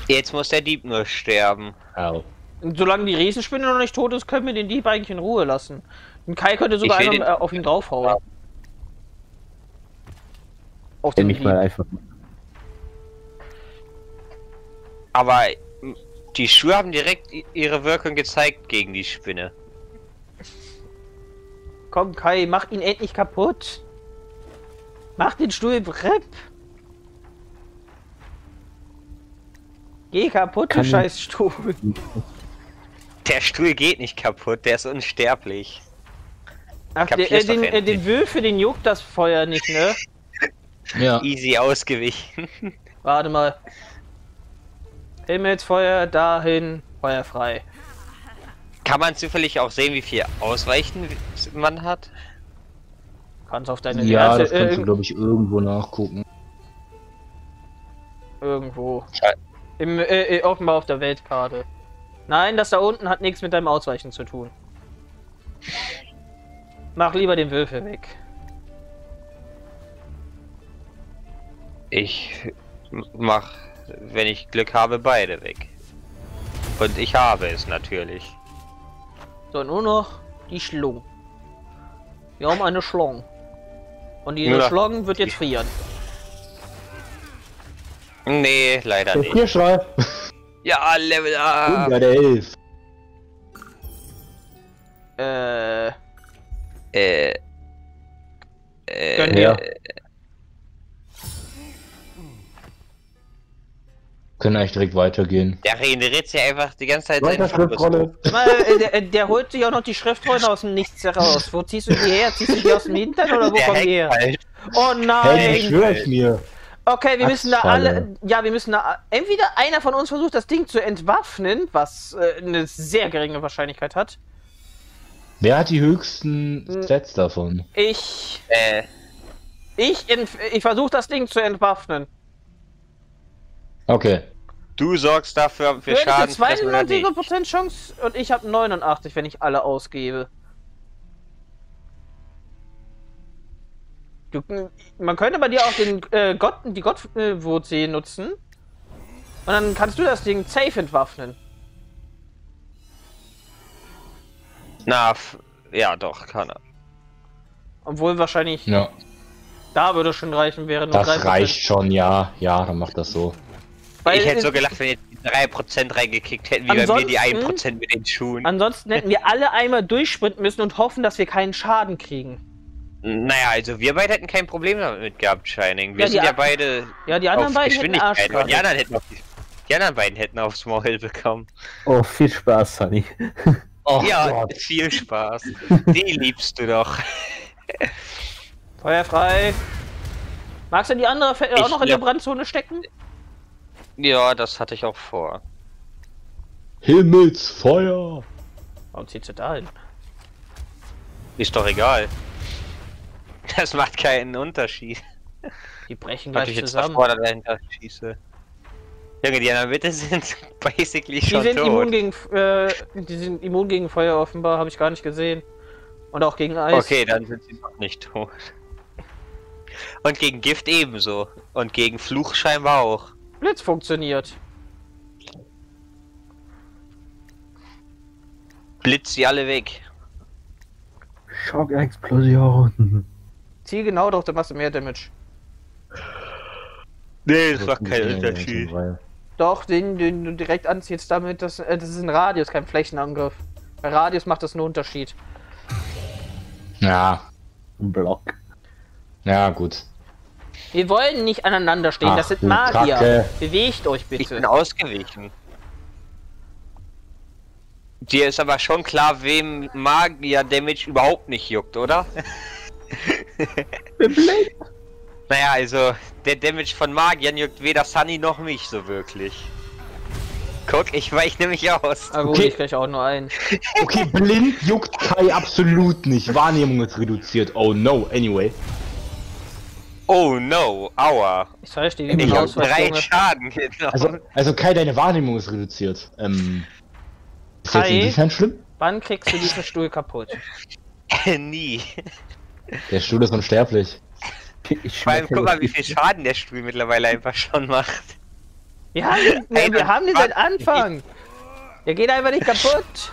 Jetzt muss der Dieb nur sterben. Au. Und solange die Riesenspinne noch nicht tot ist, können wir den Dieb eigentlich in Ruhe lassen. Und Kai könnte sogar will einfach, äh, auf ihn draufhauen. Auf den mich Dieb. mal einfach. Aber die Schuhe haben direkt ihre Wirkung gezeigt gegen die Spinne. Komm, Kai, mach ihn endlich kaputt. Mach den Stuhl Brep. Geh kaputt, du scheiß Stuhl. Der Stuhl geht nicht kaputt, der ist unsterblich. Ach, der, äh, den, äh, den Wölfe, den juckt das Feuer nicht, ne? [LAUGHS] Ja. Easy ausgewichen. [LAUGHS] Warte mal. Himmelsfeuer, dahin, Feuer frei. Kann man zufällig auch sehen, wie viel Ausweichen man hat? Kannst auf deine Ja, Werte das kannst du, irg- glaube ich, irgendwo nachgucken. irgendwo. Schei- Im, äh, äh, offenbar auf der Weltkarte. Nein, das da unten hat nichts mit deinem Ausweichen zu tun. Mach lieber den Würfel weg. Ich mach, wenn ich Glück habe, beide weg. Und ich habe es natürlich. So, nur noch die Schlung. Wir haben eine Schlong. Und diese noch Schlong wird jetzt frieren. Nee, leider nicht. Hier schrei! Ja, Level up! Ja, der Elf. Äh, Äh. Gönn Äh. dir. Können eigentlich direkt weitergehen. Der regeneriert sich einfach die ganze Zeit Weiter, Schriftrolle. hoch. mal, äh, der, der holt sich auch noch die Schriftrollen aus dem Nichts heraus. Wo ziehst du die her? Ziehst du die aus dem Hintern oder wo Der kommen die her? halt. Oh Hey, nein! ich schwör's mir. Okay, wir müssen da alle. Ja, wir müssen da. Entweder einer von uns versucht, das Ding zu entwaffnen, was äh, eine sehr geringe Wahrscheinlichkeit hat. Wer hat die höchsten Hm. Stats davon? Ich. Äh, Ich, entf- ich versuche das Ding zu entwaffnen. Okay. du sorgst dafür für Schaden oder nicht. 92% Chance und ich habe 89, wenn ich alle ausgebe. Du, man könnte bei dir auch den äh, Gott, die Gottwurzel nutzen. Und dann kannst du das Ding safe entwaffnen. Na, ja doch, kann er. Obwohl wahrscheinlich Ja. da würde schon reichen, wäre nur Das 3%. reicht schon, ja. Ja, dann macht das so. Weil ich hätte so gelacht, wenn jetzt die 3% reingekickt hätten, wie bei mir die Ansonsten- 1% mit den Schuhen. Ansonsten hätten wir alle einmal durchsprinten müssen und hoffen, dass wir keinen Schaden kriegen. Naja, also wir beide hätten kein Problem damit gehabt, Shining. Wir Ja, sind ja beide Ja, die anderen auf beiden hätten Arsch Geschwindigkeit. Und die anderen hätten auf die, die anderen beiden hätten aufs Maul bekommen. Oh, viel Spaß, Sunny. [LAUGHS] Oh ja, viel Spaß. [LAUGHS] Die liebst du doch. [LAUGHS] Feuer frei. Magst du die andere Fe- auch Ich noch in der Brandzone stecken? Ja, das hatte ich auch vor. Himmelsfeuer! Warum zieht sie da hin? Ist doch egal. [LAUGHS] Das macht keinen Unterschied. Die brechen gleich ich jetzt zusammen. oder dahinter schieße. Junge, die in der Mitte [LAUGHS] sind basically Die schon sind, tot. immun gegen, äh, die sind immun gegen Feuer offenbar, habe ich gar nicht gesehen. Und auch gegen Eis. Okay, dann sind sie noch nicht tot. Und gegen Gift ebenso. Und gegen Fluch scheinbar auch. Blitz funktioniert. Blitz sie alle weg. Schockexplosion. Ziel genau, doch, dann machst du mehr Damage. Nee, Also, das macht keinen Unterschied. Doch, den, den du direkt anziehst damit, das, äh, das ist ein Radius, kein Flächenangriff. Bei Radius macht das einen Unterschied. Ja, Ein Block. ja, gut. Wir wollen nicht aneinander stehen, das Ach, sind du Magier. Kacke. Bewegt euch Ich bitte. bin ausgewichen. Dir ist aber schon klar, wem Magier Damage überhaupt nicht juckt, oder? [LAUGHS] naja, also der Damage von Magiern juckt weder Sunny noch mich so wirklich. Guck, ich weich nämlich aus. Ah gut, Okay. ich krieg auch nur einen. Okay, blind juckt Kai absolut nicht. Wahrnehmung ist reduziert. Oh no, anyway. Oh no, aua. Ich dir, wie Ich hab drei Junge. Schaden genommen. Also, also Kai, deine Wahrnehmung ist reduziert. Ähm. Ist jetzt Kai? inwiefern schlimm? Wann kriegst du diesen Stuhl kaputt? [LAUGHS] Nie. Der Stuhl ist unsterblich. Ich Vor allem, guck mal, wie viel Schaden der Stuhl mittlerweile einfach schon macht. Wir haben, ne, wir haben den seit Anfang. Der geht einfach nicht kaputt.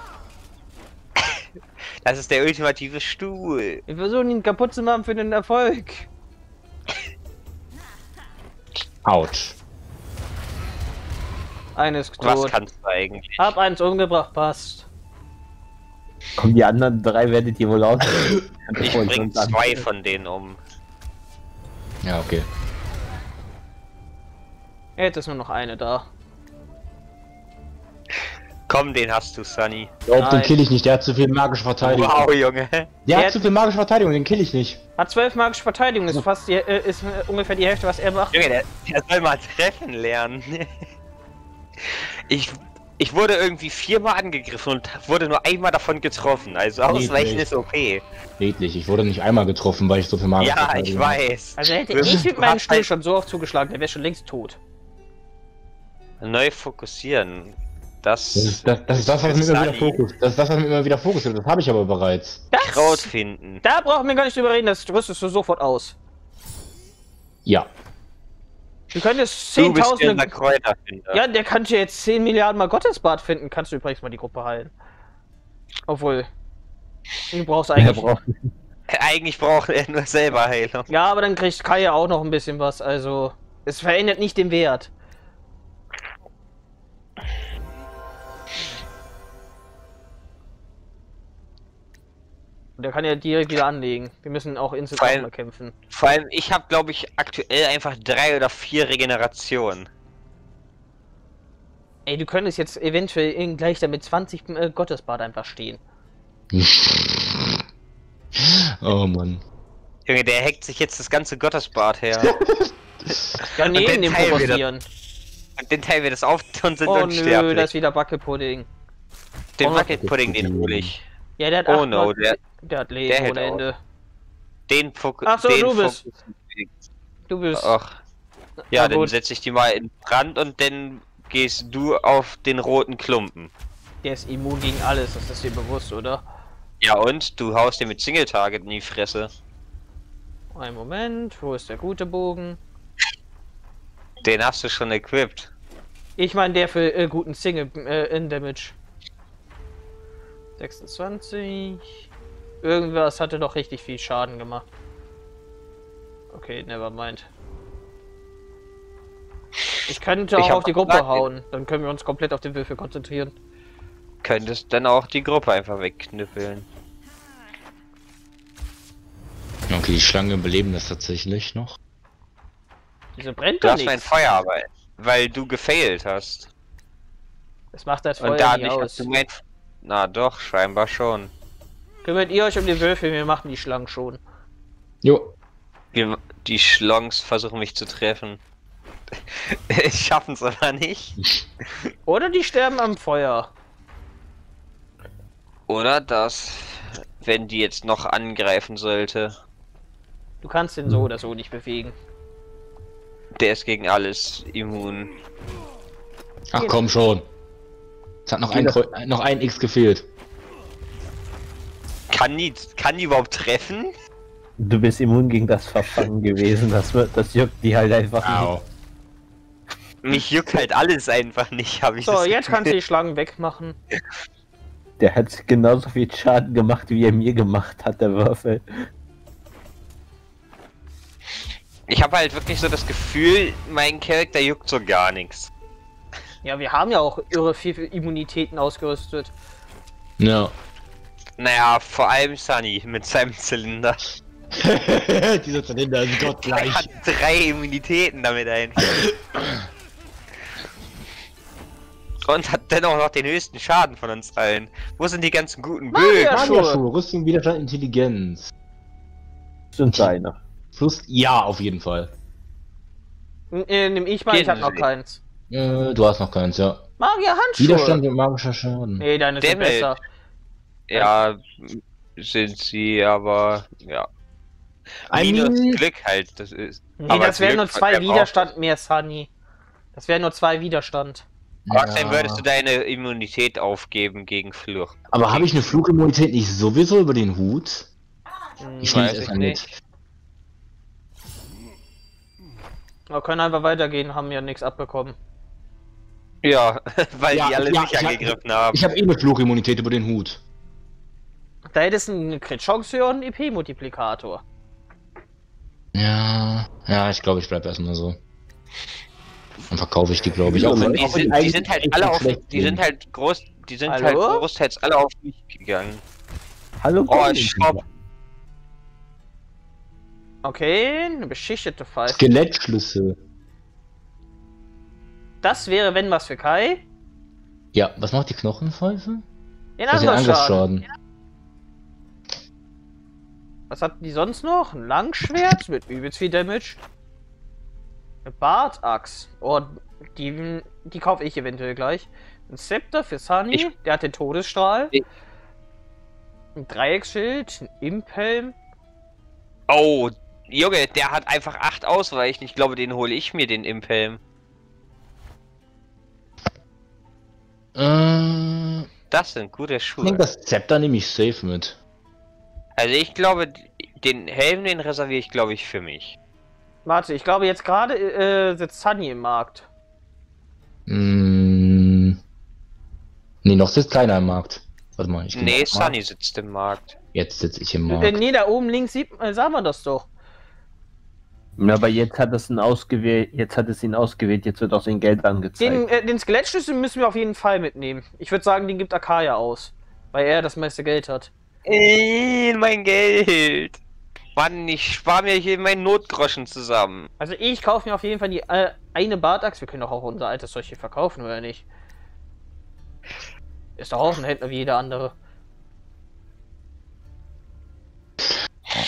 [LAUGHS] Das ist der ultimative Stuhl. Wir versuchen ihn kaputt zu machen für den Erfolg. Autsch. Eines Was tot. kannst du eigentlich? Hab eins umgebracht, passt. Kommen die anderen drei werdet ihr wohl aus. [LAUGHS] Ich bring zwei von denen um. Ja, okay. Jetzt ist nur noch eine da. Komm, den hast du, Sunny. Glaub, den kill ich nicht. Der hat zu viel magische Verteidigung. Wow, Junge. Der Der- hat zu viel magische Verteidigung, den kill ich nicht. Hat zwölf magische Verteidigung, ist fast die, äh, ist äh, ungefähr die Hälfte, was er macht. Junge, der, der soll mal treffen lernen. [LAUGHS] Ich, ich wurde irgendwie viermal angegriffen und wurde nur einmal davon getroffen. Also ausweichen ist okay. Redlich, ich wurde nicht einmal getroffen, weil ich so viel Magen Ja, hatte. ich weiß. Also hätte Wir ich mit meinem Stuhl schon so oft zugeschlagen, der wäre schon längst tot. Neu fokussieren. Das, Das ist das, das, ist das was mir immer wieder. Fokus. Das ist das, was mir immer wieder Fokus wird. Das habe ich aber bereits. Das, Kraut finden. da brauchen wir gar nicht drüber reden, das rüstest du sofort aus. Ja. Du bist ja zehntausende... der Kräuterfinder. Ja, der kann ja jetzt 10 Milliarden Mal Gottesbad finden. Kannst du übrigens mal die Gruppe heilen. Obwohl. Du brauchst eigentlich. braucht [LAUGHS] Eigentlich braucht er nur selber Heilung. Ja, aber dann kriegt Kai ja auch noch ein bisschen was. Also. Es verändert nicht den Wert. Der kann ja direkt wieder anlegen. Wir müssen auch mal kämpfen. Vor allem, ich habe, glaube ich, aktuell einfach drei oder vier Regenerationen. Ey, du könntest jetzt eventuell in- gleich damit 20 äh, Gottesbad einfach stehen. [LAUGHS] Oh Mann. Junge, der hackt sich jetzt das ganze Gottesbad her. [LAUGHS] Ja, neben den dem Teil wieder. Provozieren. und den Teil wir das auf [LAUGHS] und sind Oh nö, unsterblich. da ist wieder Wackelpudding. Den Oh, Wackelpudding, den hole ich. Ja, der hat Oh no, der- der hat Leben der ohne. Ende. Den Fokus. Ach so, den du bist- Fokus- Du bist. Ach. Ja, Na dann setze ich die mal in Brand und dann gehst du auf den roten Klumpen. Der ist immun gegen alles, das ist dir bewusst, oder? Ja und? Du haust dir mit Single Target in die Fresse. Ein Moment, wo ist der gute Bogen? Den hast du schon equipped. Ich meine der für äh, guten Single äh, in Damage. 26. Irgendwas hatte doch richtig viel Schaden gemacht. Okay, never mind. Ich könnte Ich auch hab auf die Gruppe hauen. Dann können wir uns komplett auf den Würfel konzentrieren. Könntest dann auch die Gruppe einfach wegknüppeln. Okay, die Schlange beleben das tatsächlich noch. Wieso brennt Du da hast mein? Feuer, aber weil du gefailt hast. Das macht das Und Feuer da nie nicht aus. hast du mein. Na doch, scheinbar schon. Kümmert ihr euch um die Würfel, wir machen die Schlangen schon. Jo. Die Schlongs versuchen mich zu treffen. [LAUGHS] Ich schaffen's aber nicht. Oder die sterben am Feuer. Oder das, wenn die jetzt noch angreifen sollte. Du kannst den so oder so nicht bewegen. Der ist gegen alles immun. Ach komm schon. Es hat noch ein, noch ein X gefehlt. Kann die, kann die überhaupt treffen? Du bist immun gegen das Verfangen gewesen. Das, wird, das juckt die halt einfach Au. Mich juckt halt alles einfach nicht, habe ich So, das jetzt kannst du die Schlangen wegmachen. nicht. Der hat genauso viel Schaden gemacht, wie er mir gemacht hat, der Würfel. Ich habe halt wirklich so das Gefühl, mein Charakter juckt so gar nichts. Ja, wir haben ja auch irre viel Immunitäten ausgerüstet. Ja. Naja, vor allem Sunny mit seinem Zylinder. [LAUGHS] Dieser Zylinder ist Er gottgleich. hat drei Immunitäten damit ein. Und hat dennoch noch den höchsten Schaden von uns allen. Wo sind die ganzen guten! Bögen? Schuhe. Magierschuhe, Rüstung, Widerstand, Intelligenz. Sind seine. Plus, ja, auf jeden Fall. N- Äh, nimm ich mal, ich hab noch keins. Äh, du hast noch keins, ja. Magia Handschuhe. Widerstand mit magischer Schaden. Nee, deine sind besser. Ja, sind sie, aber ja. I Minus mean- Glück halt, das ist. Nee, Aber das wären nur zwei Widerstand mehr, Sunny. Das wären nur zwei Widerstand. Trotzdem würdest du deine Immunität aufgeben gegen Fluch. Aber habe ich eine Flugimmunität nicht sowieso über den Hut? Hm, Ich Weiß nehme es erstmal nicht. mit. Wir können einfach weitergehen, haben ja nichts abbekommen. Ja, [LAUGHS] weil Ja, die alle ja, nicht ich hab- angegriffen haben. Ich habe eh eine Flugimmunität über den Hut. Da hättest du eine höher und einen EP-Multiplikator. Ja, ja, ich glaube, ich bleibe erstmal so. Dann verkaufe ich die, glaube ich. Auch wenn Die sind, die eigentlich sind halt alle auf, die sind halt groß, die sind Hallo? halt großteils alle auf mich gegangen. Hallo, Oh, stopp. Okay, eine beschichtete Pfeife. Skelettschlüssel. Das wäre, wenn was für Kai. Ja, was macht die Knochenpfeife? Den Das ist ein Angriffsschaden. Angriffsschaden. Was hatten die sonst noch? Ein Langschwert mit übelst viel Damage. Eine Bartaxt. Oh, Die, die kaufe ich eventuell gleich. Ein Scepter für Sunny, Ich- der hat den Todesstrahl. Ich- Ein Dreiecksschild, ein Impelm. Oh, Junge, der hat einfach 8 Ausweichen. Ich glaube, den hole ich mir, den Impelm. Äh, Das sind gute ich denke, Schuhe. das Zepter nehme ich safe mit. Also ich glaube, den Helm, den reserviere ich, glaube ich, für mich. Warte, ich glaube jetzt gerade äh, sitzt Sunny im Markt. Mm, nee, noch sitzt keiner im Markt. Warte mal, ich Nee. Sunny sitzt im Markt. Jetzt sitze ich im Äh, Markt. nee, da oben links sieht, äh, sah man das doch. Ja, aber jetzt hat es ihn ausgewählt, jetzt hat es ihn ausgewählt, jetzt wird auch sein Geld angezeigt. Den, äh, den Skelettschlüssel müssen wir auf jeden Fall mitnehmen. Ich würde sagen, den gibt Akaya aus. Weil er das meiste Geld hat. Äh, mein Geld. Mann, ich spare mir hier meinen Notgroschen zusammen. Also ich kaufe mir auf jeden Fall die äh, eine Bartachs. Wir können doch auch unser altes Zeug hier verkaufen, oder nicht? Ist doch auch ein Händler wie jeder andere.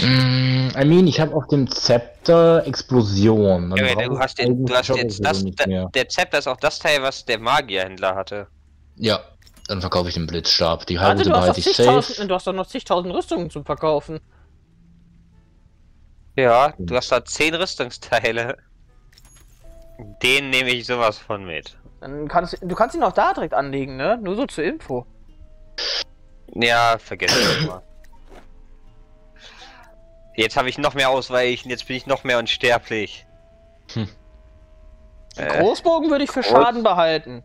Mm, I mean, ich habe auf dem Zepter Explosion. Ja, du hast, den, du hast jetzt das. der Zepter ist auch das Teil, was der Magierhändler hatte. Ja, dann verkaufe ich den Blitzstab. Die halbe hast, behalte ich zigtausend, safe. du hast doch noch zigtausend Rüstungen zum Verkaufen. Ja, du hast da 10 Rüstungsteile. Den nehme ich sowas von mit. Dann kannst du kannst ihn auch da direkt anlegen, ne? Nur so zur Info. Ja, vergiss das mal. Jetzt habe ich noch mehr Ausweichen, jetzt bin ich noch mehr unsterblich. Hm. Den Äh, Großbogen würde ich für Groß- Schaden behalten.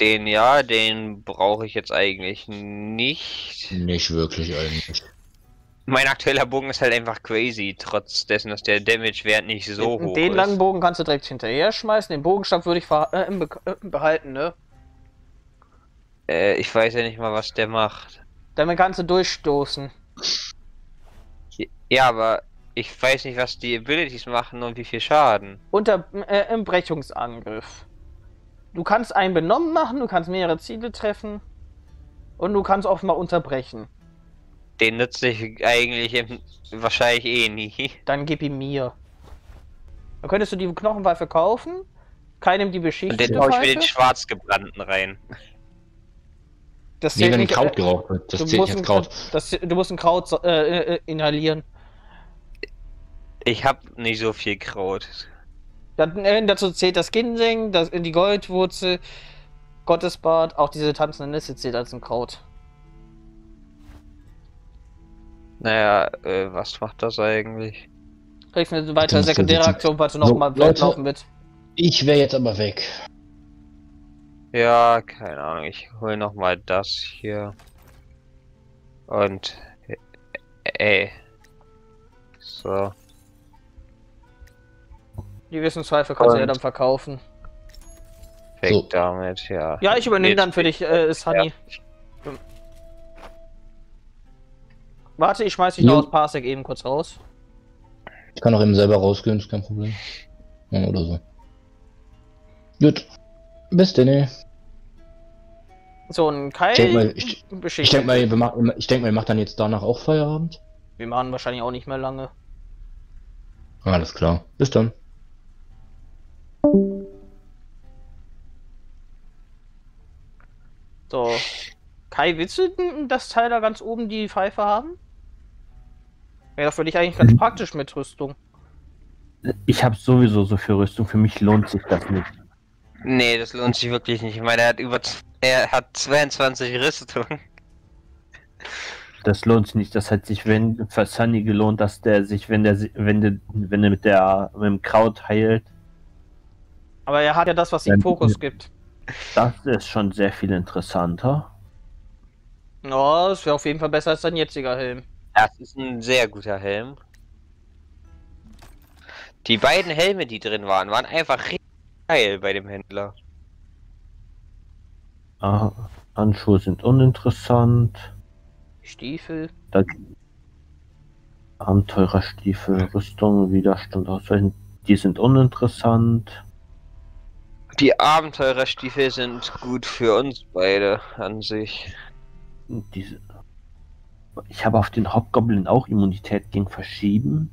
Den ja, den brauche ich jetzt eigentlich nicht. Nicht wirklich eigentlich. Mein aktueller Bogen ist halt einfach crazy, trotz dessen, dass der Damage-Wert nicht so den hoch den ist. langen Bogen kannst du direkt hinterher schmeißen. Den Bogenstab würde ich äh, im Be äh, behalten, ne? Äh, ich weiß ja nicht mal, was der macht. Damit kannst du durchstoßen. Ja, aber ich weiß nicht, was die Abilities machen und wie viel Schaden. Unter äh, im Brechungsangriff. Du kannst einen benommen machen, du kannst mehrere Ziele treffen. Und du kannst auch mal unterbrechen. Den nutze ich eigentlich im, wahrscheinlich eh nie. [LAUGHS] Dann gib ihn mir. Dann könntest du die Knochenwaffe kaufen. Keinem die Und den hau ich mir den schwarzgebrannten rein. Das Nee, zählt wenn ein nicht, Kraut äh, geraucht wird. Das du zählt musst nicht ein, als Kraut. Das, du musst ein Kraut so- äh, äh, inhalieren. Ich hab nicht so viel Kraut. Dann, äh, dazu zählt das Ginseng, das, die Goldwurzel, Gottesbad, auch diese tanzende Nisse zählt als ein Kraut. Naja, äh, was macht das eigentlich? Kriegst eine weitere du sekundäre Aktion, falls du noch So, Leute. laufen willst. Ich wäre jetzt aber weg. Ja, keine Ahnung. Ich hol noch mal das hier. Und... äh, Ey. So. Die Wissenszweifel kannst du ja dann verkaufen. Weg So. damit, ja. Ja, ich übernehme Nee, dann für dich, äh, Sunny. Warte, ich schmeiß dich Jo. noch aus Parsec eben kurz raus. Ich kann auch eben selber rausgehen, ist kein Problem. Ja, oder so. Gut. Bis denn. So, ein Kai. Ich denke mal, ich, ich denk mal, wir machen- ich denk mal, ihr macht dann jetzt danach auch Feierabend. Wir machen wahrscheinlich auch nicht mehr lange. Alles klar. Bis dann. So. Kai, willst du denn das Teil da ganz oben die Pfeife haben? Wäre doch für dich eigentlich ganz praktisch mit Rüstung. Ich habe sowieso so viel Rüstung, für mich lohnt sich das nicht. Nee, das lohnt sich wirklich nicht. Ich meine, er hat über... Er hat 22 Rüstung. Das lohnt sich nicht. Das hat sich wenn für Sunny gelohnt, dass der sich, wenn der wenn der, wenn er mit der mit dem Kraut heilt, Aber er hat ja das, was ihm Fokus gibt. das ist schon sehr viel interessanter. Ja, das wäre auf jeden Fall besser als dein jetziger Helm. Das ist ein sehr guter Helm. Die beiden Helme, die drin waren, waren einfach richtig geil bei dem Händler. Ah, Handschuhe sind uninteressant. Stiefel. Da Abenteurerstiefel, Rüstung, Widerstand ausweichen, die sind uninteressant. Die Abenteurerstiefel sind gut für uns beide an sich. Diese ich habe auf den Hauptgoblin auch Immunität gegen Verschieben.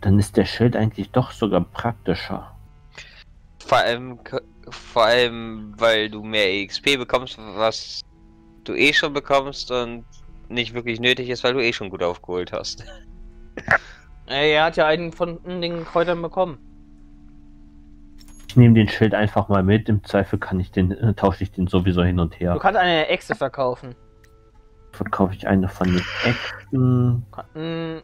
Dann ist der Schild eigentlich doch sogar praktischer. Vor allem, k- vor allem, weil du mehr EXP bekommst, was du eh schon bekommst und nicht wirklich nötig ist, weil du eh schon gut aufgeholt hast. Ey, er hat ja einen von den Kräutern bekommen. Ich nehme den Schild einfach mal mit. Im Zweifel kann ich den, äh, tausche ich den sowieso hin und Du her. kannst eine Echse verkaufen. Verkaufe ich eine von den Äxten. Mm,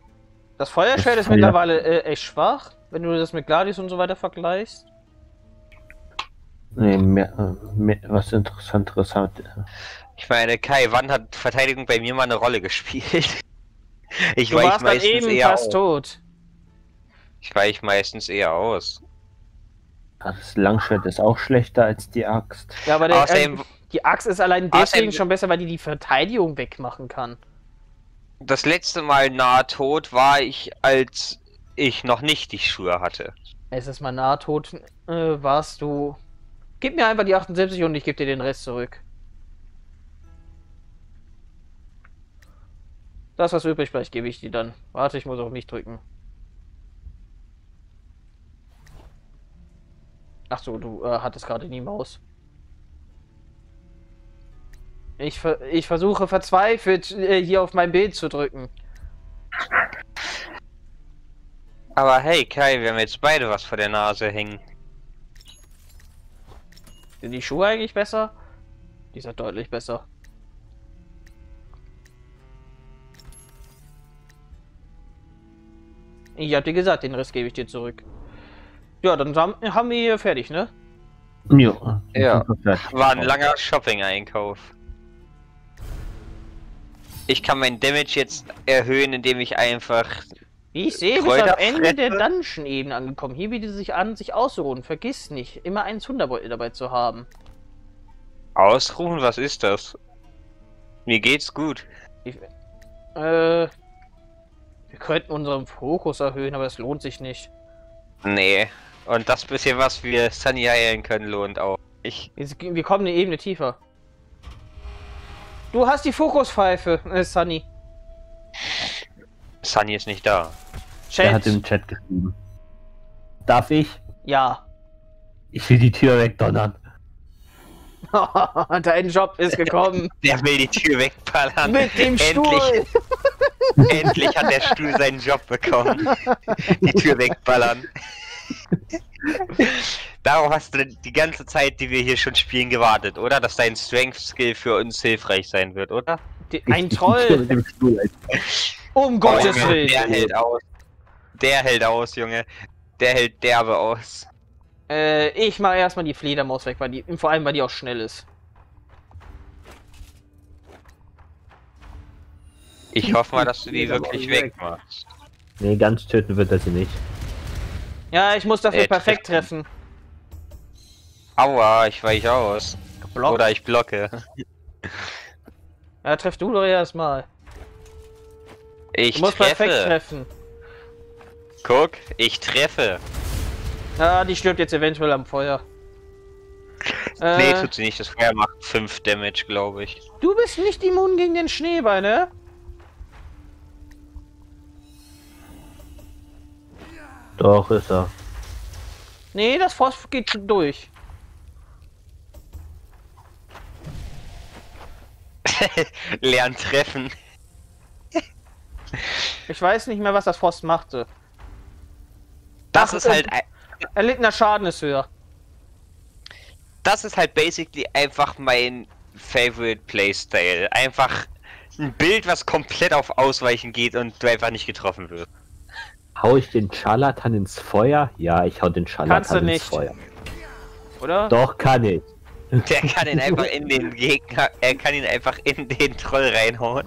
Das Feuerschwert Das ist Feuer- mittlerweile äh, echt schwach, wenn du das mit Gladius und so weiter vergleichst. Nee, mehr, äh, mehr, was interessanteres hat. Ich meine, Kai, wann hat Verteidigung bei mir mal eine Rolle gespielt? [LAUGHS] Ich Du weiche warst dann meistens eben eher fast aus. tot. Ich weiche meistens eher aus. Das Langschwert ist auch schlechter als die Axt. Ja, aber der, Außerdem, äh, die Axt ist allein deswegen Außerdem- schon besser, weil die die Verteidigung wegmachen kann. das letzte Mal nahe tot war ich, als ich noch nicht die Schuhe hatte. Es ist mal nahtod, äh, warst du. Gib mir einfach die 78 und ich gebe dir den Rest zurück. Das, was übrig bleibt, gebe ich dir dann. Warte, ich muss auf mich drücken. Ach so, du äh, hattest gerade die Maus. Ich, ver ich versuche verzweifelt äh, hier auf mein Bild zu drücken. Aber hey, Kai, wir haben jetzt beide was vor der Nase hängen. Sind die Schuhe eigentlich besser? Die sind deutlich besser. Ich hab dir gesagt, den Rest gebe ich dir zurück. Ja, dann haben wir hier fertig, ne? Jo, Ja. War ein langer Shopping-Einkauf. Ich kann mein Damage jetzt erhöhen, indem ich einfach. Wie ich sehe, Kräuter am Ende der. Dungeon-Ebene angekommen. Hier bietet es sich an, sich auszuruhen. Vergiss nicht, immer einen Zunderbeutel dabei zu haben. Ausruhen, was ist das? Mir geht's gut. Ich, äh, wir könnten unseren Fokus erhöhen, aber es lohnt sich nicht. Nee. Und das bisschen, was wir Sunny heilen können, lohnt auch. Ich. Wir, wir kommen eine Ebene tiefer. Du hast die Fokuspfeife, äh, Sunny. Sunny ist nicht da. Der hat Chat. im Chat geschrieben. Darf ich? Ja. Ich will die Tür wegdonnern. [LAUGHS] Dein Job ist [LAUGHS] gekommen. Der will die Tür wegballern. Mit dem endlich, Stuhl. [LAUGHS] [LAUGHS] endlich hat der Stuhl seinen Job bekommen. Die Tür wegballern. [LAUGHS] Darauf hast du die ganze Zeit, die wir hier schon spielen, gewartet, oder? Dass dein Strength-Skill für uns hilfreich sein wird, oder? Die- Ein Troll. Um Oh, Gottes Willen. Der hält aus. Der hält aus, Junge. Der hält derbe aus. Äh, ich mache erstmal die Fledermaus weg, weil die, vor allem weil die auch schnell ist. Ich hoffe mal, dass du die wirklich wegmachst. Nee, ganz töten wird er sie nicht. Ja, ich muss dafür Äh, perfekt treffen. Aua, ich weiche aus. Block. Oder ich blocke. Ja, treff du doch erstmal. Ich Du musst perfekt treffe. treffen. Guck, ich treffe. Ja, die stirbt jetzt eventuell am Feuer. Nee, Äh, tut sie nicht. Das Feuer macht 5 Damage, glaube ich. du bist nicht immun gegen den Schneeball, ne? Doch, ist er. Nee, das Frost geht durch. [LAUGHS] Lernen treffen. Ich weiß nicht mehr, was das Frost machte. Das Ach, ist äh, halt ein- Erlittener Schaden ist höher. das ist halt basically einfach mein favorite Playstyle. Einfach ein Bild, was komplett auf Ausweichen geht und du einfach nicht getroffen wirst. Hau ich den Scharlatan ins Feuer? Ja, ich hau den Kannst du Scharlatan ins nicht. Feuer. Oder? Doch, kann ich. Der kann ihn einfach in den Gegner, er kann ihn einfach in den Troll reinhauen.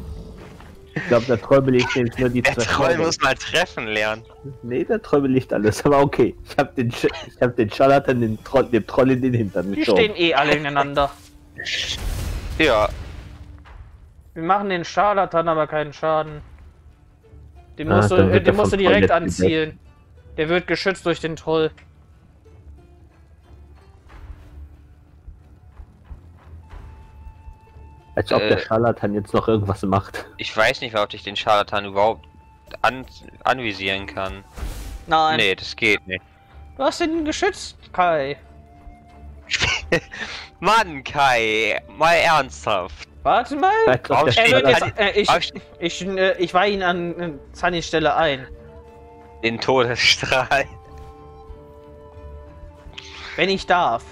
Ich glaube, der Troll belegt nämlich nur die Der zwei Troll muss mal treffen lernen. Nee, der Troll belegt alles, aber okay. Ich hab den, Sch ich hab den Scharlatan den Troll, dem Troll in den Hintern Die geschoben. stehen eh alle ineinander. Ja, Wir machen den Scharlatan aber keinen Schaden. Den Ah, musst, du, äh, wird den musst du direkt anzielen. Der wird geschützt durch den Troll. Als ob der Äh. Scharlatan jetzt noch irgendwas macht. ich weiß nicht, ob ich den Scharlatan überhaupt an anvisieren kann. Nein. Nee, das geht nicht. Du hast ihn geschützt, Kai. [LAUGHS] Mann, Kai, mal ernsthaft. Warte mal. Er äh, ich, ich, äh, ich weihe ihn an äh, Sunnys Stelle ein. den Todesstrahl. Wenn ich darf.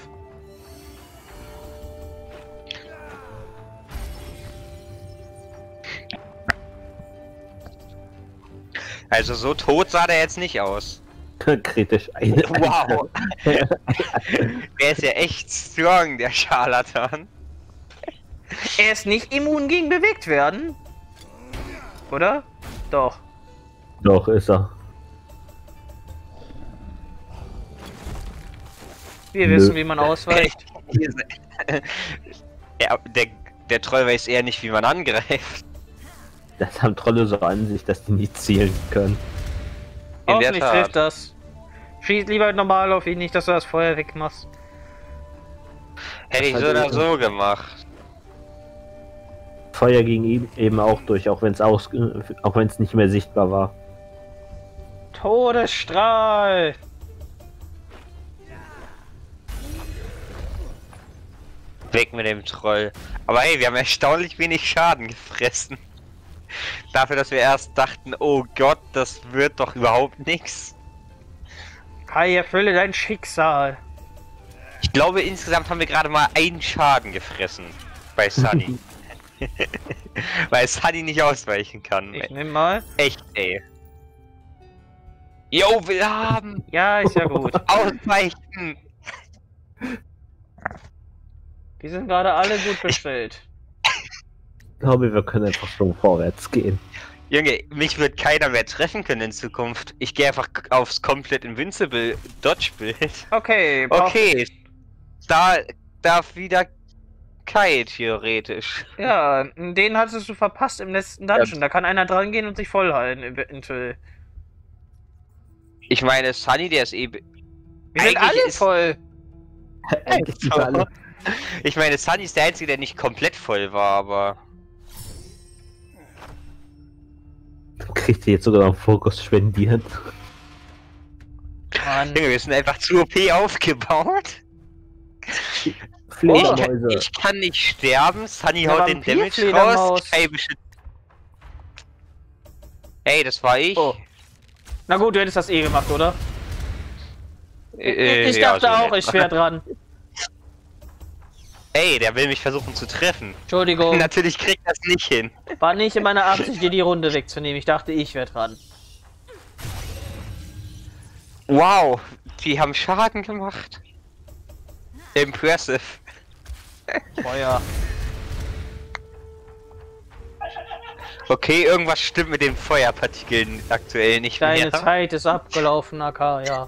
Also so tot sah der jetzt nicht aus. kritisch ein. Wow. [LAUGHS] der ist ja echt strong, der Scharlatan. Er ist nicht immun gegen bewegt werden. Oder? Doch. Doch, ist er. Wir Nö. wissen, wie man ausweicht. [LAUGHS] ja, der, der Troll weiß eher nicht, wie man angreift. Das haben Trolle so an sich, dass die nie zielen können. In der Hoffentlich trifft das. Schieß lieber normal auf ihn, nicht, dass du das Feuer wegmachst. Hätte ich so oder er- so gemacht. Feuer ging ihm eben auch durch, auch wenn es aus, auch wenn es nicht mehr sichtbar war. Todesstrahl! Weg mit dem Troll. Aber hey, wir haben erstaunlich wenig Schaden gefressen. Dafür, dass wir erst dachten, oh Gott, das wird doch überhaupt nichts. Kai, erfülle dein Schicksal. Ich glaube, insgesamt haben wir gerade mal einen Schaden gefressen. Bei Sunny. [LAUGHS] [LAUGHS] Weil Sunny nicht ausweichen kann. Ich nimm mal. Echt, ey. Yo, will haben! Ja, ist ja gut. [LAUGHS] Ausweichen! Die sind gerade alle gut bestellt. [LAUGHS] Ich glaube, wir können einfach schon vorwärts gehen. Junge, mich wird keiner mehr treffen können in Zukunft. Ich gehe einfach aufs komplett Invincible Dodge Bild. Okay, Okay, da darf wieder Kai theoretisch. Ja, den hattest du verpasst im letzten Dungeon. Da kann einer dran gehen und sich voll halten, eventuell. Ich meine, Sunny, der ist eh. Wir sind Eigentlich alle ist- voll. [LAUGHS] Eigentlich alle- [LAUGHS] Ich meine, Sunny ist der Einzige, der nicht komplett voll war, aber. Kriegt ihr jetzt sogar noch einen Fokus spendiert? Mann. Junge, wir sind einfach zu OP aufgebaut. Ich, Fledermäuse. kann, ich kann nicht sterben, Sunny haut den Damage raus. Beschützt. Ey, das war ich. Oh. Na gut, du hättest das eh gemacht, oder? Äh, ich ja, dachte so auch, ich wäre dran. [LAUGHS] Ey, der will mich versuchen zu treffen. Entschuldigung, [LAUGHS] Natürlich kriegt das nicht hin. war nicht in meiner Absicht, dir die Runde wegzunehmen. Ich dachte, ich wäre dran. Wow, die haben Schaden gemacht. Impressive. Feuer. Okay, irgendwas stimmt mit den Feuerpartikeln aktuell nicht Deine mehr. Zeit ist abgelaufen, AK, ja.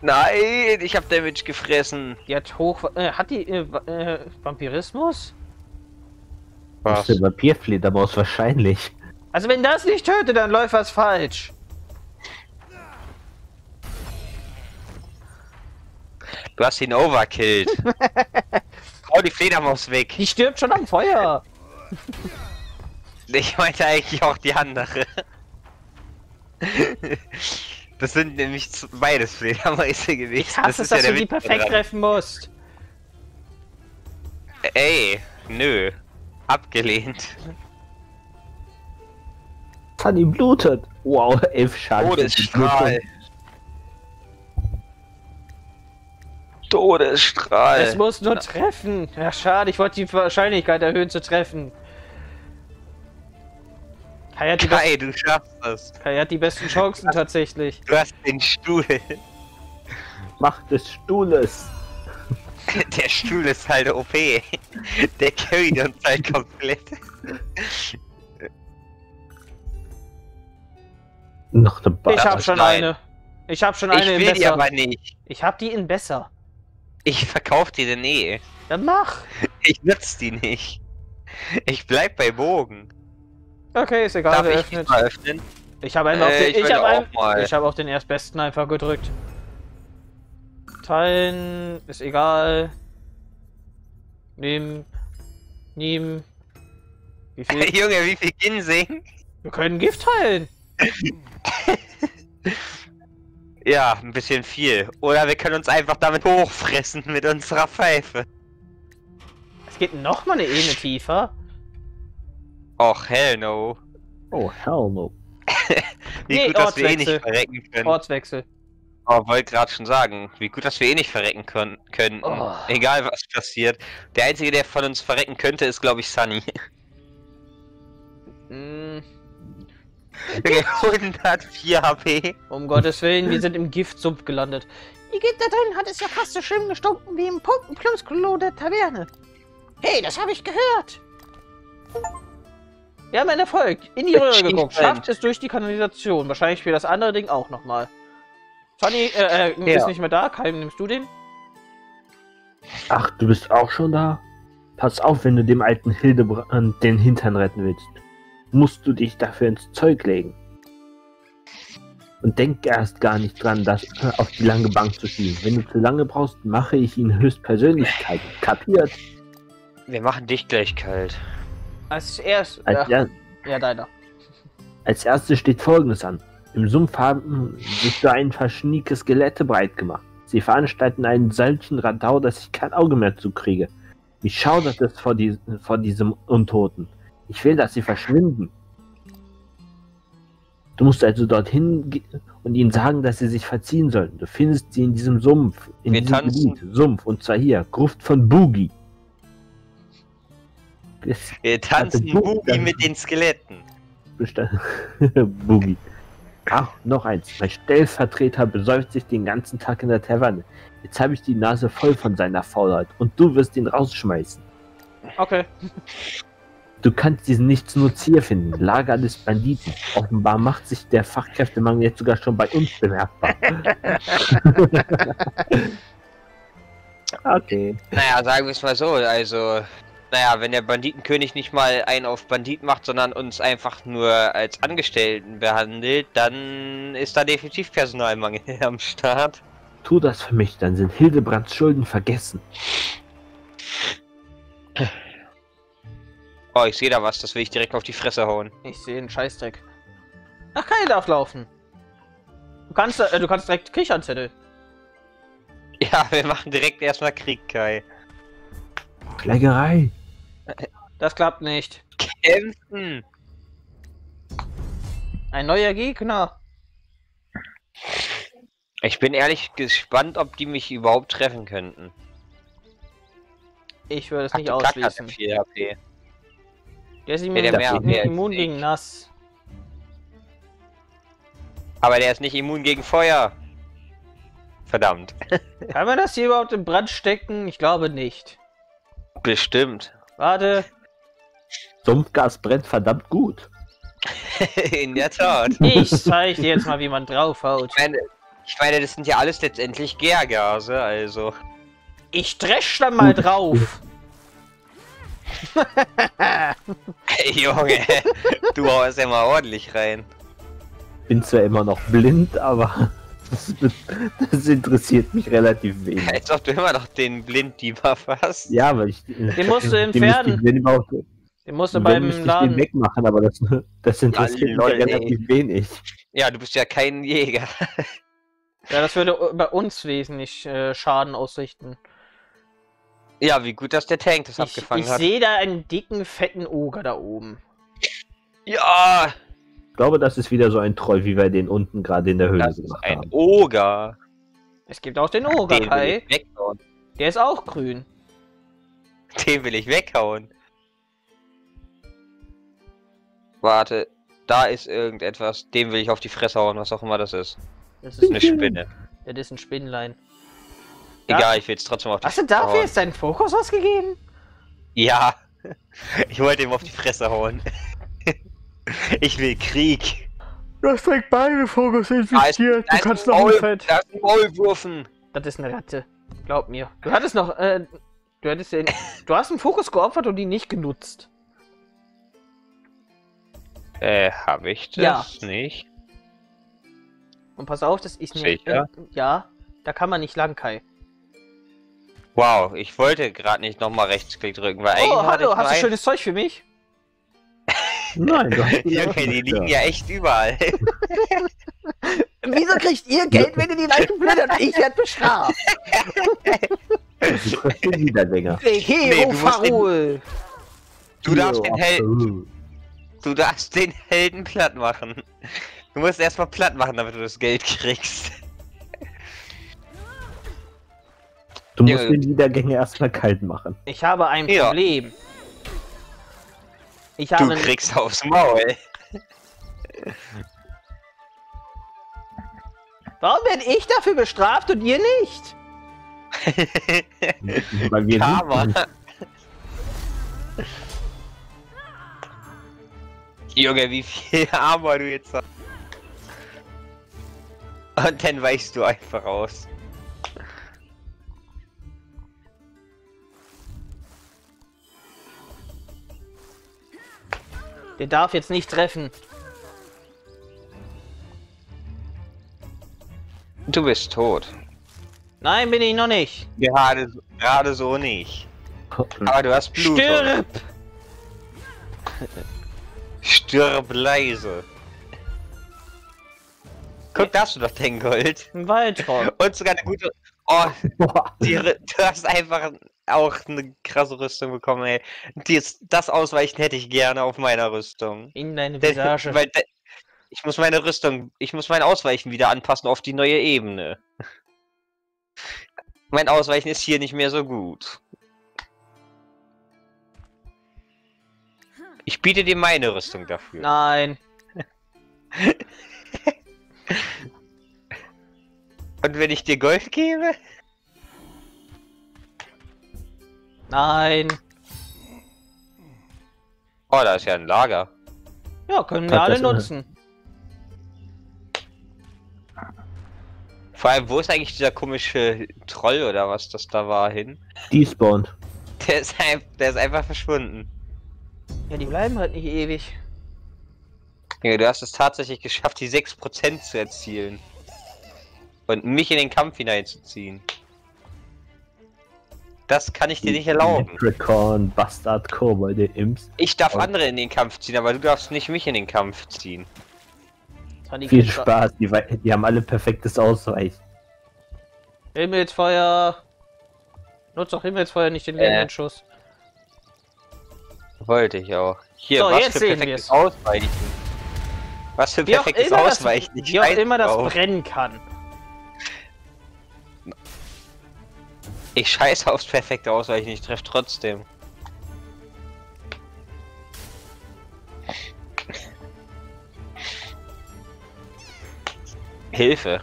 Nein, ich hab Damage gefressen. Die hat hoch. Äh, hat die äh, äh, Vampirismus? Das ist der Vampirfledermaus wahrscheinlich. Also, wenn das nicht tötet, dann läuft was falsch. Du hast ihn overkillt. [LAUGHS] Hau die Fledermaus weg. Die stirbt schon am Feuer. Ich meinte eigentlich auch die andere. Das sind nämlich beides Fledermäuse gewesen. Ich hasse es, dass du die perfekt daran. treffen musst. Ey, nö. Abgelehnt. Sunny blutet. Wow, elf Schaden. Todesstrahl. Todesstrahl. Es muss nur treffen. Ja, schade, ich wollte die Wahrscheinlichkeit erhöhen zu treffen. Kai hat die, Kai, du schaffst das. Kai hat die besten Chancen [LAUGHS] tatsächlich. Du hast den Stuhl. Macht des Stuhles. [LAUGHS] Der Stuhl ist halt OP. Der carryt uns halt komplett. Noch eine Bar. Ich hab schon nein. eine. Ich hab schon Ich eine in will die besser. aber nicht. Ich hab die in besser. Ich verkauf die denn eh. Dann mach. Ich nutz die nicht. Ich bleib bei Bogen. Okay, ist egal, Darf wer ich öffnet. mal öffnen? Ich habe einfach Äh, den, ich hab auch ein, mal. ich habe auch den erstbesten einfach gedrückt. Teilen ist egal. Nehmen. Nehmen. Wie viel? [LAUGHS] Junge, wie viel Ginseng? Wir können Gift teilen. [LAUGHS] Ja, ein bisschen viel. Oder wir können uns einfach damit hochfressen mit unserer Pfeife. Es geht noch mal eine Ebene tiefer. Och, hell no. Oh, hell no. [LAUGHS] Wie Nee, gut, dass wir eh nicht verrecken können. Ortswechsel. Oh, wollte gerade schon sagen. Wie gut, dass wir eh nicht verrecken können. Oh. Egal was passiert. Der Einzige, der von uns verrecken könnte, ist, glaube ich, Sunny. Hm, 104 HP. um Gottes Willen, wir sind im Giftsumpf gelandet. Die Gift da drin hat es ja fast so schlimm gestunken wie im Pumpenplumpsklo der Taverne. Hey, das habe ich gehört. Wir haben einen Erfolg. In die Röhre geguckt. Schafft es durch die Kanalisation. Wahrscheinlich für das andere Ding auch nochmal. Fanny, äh, äh, Ja. ist nicht mehr da. Kai, nimmst du den? Ach, du bist auch schon da? Pass auf, wenn du dem alten Hildebrand den Hintern retten willst. Musst du dich dafür ins Zeug legen. Und denk erst gar nicht dran, das auf die lange Bank zu schieben. Wenn du zu lange brauchst, mache ich ihn höchstpersönlich kalt. [LAUGHS] Kapiert? Wir machen dich gleich kalt. Als erst. Als, Ja, ja, deiner. als erstes steht folgendes an. Im Sumpf haben sich so ein paar schnieke Skelette breit gemacht. Sie veranstalten einen solchen Radau, dass ich kein Auge mehr zukriege. Mich schaudert es vor, die, vor diesem Untoten. Ich will, dass sie verschwinden. Du musst also dorthin ge- und ihnen sagen, dass sie sich verziehen sollen. Du findest sie in diesem Sumpf, in Wir diesem tanzen. Gebiet. Sumpf, und zwar hier, Gruft von Boogie. Es Wir tanzen du- Boogie mit den Skeletten. [LAUGHS] Boogie. Ach, noch eins. Mein Stellvertreter besäuft sich den ganzen Tag in der Taverne. Jetzt habe ich die Nase voll von seiner Faulheit und du wirst ihn rausschmeißen. Okay. Du kannst diesen Nichtsnutz hier finden. Lager des Banditen. Offenbar macht sich der Fachkräftemangel jetzt sogar schon bei uns bemerkbar. [LAUGHS] okay. Naja, sagen wir es mal so, also, naja, wenn der Banditenkönig nicht mal einen auf Bandit macht, sondern uns einfach nur als Angestellten behandelt, dann ist da definitiv Personalmangel [LAUGHS] am Start. Tu das für mich, dann sind Hildebrands Schulden vergessen. Oh, ich sehe da was, das will ich direkt auf die Fresse hauen. Ich sehe einen Scheißdreck. Ach, Kai darf laufen. Du kannst, äh, du kannst direkt kichern, Zettel. Ja, [LAUGHS] wir machen direkt erstmal Krieg, Kai. Klägerei. Das klappt nicht. Kämpfen! Ein neuer Gegner. Ich bin ehrlich gespannt, ob die mich überhaupt treffen könnten. Ich würde es Ach, nicht du Kack hat ausschließen. 4 HP. Der ist der immun, mehr immun, HP als immun ich. gegen nass. Aber der ist nicht immun gegen Feuer. Verdammt. [LAUGHS] Kann man das hier überhaupt in Brand stecken? Ich glaube nicht. Bestimmt. Warte. Sumpfgas brennt verdammt gut. [LAUGHS] In der Tat. Ich zeige dir jetzt mal, wie man draufhaut. Ich meine, ich meine, das sind ja alles letztendlich Gärgase, also. Ich dresch da mal Gut. drauf. Hey Junge, du haust ja mal ordentlich rein. Bin zwar immer noch blind, aber das, das interessiert mich relativ wenig. Als ob du immer noch den Blinddieber hast. Ja, aber ich. Den musst du entfernen. Den musst du beim ich den Laden. wegmachen, aber das, das interessiert Ja, mich relativ wenig. Ja, du bist ja kein Jäger. Ja, das würde bei uns wesentlich äh, Schaden ausrichten. Ja, wie gut, dass der Tank das Ich, abgefangen ich hat. sehe da einen dicken, fetten Oger da oben. Ja, Ich glaube, das ist wieder so ein Troll, wie wir den unten gerade in der Höhle das ist gemacht ein haben. Oger. Es gibt auch den Oger, Den will Kai. ich weghauen. Der ist auch grün. Den will ich weghauen. Warte, da ist irgendetwas. Dem will ich auf die Fresse hauen, was auch immer das ist. Das ist, ist eine Spinne. das ist ein Spinnlein. Ja. Egal, ich will es trotzdem auf die Hast du dafür hauen. jetzt deinen Fokus ausgegeben? Ja. [LAUGHS] Ich wollte ihm auf die Fresse hauen. [LAUGHS] Ich will Krieg. Du hast direkt beide Fokus ist, da ist ein Maul, da ist ein Maulwurfen. Das ist eine Ratte. Glaub mir. Du hattest noch, äh, du hattest den, [LAUGHS] du hast einen Fokus geopfert und ihn nicht genutzt. Äh, hab ich das nicht? Und pass auf, das ist mir, Sicher? äh, ja, da kann man nicht lang, Kai. Wow, ich wollte gerade nicht nochmal Rechtsklick drücken, weil eigentlich Oh, hallo, hast du schönes Zeug für mich? [LAUGHS] [LAUGHS] Nein, du hast ein... Junge, die liegen ja echt überall. [LAUGHS] Wieso kriegt ihr Geld, wenn ihr die Leitung plündert? Ich werde bestraft. Du kriegst den Wiedergänger. Der Hero Nee, du musst Farol. Du darfst, den Ja, Hel absolut. du darfst den Helden platt machen. Du musst erstmal platt machen, damit du das Geld kriegst. Du musst Ja. den Wiedergänger erstmal kalt machen. Ich habe ein Ja. Problem. Ich Du habe. kriegst aufs Maul. Warum werde ich dafür bestraft und ihr nicht? [LAUGHS] Weil wir Karma. sind- Junge, wie viel Armor du jetzt hast. Und dann weichst du einfach aus. Der darf jetzt nicht treffen. Du bist tot. Nein, bin ich noch nicht. Gerade, gerade so nicht. Aber du hast Blut. Stirb! Stirb leise. Guck, da hast du doch dein Gold. Ein Waldtraum. Und sogar eine gute. Oh, [LAUGHS] Boah. die, du hast einfach auch eine krasse Rüstung bekommen, ey. Dies, das Ausweichen hätte ich gerne auf meiner Rüstung. In deine Visage. Weil, ich muss meine Rüstung, ich muss mein Ausweichen wieder anpassen auf die neue Ebene. [LAUGHS] Mein Ausweichen ist hier nicht mehr so gut. Ich biete dir meine Rüstung dafür. Nein. [LAUGHS] Und wenn ich dir Gold gebe? Nein. Oh, da ist ja ein Lager. Ja, können wir Hat alle nutzen. Vor allem, wo ist eigentlich dieser komische Troll oder was das da war hin? Despawned. Der ist, ein, der ist einfach verschwunden. Ja, die bleiben halt nicht ewig. Ja, du hast es tatsächlich geschafft, die 6% zu erzielen. Und mich in den Kampf hineinzuziehen. Das kann ich dir nicht erlauben. Leprechaun, Bastard, Cowboy, der Imps. Ich darf andere in den Kampf ziehen, aber du darfst nicht mich in den Kampf ziehen. Das die Viel. Spaß, die, die haben alle perfektes Ausweichen. Himmelsfeuer. Nutz doch Himmelsfeuer, nicht den Äh. Ländernschuss. Wollte ich auch. Hier, So, was jetzt für sehen perfektes wir's. Ausweichen. Was für perfektes das, Ausweichen. Ich wie auch immer das drauf. brennen kann. Ich scheiße aufs perfekte Ausweichen, ich treffe trotzdem. Hilfe.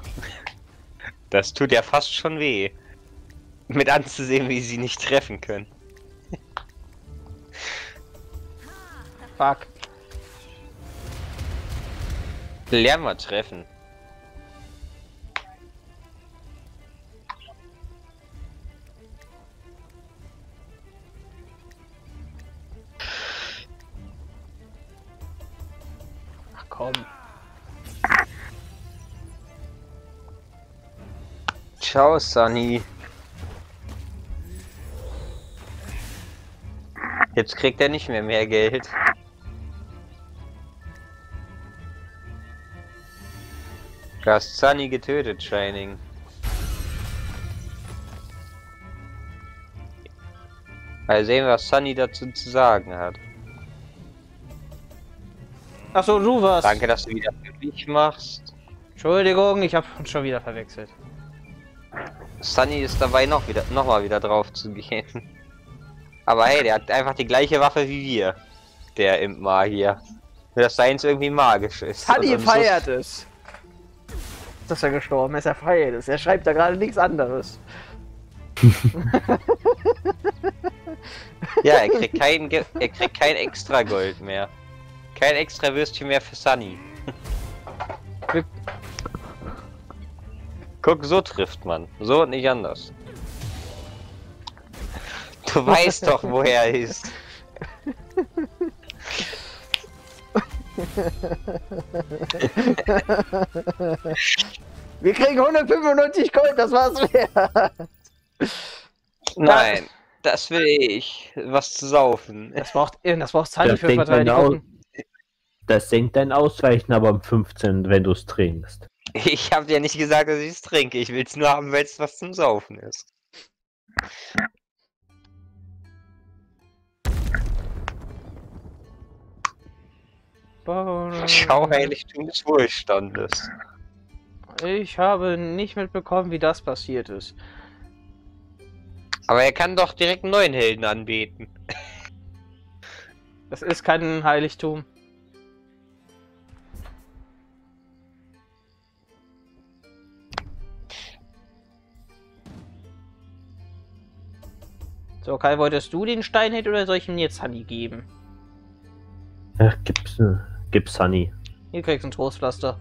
Das tut ja fast schon weh. Mit anzusehen, wie sie nicht treffen können. Fuck. Lern mal treffen. Komm. Ciao, Sunny. Jetzt kriegt er nicht mehr mehr Geld. Du hast Sunny getötet, Shining. Mal sehen, was Sunny dazu zu sagen hat. Achso, du warst. Danke, dass du wieder für mich machst. Entschuldigung, ich habe uns schon wieder verwechselt. Sunny ist dabei noch wieder noch mal wieder drauf zu gehen. Aber hey, der hat einfach die gleiche Waffe wie wir. Der Imp Magier. Nur dass seins irgendwie magisch ist. Sunny feiert es. Dass er gestorben ist, er feiert es. Er schreibt da gerade nichts anderes. [LAUGHS] Ja, er kriegt kein Ge er kriegt kein extra Gold mehr. Kein extra Würstchen mehr für Sunny. Guck, so trifft man. So und nicht anders. Du [LAUGHS] weißt doch, wo er ist. Wir kriegen 195 Gold, das war's wert. Nein, das will ich. Was zu saufen. Das braucht, das braucht Sunny Das für Verteidigung. Das senkt dein Ausweichen aber um 15, wenn du es trainst. Ich habe dir nicht gesagt, dass ich es trinke. Ich will es nur haben, weil es was zum Saufen ist. Schau Heiligtum des Wohlstandes. Ich habe nicht mitbekommen, wie das passiert ist. Aber er kann doch direkt einen neuen Helden anbeten. Das ist kein Heiligtum. So, Kai, wolltest du den Steinhit oder soll ich ihm jetzt Honey geben? Ja, gib's, äh, gib's Sunny. Hier kriegst du ein Trostpflaster.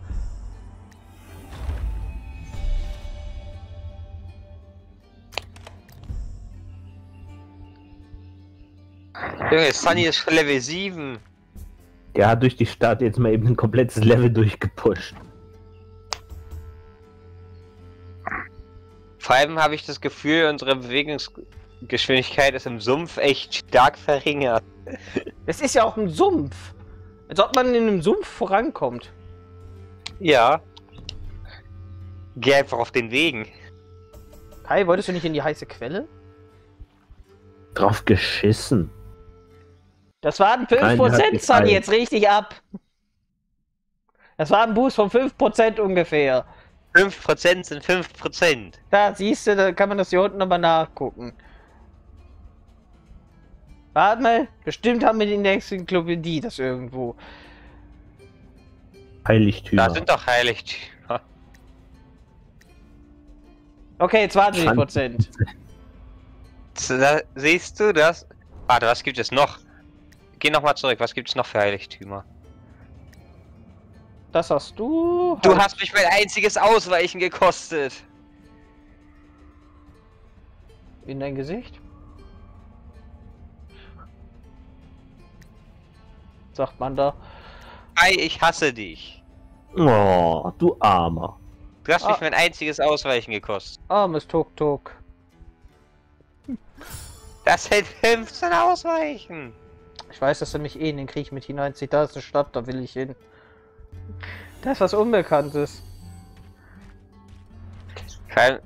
Junge, Sunny ist schon Level 7. Der hat durch die Stadt jetzt mal eben ein komplettes Level durchgepusht. Vor allem habe ich das Gefühl, unsere Bewegungsgeschwindigkeit ist im Sumpf echt stark verringert. Es ist ja auch ein Sumpf. Als ob man in einem Sumpf vorankommt. Ja. Geh einfach auf den Wegen. Kai, wolltest du nicht in die heiße Quelle? Drauf geschissen. Das waren 5%, Nein, die hat Sunny, jetzt richtig ab. Das war ein Boost von 5% ungefähr. 5% sind 5%. Da siehst du, da kann man das hier unten nochmal nachgucken. Warte mal, bestimmt haben wir die in der Enzyklopädie das irgendwo. Heiligtümer. Da sind doch Heiligtümer. Okay, 20%. [LAUGHS] Da, siehst du das? Warte, was gibt es noch? Geh nochmal zurück, was gibt es noch für Heiligtümer? Das hast du. Du hast mich mein einziges Ausweichen gekostet. In dein Gesicht? Sagt man da. Ei, ich hasse dich. Oh, du Armer. Du hast mich Ah. mein einziges Ausweichen gekostet. Armes Tuk Tuk. Das sind 15 Ausweichen. Ich weiß, dass er mich eh in den Krieg mit hineinzieht. Da ist eine Stadt, da will ich hin. Das ist was Unbekanntes. Allem,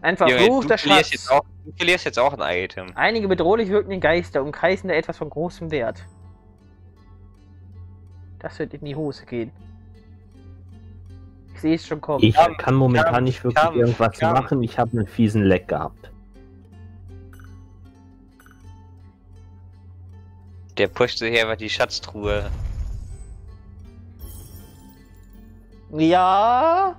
Einfach Junge, Fluch du, der verlierst Schatz. jetzt auch, du verlierst jetzt auch ein Item. Einige bedrohlich wirkende Geister umkreisen da etwas von großem Wert. Das wird in die Hose gehen. Ich sehe es schon kommen. Ich Kampf, kann momentan Kampf, nicht wirklich Kampf, irgendwas Kampf. machen. Ich habe einen fiesen Leck gehabt. Der pusht sich einfach die Schatztruhe. Ja.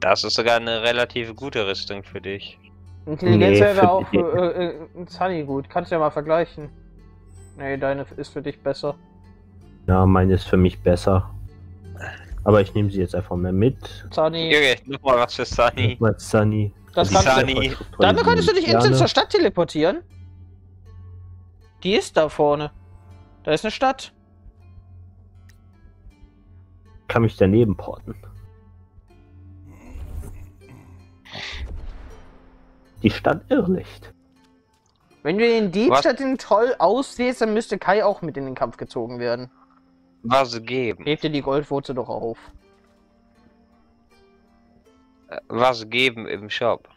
Das ist sogar eine relativ gute Rüstung für dich. Intelligenz Nee, wäre für auch die- äh, äh, Sunny gut. Kannst du ja mal vergleichen. Nee, deine ist für dich besser. Ja, meine ist für mich besser. Aber ich nehme sie jetzt einfach mal mit. Sunny. Junge, nochmal was für Sunny. Mal Sunny. Das Die kannst Sunny. Damit könntest du dich instant Gerne. zur Stadt teleportieren. Die ist da vorne. Da ist eine Stadt. Kann mich daneben porten. Die Stadt Irrlicht. Wenn du den Dieb Was? statt den Troll auswählst, dann müsste Kai auch mit in den Kampf gezogen werden. Was geben? Heb dir die Goldwurzel doch auf. Äh, Was geben im Shop?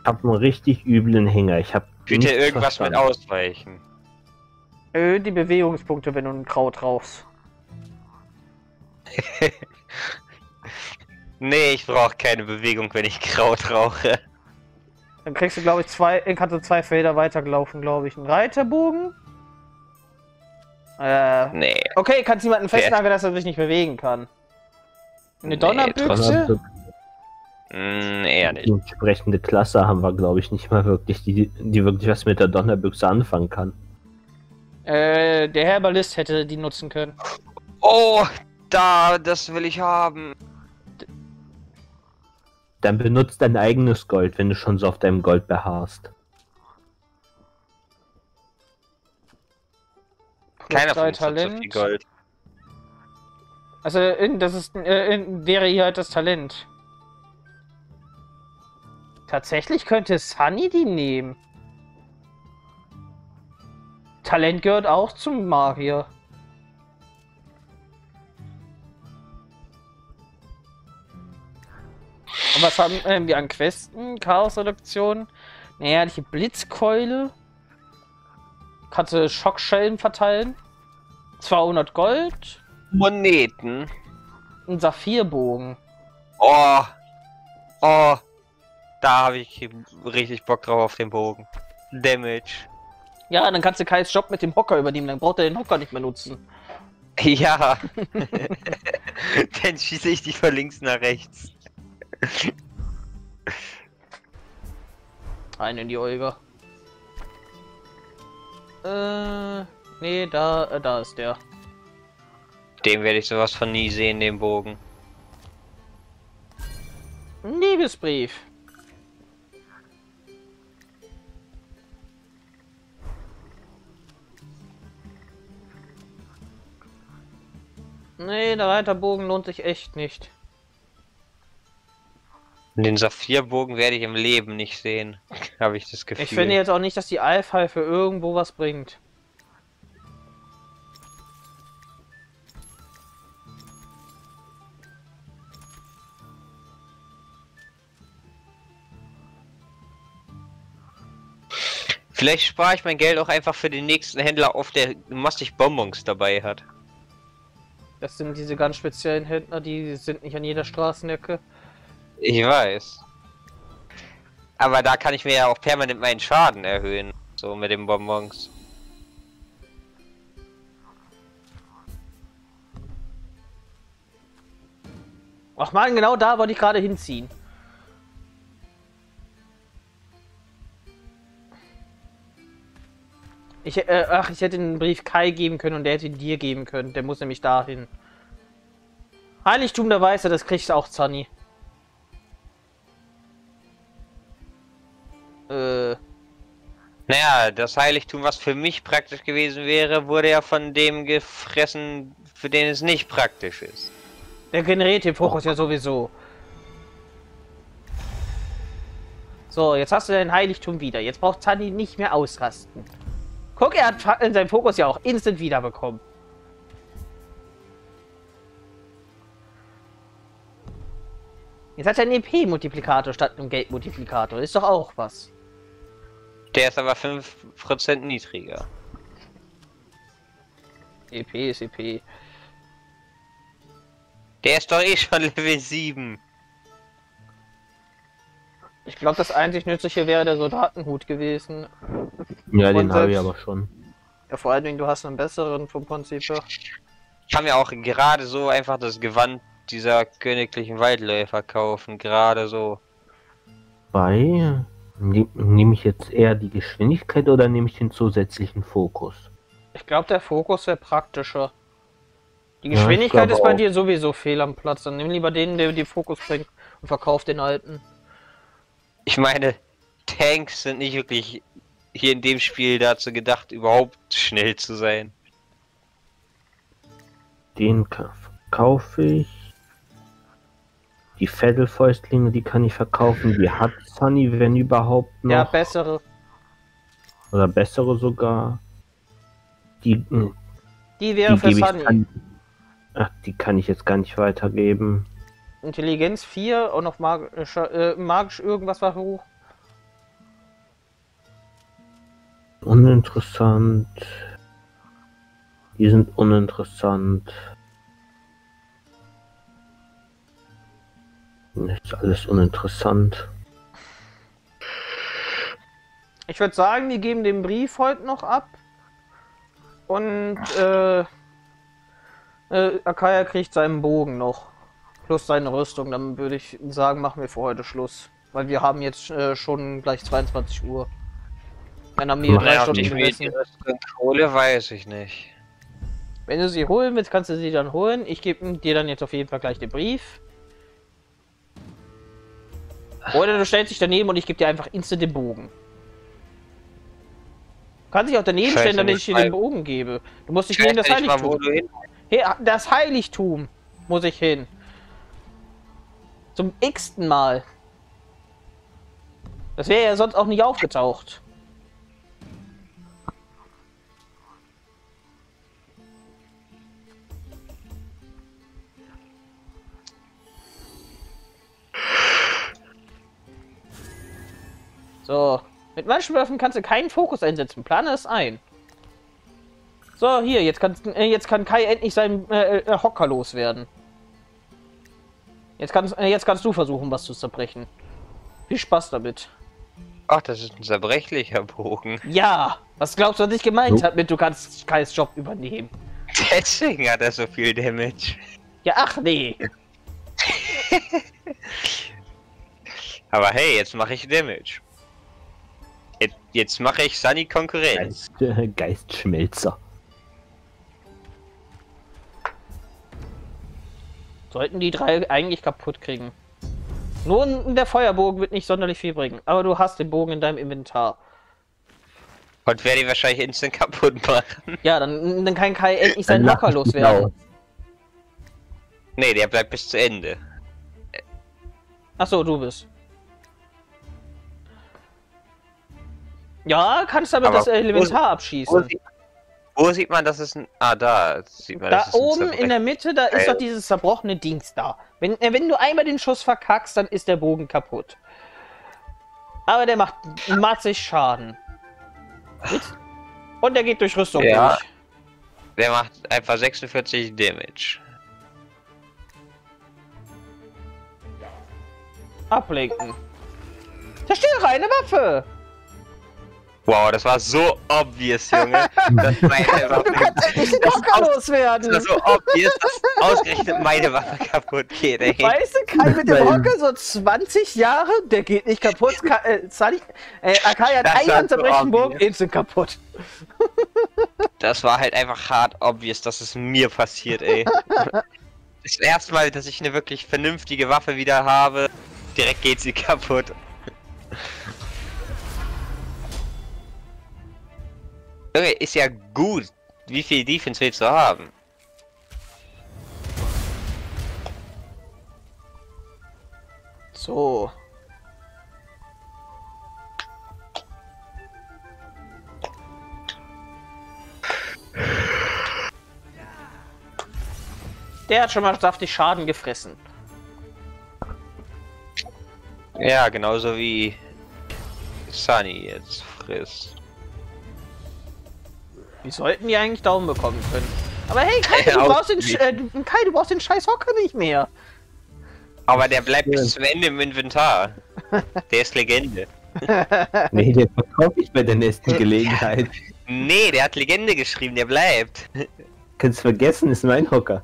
Ich habe einen richtig üblen Hänger. Ich habe Bitte irgendwas mit Ausweichen. Äh, die Bewegungspunkte, wenn du ein Kraut rauchst. [LAUGHS] Nee, ich brauche keine Bewegung, wenn ich Kraut rauche. Dann kriegst du, glaube ich, zwei, kannst du zwei Felder weiterlaufen, glaube ich. Ein Reiterbogen. Äh, Nee. okay, kannst jemanden festnageln, dass er sich nicht bewegen kann. Eine Nee, Donnerbüchse? Mm, eher nicht. Die entsprechende Klasse haben wir, glaube ich, nicht mal wirklich, die, die wirklich was mit der Donnerbüchse anfangen kann. Äh, der Herbalist hätte die nutzen können. Oh, da, das will ich haben. Dann benutzt dein eigenes Gold, wenn du schon so auf deinem Gold beharrst. Keiner von uns hat so viel Gold. Also, in, das ist, äh, in, wäre hier halt das Talent. Tatsächlich könnte Sunny die nehmen. Talent gehört auch zum Magier. Was haben äh, wir an Questen? Chaos-Reduktion. Eine ehrliche Blitzkeule. Kannst du Schockschellen verteilen. 200 Gold. Moneten. Ein Saphirbogen. Oh. Oh. Da habe ich richtig Bock drauf auf den Bogen. Damage. Ja, dann kannst du Kais Job mit dem Hocker übernehmen. Dann braucht er den Hocker nicht mehr nutzen. Ja. [LAUGHS] [LAUGHS] Dann schieße ich die von links nach rechts. Rein in die Olga. Äh, nee, da, äh, da ist der. Den werde ich sowas von nie sehen, den Bogen. Liebesbrief. Nee, der Reiterbogen lohnt sich echt nicht. Den Saphirbogen werde ich im Leben nicht sehen, [LAUGHS] habe ich das Gefühl. Ich finde jetzt auch nicht, dass die Alpha für irgendwo was bringt. Vielleicht spare ich mein Geld auch einfach für den nächsten Händler auf, der massig Bonbons dabei hat. Das sind diese ganz speziellen Händler, die sind nicht an jeder Straßenecke. Ich weiß. Aber da kann ich mir ja auch permanent meinen Schaden erhöhen. So mit den Bonbons. Ach man, genau da wollte ich gerade hinziehen. Ich, äh, ach, ich hätte den Brief Kai geben können und der hätte ihn dir geben können. Der muss nämlich dahin. Heiligtum der Weiße, das kriegst auch Zanni. Äh. Naja, das Heiligtum, was für mich praktisch gewesen wäre, wurde ja von dem gefressen, für den es nicht praktisch ist. Der generiert den Fokus ja sowieso. So, jetzt hast du dein Heiligtum wieder. Jetzt braucht Zanni nicht mehr ausrasten. Guck, er hat seinen Fokus ja auch instant wiederbekommen. Jetzt hat er einen EP-Multiplikator statt einem Geld-Multiplikator. Ist doch auch was. Der ist aber 5% niedriger. EP ist EP. Der ist doch eh schon [LAUGHS] Level 7. Ich glaube, das einzig Nützliche wäre der Soldatenhut gewesen. Ja, Und den habe ich aber schon. Ja, vor allen Dingen, du hast einen besseren vom Prinzip her. Ich kann mir auch gerade so einfach das Gewand dieser königlichen Waldläufer kaufen. Gerade so. Bei ne- nehme ich jetzt eher die Geschwindigkeit oder nehme ich den zusätzlichen Fokus? Ich glaube, der Fokus wäre praktischer. Die Ja, Geschwindigkeit glaube ist bei auch. dir sowieso fehl am Platz. Dann nimm lieber den, der dir Fokus bringt und verkauf den alten. Ich meine, Tanks sind nicht wirklich hier in dem Spiel dazu gedacht, überhaupt schnell zu sein. Den ka- kaufe ich. Die Vettelfäustlinge, die kann ich verkaufen. Die hat Sunny, wenn überhaupt noch. Ja, bessere. oder bessere sogar. Die, äh, Die wäre die für Sunny. an. Ach, die kann ich jetzt gar nicht weitergeben. Intelligenz 4 und noch magisch, äh, magisch irgendwas war hoch. Uninteressant. Die sind uninteressant. Ist alles uninteressant. Ich würde sagen, wir geben den Brief heute noch ab. Und äh, äh, Akaya kriegt seinen Bogen noch. Plus seine Rüstung. Dann würde ich sagen, machen wir für heute Schluss. Weil wir haben jetzt äh, schon gleich 22 Uhr. Dann haben wir drei Stunden gegessen. Hole, weiß ich nicht. Wenn du sie holen willst, kannst du sie dann holen. Ich gebe dir dann jetzt auf jeden Fall gleich den Brief. Oder du stellst dich daneben und ich gebe dir einfach instant den Bogen. Du kannst dich auch daneben Scheiße, stellen, damit ich dir den. Bogen gebe. Du musst dich Ich neben das mal, Heiligtum. hin. Hey, das Heiligtum muss ich hin. Zum x-ten Mal. Das wäre ja sonst auch nicht aufgetaucht. So. Mit manchen Waffen kannst du keinen Fokus einsetzen. Plane es ein. So, hier, jetzt, kannst, äh, jetzt kann Kai endlich seinen äh, äh, Hocker loswerden. Jetzt kannst, äh, jetzt kannst du versuchen, was zu zerbrechen. Viel Spaß damit. Ach, das ist ein zerbrechlicher Bogen. [LAUGHS] Ja, was glaubst du, was ich gemeint So. habe mit du kannst Kais Job übernehmen? Deswegen hat er so viel Damage. Ja, ach nee. [LAUGHS] Aber hey, jetzt mache ich Damage. Jetzt, mache ich Sunny Konkurrenz. Geist, äh, [LAUGHS] Geistschmelzer. Sollten die drei eigentlich kaputt kriegen. Nur der Feuerbogen wird nicht sonderlich viel bringen. Aber du hast den Bogen in deinem Inventar. Und werde ich wahrscheinlich instant kaputt machen. [LAUGHS] Ja, dann, dann kann Kai endlich seinen dich loswerden. aus. Nee, der bleibt bis zu Ende. Achso, du bist. Ja, kannst damit Aber das Elementar Wo abschießen. sieht, wo sieht man, dass es ein. Ah, da sieht man. Da oben in der Mitte, da ist doch dieses zerbrochene Dings da. Wenn, äh, wenn du einmal den Schuss verkackst, dann ist der Bogen kaputt. Aber der macht massig Schaden. Und der geht durch Rüstung Ja. durch. Der macht einfach 46 Damage. Ablenken. Zerstöre eine Waffe! Wow, das war so obvious, Junge. [LAUGHS] Das meine Waffe. Du kannst endlich den Hocker aus- Das loswerden! war so obvious, dass ausgerechnet meine Waffe kaputt geht, ey. Weißt du, Kai mit dem. Hocker so 20 Jahre, der geht nicht kaputt. Ka äh, Sally, äh, Akai hat Das war Hand zerbrechen Bogen, obvious. instant kaputt. Das war halt einfach hart obvious, dass es mir passiert, ey. [LAUGHS] Das erste Mal, dass ich eine wirklich vernünftige Waffe wieder habe, direkt geht sie kaputt. Junge, ist ja gut. Wie viel Defense willst du haben? So. Der hat schon mal saftig Schaden gefressen. Ja, genauso wie Sunny jetzt frisst. Wir sollten die eigentlich Daumen bekommen können. Aber hey, Kai, [LAUGHS] du Auch brauchst den, äh, du- Kai, du brauchst den scheiß Hocker nicht mehr. Aber der bleibt bis zum Ende im Inventar. Der ist Legende. [LAUGHS] Nee, den verkaufe ich bei der nächsten [LAUGHS] Gelegenheit. Nee, der hat Legende geschrieben, der bleibt. Kannst vergessen, ist mein Hocker.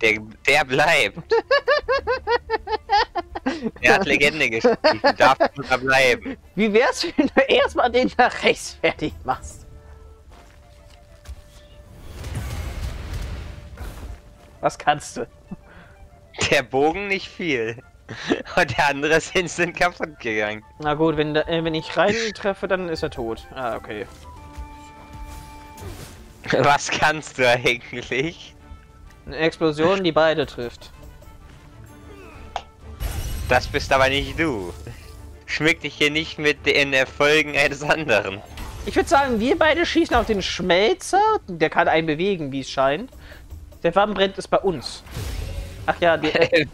Der, der bleibt. Der hat Legende geschrieben, darf sogar bleiben. Wie wär's, wenn du erstmal den nach rechts fertig machst? Was kannst du? Der Bogen nicht viel. Und der andere ist instant kaputt gegangen. Na gut, wenn, da, äh, wenn ich rein treffe, dann ist er tot. Ah, okay. Was kannst du eigentlich? Eine Explosion, die beide trifft. Das bist aber nicht du. Schmück dich hier nicht mit den Erfolgen eines anderen. Ich würde sagen, wir beide schießen auf den Schmelzer. Der kann einen bewegen, wie es scheint. Der Wammbrennt ist bei uns. Ach ja, die, [LAUGHS]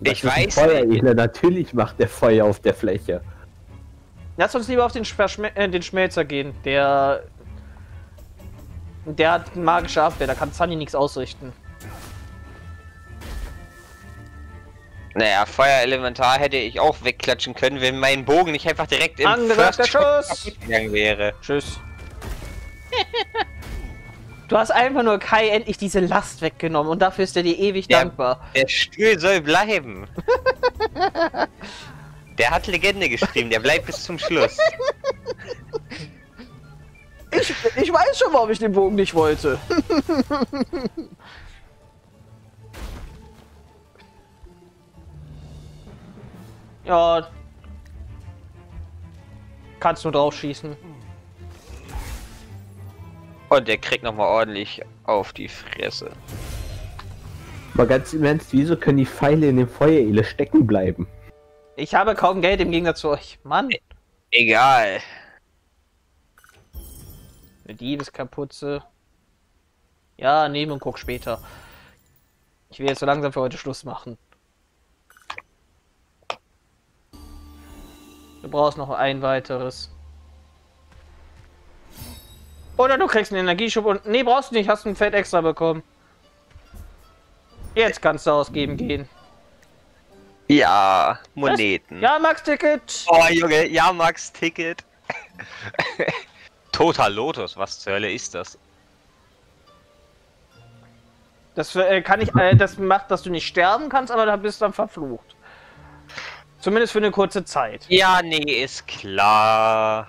Ich weiß. Feueregler. Natürlich macht der Feuer auf der Fläche. lass uns lieber auf den, Verschme äh, den Schmelzer gehen. Der. Der hat magische Abwehr, da kann Sunny nichts ausrichten. Naja, Feuerelementar hätte ich auch wegklatschen können, wenn mein Bogen nicht einfach direkt im Angesagter Shot Schuss! gegangen wäre. Tschüss. [LAUGHS] Du hast einfach nur Kai endlich diese Last weggenommen und dafür ist er dir ewig Ja. dankbar. Der Stuhl soll bleiben. [LAUGHS] Der hat Legende geschrieben, der bleibt bis zum Schluss. Ich, ich weiß schon, warum ich den Bogen nicht wollte. [LAUGHS] ja. Kannst nur drauf schießen. Und der kriegt nochmal ordentlich auf die Fresse. Aber ganz im Ernst, wieso können die Pfeile in dem Feuerele stecken bleiben? Ich habe kaum Geld im Gegensatz zu euch. Mann. Egal. Eine Diebeskaputze. Ja, nehmen und guck später. Ich will jetzt so langsam für heute Schluss machen. Du brauchst noch ein weiteres. Oder du kriegst einen Energieschub und... Nee, brauchst du nicht. Hast ein Fett extra bekommen. Jetzt kannst du ausgeben gehen. Ja, Moneten. Ja, Max-Ticket. Oh, Junge, ja, Max, Ticket. Total Lotus, was zur Hölle ist das? Das äh, kann ich, äh, das macht, dass du nicht sterben kannst, aber da bist du dann verflucht. Zumindest für eine kurze Zeit. Ja, nee, ist klar.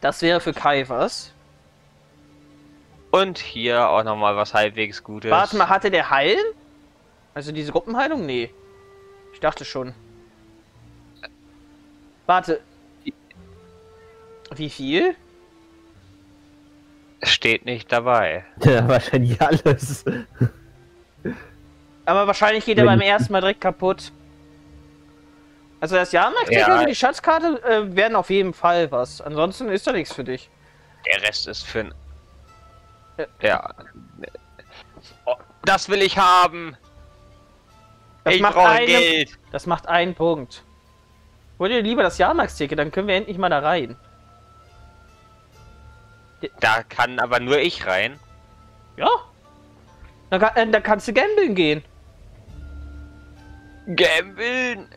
Das wäre für Kai was. Und hier auch nochmal was halbwegs Gutes. Warte mal, hatte der Heilen? Also diese Gruppenheilung? Nee. Ich dachte schon. Warte. Wie viel? Steht nicht dabei. Ja, wahrscheinlich alles. Aber wahrscheinlich geht er beim ersten Mal direkt kaputt. Also das Jahrmarkt Ja. und die Schatzkarte äh, werden auf jeden Fall was. Ansonsten ist da nichts für dich. Der Rest ist für... n- Ja. Oh, das will ich haben. Das ich macht brauche eine- Geld. Das macht einen Punkt. Hol dir lieber das Jahrmarktsticket, dann können wir endlich mal da rein. Da kann aber nur ich rein. Ja. Da, kann- äh, da kannst du gambeln gehen. Gambeln.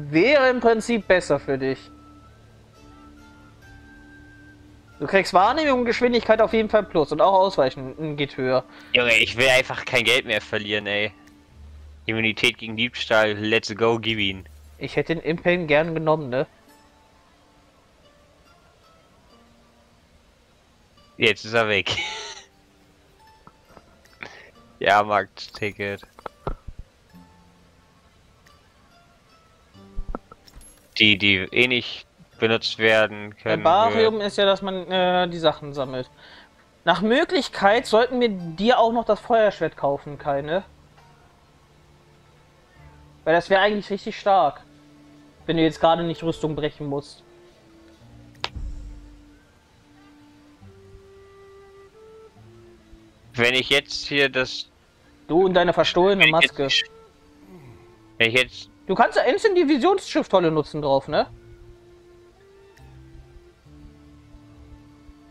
Wäre im Prinzip besser für dich. Du kriegst Wahrnehmung und Geschwindigkeit auf jeden Fall plus und auch Ausweichen geht höher. Junge, ich will einfach kein Geld mehr verlieren, ey. Immunität gegen Diebstahl, let's go, gib ihn. Ich hätte den Impeln gern genommen, ne? Jetzt ist er weg. [LAUGHS] ja, Marktticket. Die, die eh nicht benutzt werden können. Herbarium ist ja, dass man äh, die Sachen sammelt. Nach Möglichkeit sollten wir dir auch noch das Feuerschwert kaufen, keine. Weil das wäre eigentlich richtig stark. Wenn du jetzt gerade nicht Rüstung brechen musst. Wenn ich jetzt hier das. Du und deine verstohlene Wenn Maske. jetzt, wenn ich jetzt. Du kannst ja Instant Divisionsschriftrolle nutzen drauf, ne?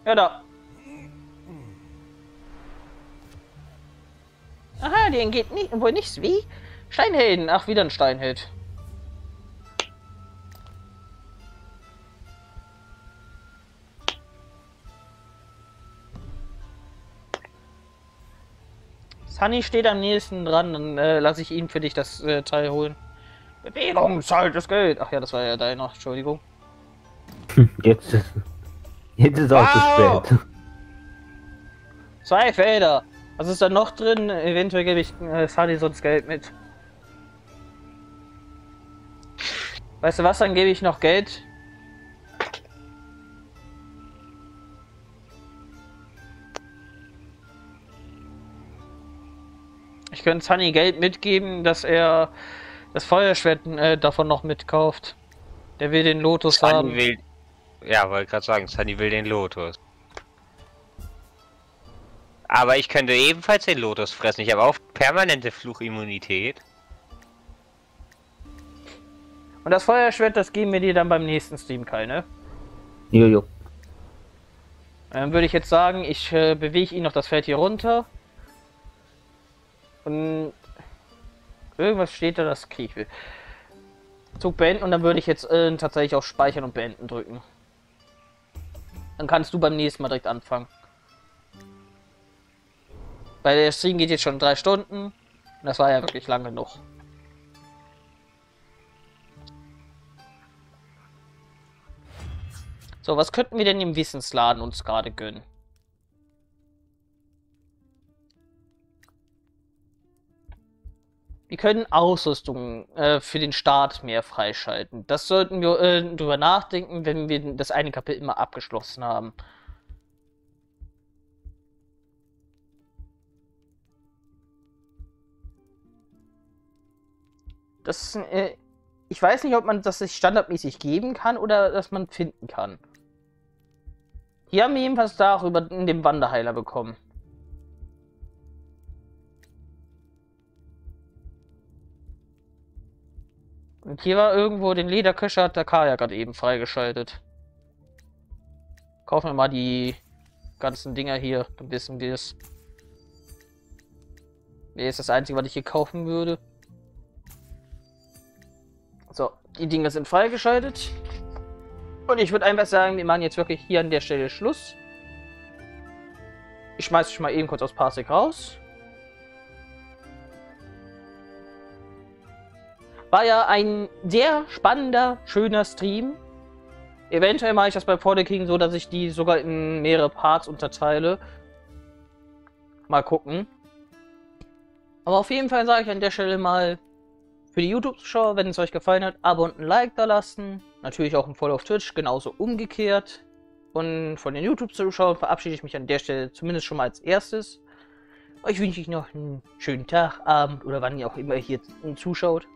Ja, da. Aha, denen geht nicht, wohl nichts wie Steinhelden. Ach, wieder ein Steinheld. Sunny steht am nächsten dran, dann äh, lasse ich ihn für dich das äh, Teil holen. Bewegung zahlt das Geld. Ach ja, das war ja deiner, Entschuldigung. [LAUGHS] Jetzt, ist- jetzt ist auch Wow. zu spät. Zwei Felder. Was ist da noch drin? Eventuell gebe ich äh, Sunny sonst Geld mit. Weißt du was, dann gebe ich noch Geld. Ich könnte Sunny Geld mitgeben, dass er das Feuerschwert äh, davon noch mitkauft. Der will den Lotus haben. Sunny will. Ja, wollte gerade sagen, Sunny will den Lotus. Aber ich könnte ebenfalls den Lotus fressen. Ich habe auch permanente Fluchimmunität. Und das Feuerschwert, das geben wir dir dann beim nächsten Stream, Kai, ne? Jojo. Dann würde ich jetzt sagen, ich äh, bewege ihn noch das Feld hier runter. Und irgendwas steht da, das krieg ich will. Zug beenden und dann würde ich jetzt äh, tatsächlich auf Speichern und Beenden drücken. Dann kannst du beim nächsten Mal direkt anfangen. Weil der Stream geht jetzt schon drei Stunden. Und das war ja wirklich lang genug. So, was könnten wir denn im Wissensladen uns gerade gönnen? Wir können Ausrüstung äh, für den Start mehr freischalten. Das sollten wir äh, drüber nachdenken, wenn wir das eine Kapitel mal abgeschlossen haben. Das, äh, ich weiß nicht, ob man das sich standardmäßig geben kann oder dass man finden kann. Hier haben wir jedenfalls darüber dem Wanderheiler bekommen. Und hier war irgendwo den Lederköcher, hat der Kaya gerade eben freigeschaltet. Kaufen wir mal die ganzen Dinger hier, dann wissen wir es. Nee, ist das einzige, was ich hier kaufen würde. So, die Dinger sind freigeschaltet. Und ich würde einfach sagen, wir machen jetzt wirklich hier an der Stelle Schluss. Ich schmeiße euch mal eben kurz aus Parsec raus. War ja ein sehr spannender, schöner Stream. Eventuell mache ich das bei For the King so, dass ich die sogar in mehrere Parts unterteile. Mal gucken. Aber auf jeden Fall sage ich an der Stelle mal für die YouTube-Zuschauer, wenn es euch gefallen hat, Abo und ein Like da lassen. Natürlich auch ein Follow auf Twitch, genauso umgekehrt. Und von den YouTube-Zuschauern verabschiede ich mich an der Stelle zumindest schon mal als erstes. Euch wünsche ich noch einen schönen Tag, Abend oder wann ihr auch immer hier zuschaut.